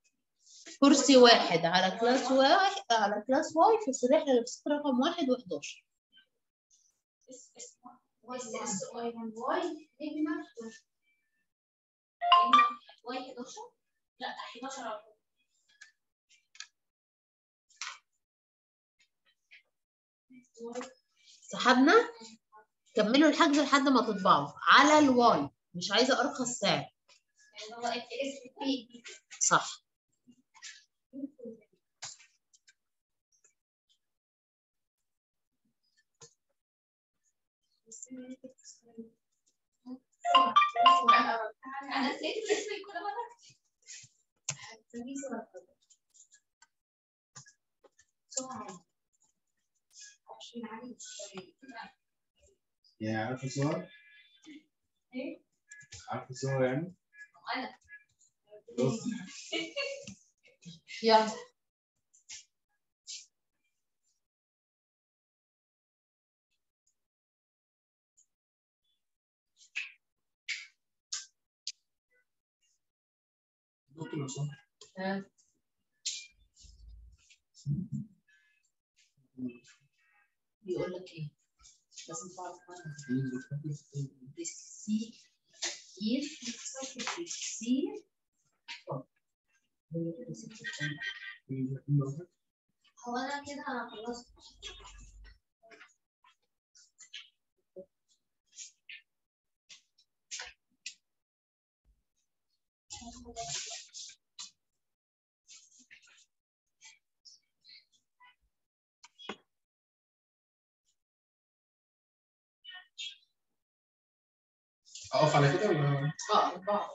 كرسي واحد على class واحد على class Y في الرحلة اللي في السطر رقم واحد و11 اس اس واي اس واي واي ليه بنفسه Y 11 لا 11 على. سحبنا كملوا الحجز لحد ما تطبعوا على الواي. مش عايزة أرخص سعر. صح. أنا نسيت الاسم كل مره يعني عارفه صور؟ إيه عارفه صور يعني؟ أنا بص يلا دكتور لو سمحت ها. بيقول لك إيه لازم تعرف بالسي كتير بالسي هو أنا كده أنا خلصت اقف على كده ولا آه أربعة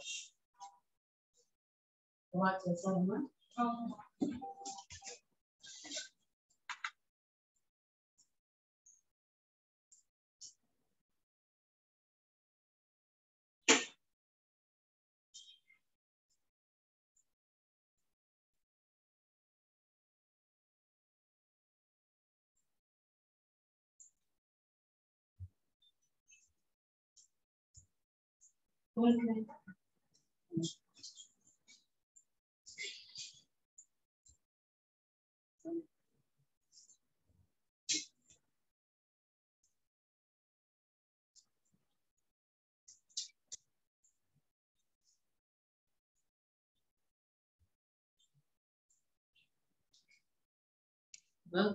اوعى تنساهم تمام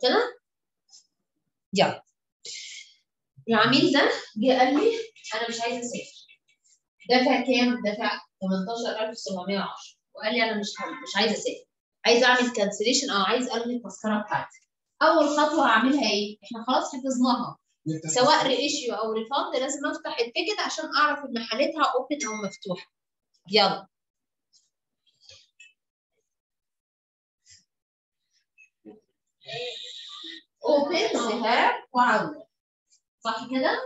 كده؟ يلا العميل ده جه قال لي أنا مش عايز أسافر دافع كام؟ دافع 18710 وقال لي أنا مش مش عايز أسافر. عايز أعمل cancellation أو عايز الغي التذكرة بتاعتي. أول خطوة هعملها إيه؟ إحنا خلاص حفظناها. سواء reissue أو refund لازم أفتح ال ticket عشان أعرف إن حالتها open أو مفتوحة. يلا. open ذهاب وعوده صح كده؟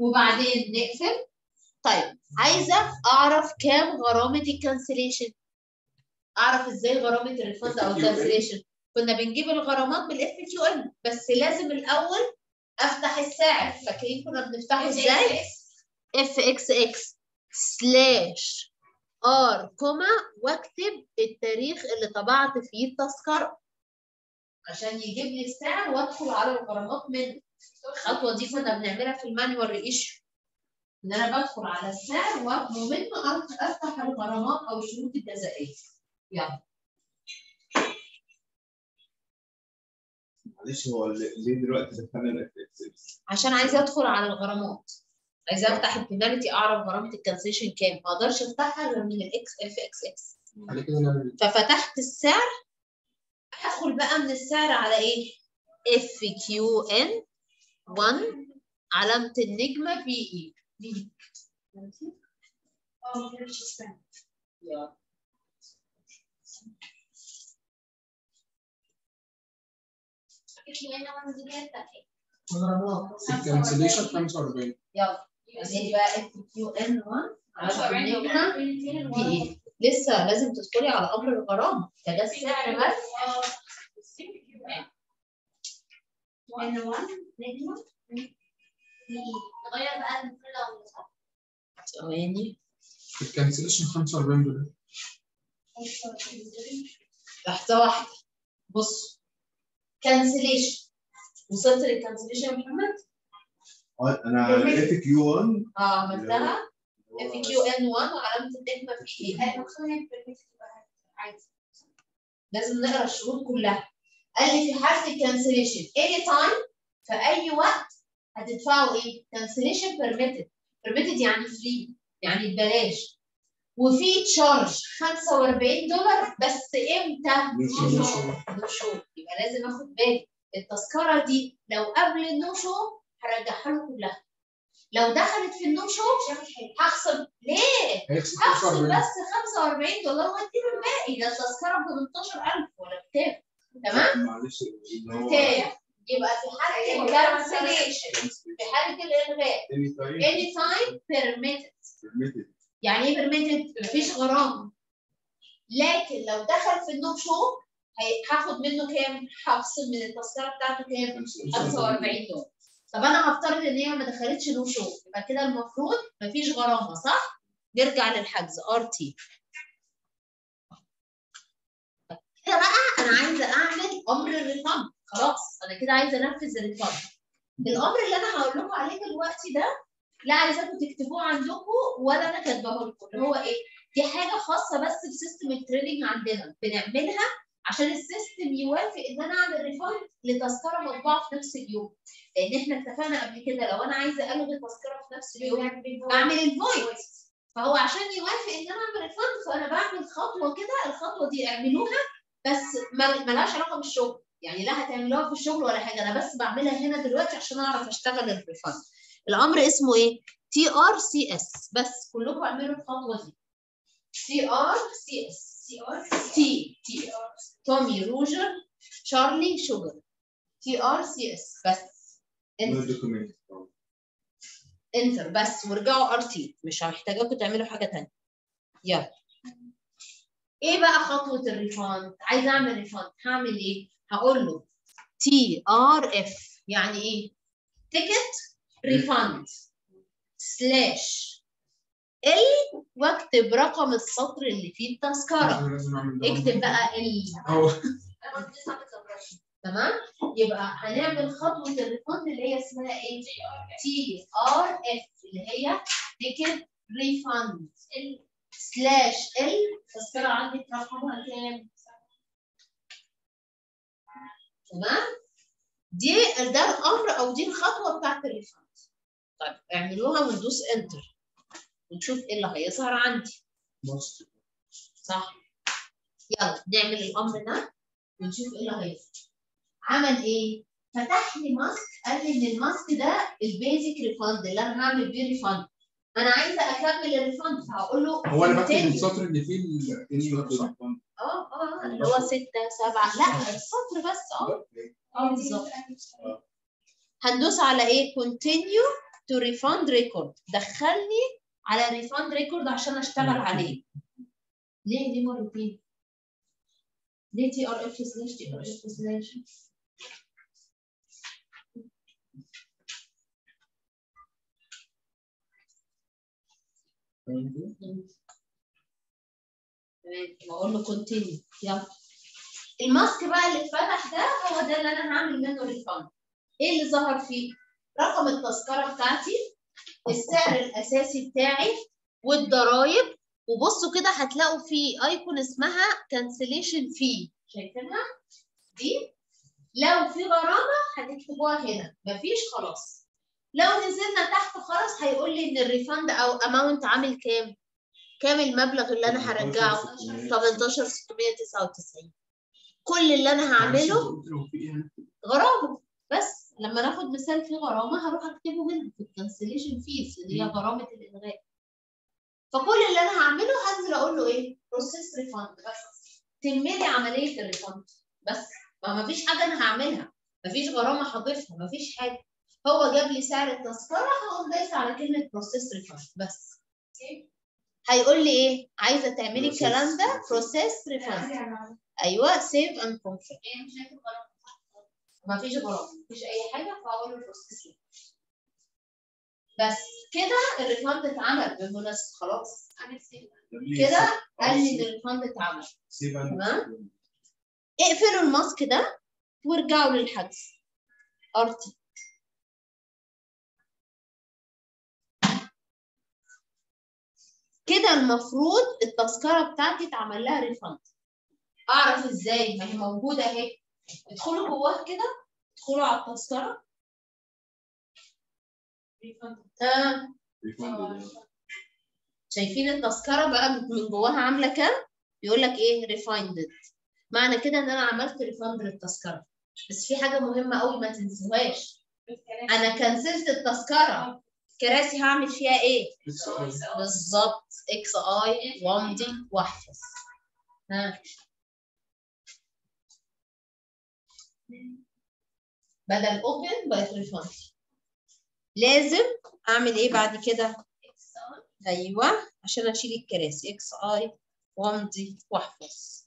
وبعدين نقفل. طيب عايزة أعرف كام غرامة ال cancellation أعرف إزاي غرامة ال refund أو ال cancellation كنا بنجيب الغرامات بال FQN بس لازم الأول أفتح السعر فاكرين كنا بنفتحه إزاي؟ اف إكس إكس سلاش ار كوما واكتب التاريخ اللي طبعت فيه التذكرة. عشان يجيب لي السعر وأدخل على الغرامات منه الخطوة دي كنا بنعملها في ال manual reissue إن أنا بدخل على السعر ومنه أفتح الغرامات أو الشروط الجزائية. يلا. معلش هو ليه دلوقتي دخلنا ال FX عشان عايزة أدخل على الغرامات. عايزة أفتح البينالتي أعرف غرامة ال cancellation كام. ما أقدرش أفتحها غير من الاكس اف إكس إكس ففتحت السعر ادخل بقى من السعر على إيه؟ FQN 1 علامة النجمة PE دي آه كده مش هستنى يلا. QN 1 دي اللي بتاعت إيه؟ غرامات ال cancellation 45 يلا بعدين بقى FQN 1 علامه النجمه PE لسه لازم تدخلي على أمر الغرامه ده ده السعر بس. N 1 نجمه نغير بقى المفردة صح؟ ثواني. ال cancellation 45 دولار. لحظه واحدة. بص. cancellation وصلت لل cancellation يا محمد؟ آه أنا ال FQ 1 آه عملتها. FQN 1 وعلامه النجمه PE؟ عادي. لازم نقرأ الشروط كلها. قال لي في حاله ال cancellation any time في أي وقت هتدفعوا إيه؟ cancellation permitted permitted يعني free يعني ببلاش وفي charge 45 دولار بس إمتى؟ no show. يبقى لازم آخد بالي التذكرة دي لو قبل ال no show هرجعها له كلها لو دخلت في ال no show هخصم ليه؟ هخصم 45 بس 45 دولار واديله الباقي ده التذكرة ب 18000 ولا بكام؟ تمام؟ معلش؟ يبقى في حالة ال cancellation في حالة الالغاء any time permitted permitted. يعني إيه permitted؟ مفيش غرامة لكن لو دخل في ال no show هاخد منه كام؟ هخصم من التذكرة بتاعته كام؟ 45 دولار طب أنا هفترض إن هي ما دخلتش no show يبقى كده المفروض مفيش غرامة صح؟ نرجع للحجز RT كده بقى أنا عايزة أعمل أمر ال refund خلاص أنا كده عايزة أنفذ ال refund الأمر اللي أنا هقول لكم عليه دلوقتي ده لا عايزاكم تكتبوه عندكم ولا أنا كاتباه لكم. اللي هو إيه؟ دي حاجة خاصة بس ب system ال training عندنا. بنعملها عشان ال system يوافق إن أنا أعمل refund لتذكرة مطبوعة في نفس اليوم. لأن إحنا اتفقنا قبل كده لو أنا عايزة ألغي تذكرة في نفس اليوم بعمل ال void فهو عشان يوافق إن أنا أعمل refund فأنا بعمل خطوة كده. الخطوة دي اعملوها بس ما- ملهاش علاقة بالشغل. يعني لا هتعملوها في الشغل ولا حاجة. أنا بس بعملها هنا دلوقتي عشان أعرف أشتغل ال refund الأمر اسمه إيه؟ TRCS بس كلكم اعملوا الخطوة دي. تي ار سي اس سي ار تي تي تومي روجر تشارلي شوجر تي ار سي اس بس enter. enter بس. وارجعوا RT مش محتاجاكم تعملوا حاجة تانية. يلا. إيه بقى خطوة ال refund عايزة أعمل refund هعمل إيه؟ هقول له TRF يعني إيه؟ ticket refund slash L واكتب رقم السطر اللي فيه التذكرة. اكتب بقى L تمام؟ يبقى هنعمل خطوة ال refund اللي هي اسمها إيه؟ TRF اللي هي ticket refund slash L التذكرة عندك رقمها كام؟ تمام؟ دي ده الأمر أو دي الخطوة بتاعت ال refund طيب اعملوها وندوس enter ونشوف إيه اللي هيظهر عندي. صح؟ يلا نعمل الأمر ده ونشوف إيه اللي هيحصل عمل إيه؟ فتح لي mask قال لي إن ال mask ده ال basic refund اللي أنا هعمل بيه refund أنا عايزة أكمل ال refund فهقول له هو أنا بكتب. السطر اللي فيه؟ آه. آه اللي هو ستة سبعة. لا السطر بس آه. آه بالظبط. هندوس على إيه؟ Continue to refund record. دخلني على refund record عشان أشتغل عليه. ليه؟ ليه مرتين ليه تي ار اف سلاش تي ار اف سلاش تمام واقول له continue. يلا. ال mask بقى اللي اتفتح ده هو ده اللي أنا هعمل منه refund إيه اللي ظهر فيه؟ رقم التذكرة بتاعتي السعر الأساسي بتاعي والضرايب. وبصوا كده هتلاقوا في icon اسمها cancellation fee شايفينها؟ دي؟ لو في غرامة هتكتبوها هنا. مفيش؟ خلاص. لو نزلنا تحت خالص هيقول لي إن ال refund amount عامل كام؟ كام المبلغ اللي أنا هرجعه؟ 18699 كل اللي أنا هعمله غرامة. بس لما ناخد مثال في غرامة هروح أكتبه هنا في ال cancellation fees اللي هي غرامة الالغاء فكل اللي أنا هعمله هنزل أقول له إيه؟ process refund بس تم لي عملية ال refund. بس ما فيش حاجة أنا هعملها. ما فيش غرامة هضيفها. ما فيش حاجة. هو جاب لي سعر التذكرة هقوم دايسة على كلمة process refund بس. هيقول لي إيه؟ عايزة تعملي الكلام ده process refund أيوه. save and confirm ما فيش غلط. ما فيش أي حاجة فاقول له process بس كده ال refund اتعمل بالمناسبة. خلاص. كده قال لي إن ال refund اتعمل. تمام؟ اقفلوا الماسك ده وارجعوا للحجز. أرتي. كده المفروض التذكرة بتاعتي اتعمل لها ريفند أعرف إزاي؟ ما هي موجودة أهي. ادخلوا جواها كده. ادخلوا على التذكرة. ها شايفين التذكرة بقى من جواها عاملة كام؟ يقول لك إيه؟ refunded معنى كده إن أنا عملت refund للتذكرة. بس في حاجة مهمة قوي ما تنسوهاش. أنا cancel ت التذكرة. كراسي هعمل فيها إيه؟ بالظبط. XI وامضي واحفظ. ها. بدل open بقت refund لازم أعمل إيه بعد كده؟ أيوه عشان أشيل الكراسي. XI وامضي واحفظ.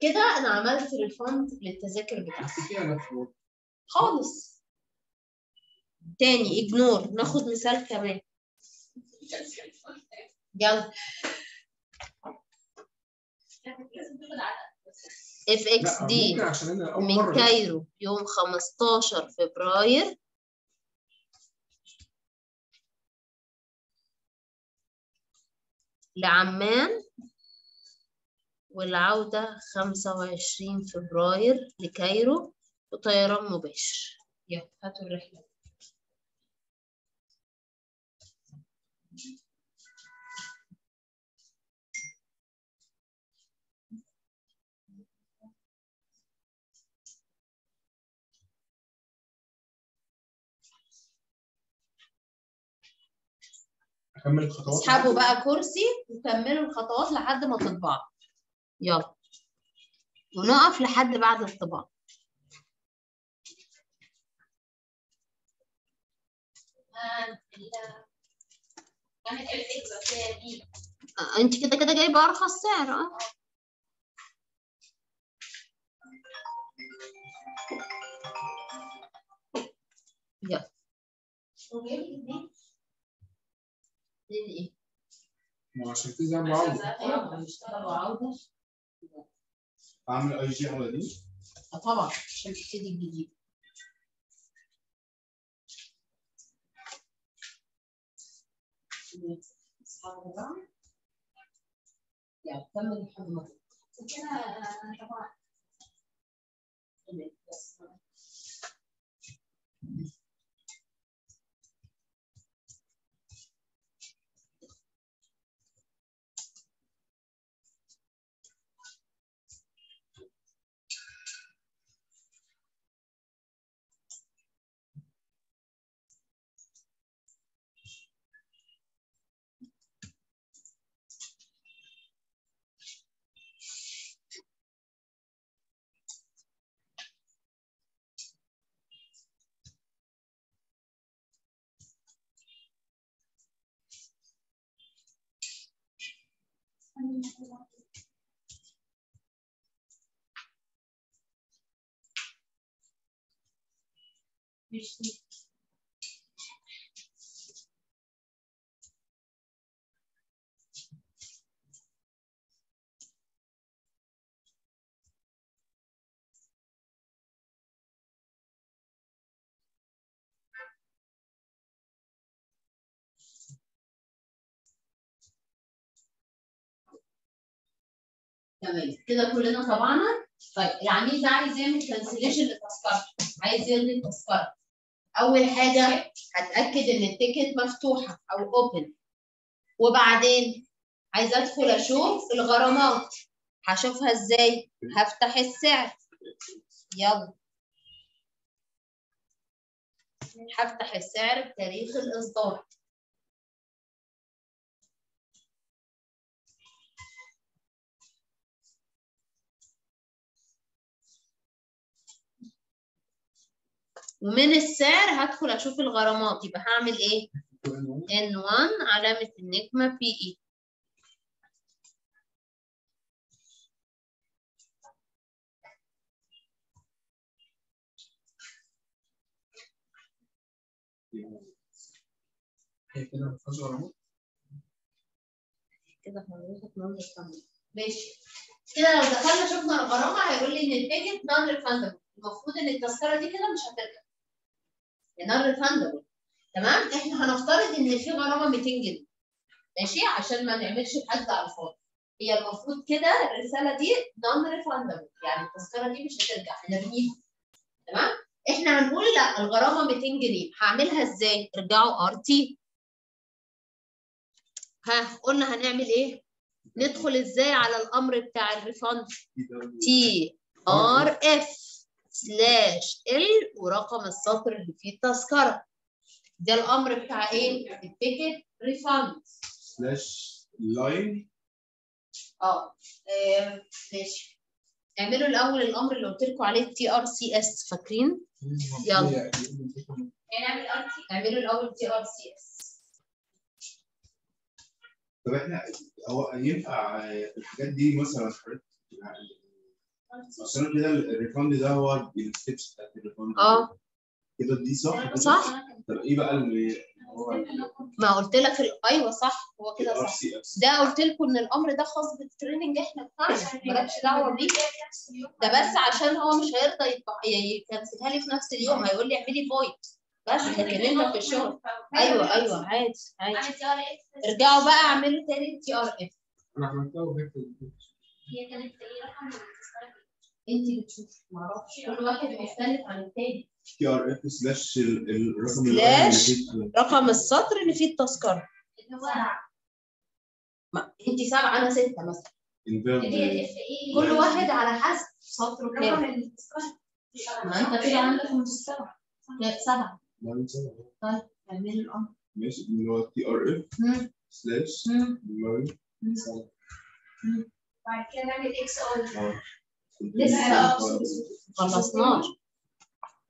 كده أنا عملت refund للتذاكر بتاعتي. خالص. تاني ignore ناخد مثال كمان. يلا. FXD من كايرو يوم 15 فبراير. لعمان. والعودة 25 فبراير لكايرو. وطيران مباشر. يلا هاتوا الرحلة. اكمل الخطوات. اسحبوا بقى كرسي وكملوا الخطوات لحد ما تطبعوا. يلا. ونقف لحد بعد الطباعة آه، انت كده كده جايبة أرخص سعر آه. يلا. إيه ما عشان في أيوه اشتغل وعوده اعمل اي جي على دي طبعا عشان تبتدي الجديد بقى يلا كمل لحد ما تطلع. تمام. كده كلنا طبعنا طيب العميل ده عايز يعمل cancellation للتذكره عايز يلغي التذكرة. أول حاجة هتأكد إن ال ticket مفتوحة أو open وبعدين عايزه أدخل أشوف الغرامات. هشوفها إزاي؟ هفتح السعر. يلا. هفتح السعر بتاريخ الإصدار. ومن السعر هدخل أشوف الغرامات. يبقى هعمل إيه؟ N1 علامة النجمة P كده كده ماشي. كده لو دخلنا شفنا الغرامة هيقول لي إن ال ticket non-refundable المفروض إن التذكرة دي كده مش هترجع. non-refundable تمام؟ إحنا هنفترض إن في غرامة 200 جنيه. ماشي؟ عشان ما نعملش حد على الفاضي هي المفروض كده الرسالة دي non-refundable يعني التذكرة دي مش هترجع هنرميها تمام؟ إحنا هنقول لا الغرامة 200 جنيه. هعملها إزاي؟ ارجعوا RT ها قلنا هنعمل إيه؟ ندخل إزاي على الأمر بتاع ال refund T RF slash L ورقم السطر اللي فيه التذكرة. ده الأمر بتاع إيه؟ ال ticket refund. slash line آه ماشي. اعملوا الأول الأمر اللي قلت لكم عليه TRCS فاكرين؟ يلا. نعمل RT اعملوا الأول TRCS طب إحنا هو ينفع الحاجات دي مثلا؟ حضرتك اصل أنا كده ال refund ده هو ال steps بتاعت ال refund آه. كده دي صح؟ صح. طب إيه بقى اللي هو؟ ما قلت لك ال- أيوه صح هو كده صح. ده قلت لكم ان الامر ده خاص بال training إحنا بتاعنا مالكش دعوة بيه. ده بس عشان هو مش هيرضى يطبع- ي- ي cancel ها لي في نفس اليوم هيقول لي اعملي void. بس لكن انت في الشغل. أيوه أيوه عادي عادي. اف ارجعوا بقى اعملوا تاني تي ار اف أنا عملتها وجبت البيت. هي كانت إيه رقم؟ انت بتشوفي معرفش. كل واحد مختلف عن التاني. تي ار اف سلاش ال- الرقم سلاش رقم السطر اللي فيه التذكرة. اللي هو ما انت سبعة أنا ستة مثلا. إيه. كل واحد على حسب سطره كام. رقم التذكرة ما انت كده عندك من السبعه لا، سبعة. ما ينفع. اعملي الأمر. ماشي. اللي هو TRF. slash بعد كده نعمل X اول لسه. خلصناش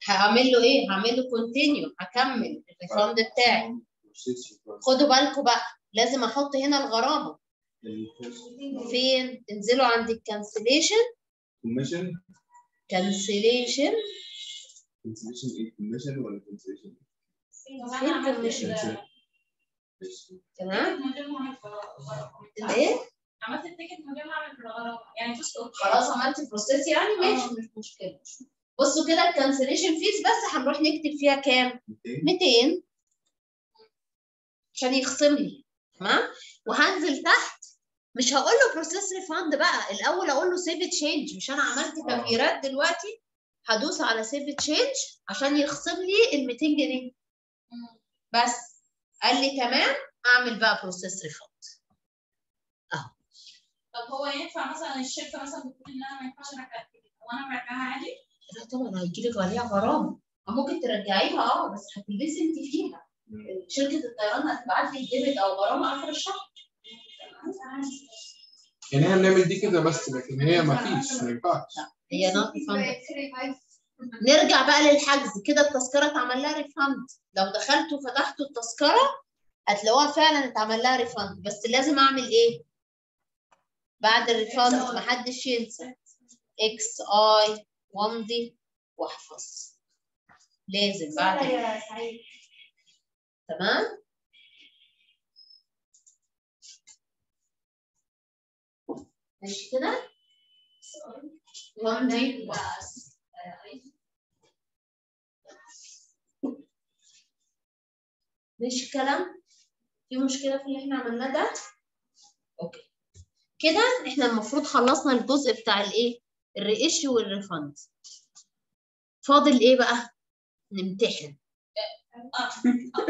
هعمل له إيه؟ هعمل له continue هكمل ال refund بتاعي خدوا بالكم بقى لازم أحط هنا الغرامة فين؟ انزلوا عند ال cancellation commission cancellation cancellation إيه commission ولا cancellation فين ال commission تمام؟ الايه؟ عملت ال ticket من غير ما أعمل بالغرامه يعني خلاص عملت process يعني ماشي مش مشكلة. بصوا كده ال cancellation fees بس هنروح نكتب فيها كام؟ 200 عشان يخصم لي تمام؟ وهنزل تحت. مش هقول له process refund بقى. الأول أقول له save change مش أنا عملت تغييرات دلوقتي هدوس على save change عشان يخصم لي ال 200 جنيه. بس. قال لي تمام. أعمل بقى process refund طب هو ينفع مثلا الشركة مثلا بتقول ان أنا ما ينفعش ارجع ال ticket وأنا مرجعها عادي؟ لا طبعا هيجي لك عليها غرامه ممكن ترجعيها آه بس هتلبسي انت فيها. شركة الطيران هتبعت لي debit أو غرامه آخر الشهر. يعني إحنا بنعمل دي كده بس لكن هي ما فيش ما ينفعش. هي نوت نرجع بقى للحجز. كده التذكرة اتعمل لها refund لو دخلتوا فتحتوا التذكرة هتلاقوها فعلا اتعمل لها refund بس لازم أعمل إيه؟ بعد ال refund محدش ينسى. XI وامضي واحفظ. لازم بعد تمام؟ ماشي كده؟ وامضي واحفظ. ماشي الكلام؟ في مشكلة في اللي إحنا عملناه ده؟ أوكي. كده إحنا المفروض خلصنا الجزء بتاع الايه الريشيو والريفند فاضل إيه بقى؟ نمتحن. آه، آه، آه.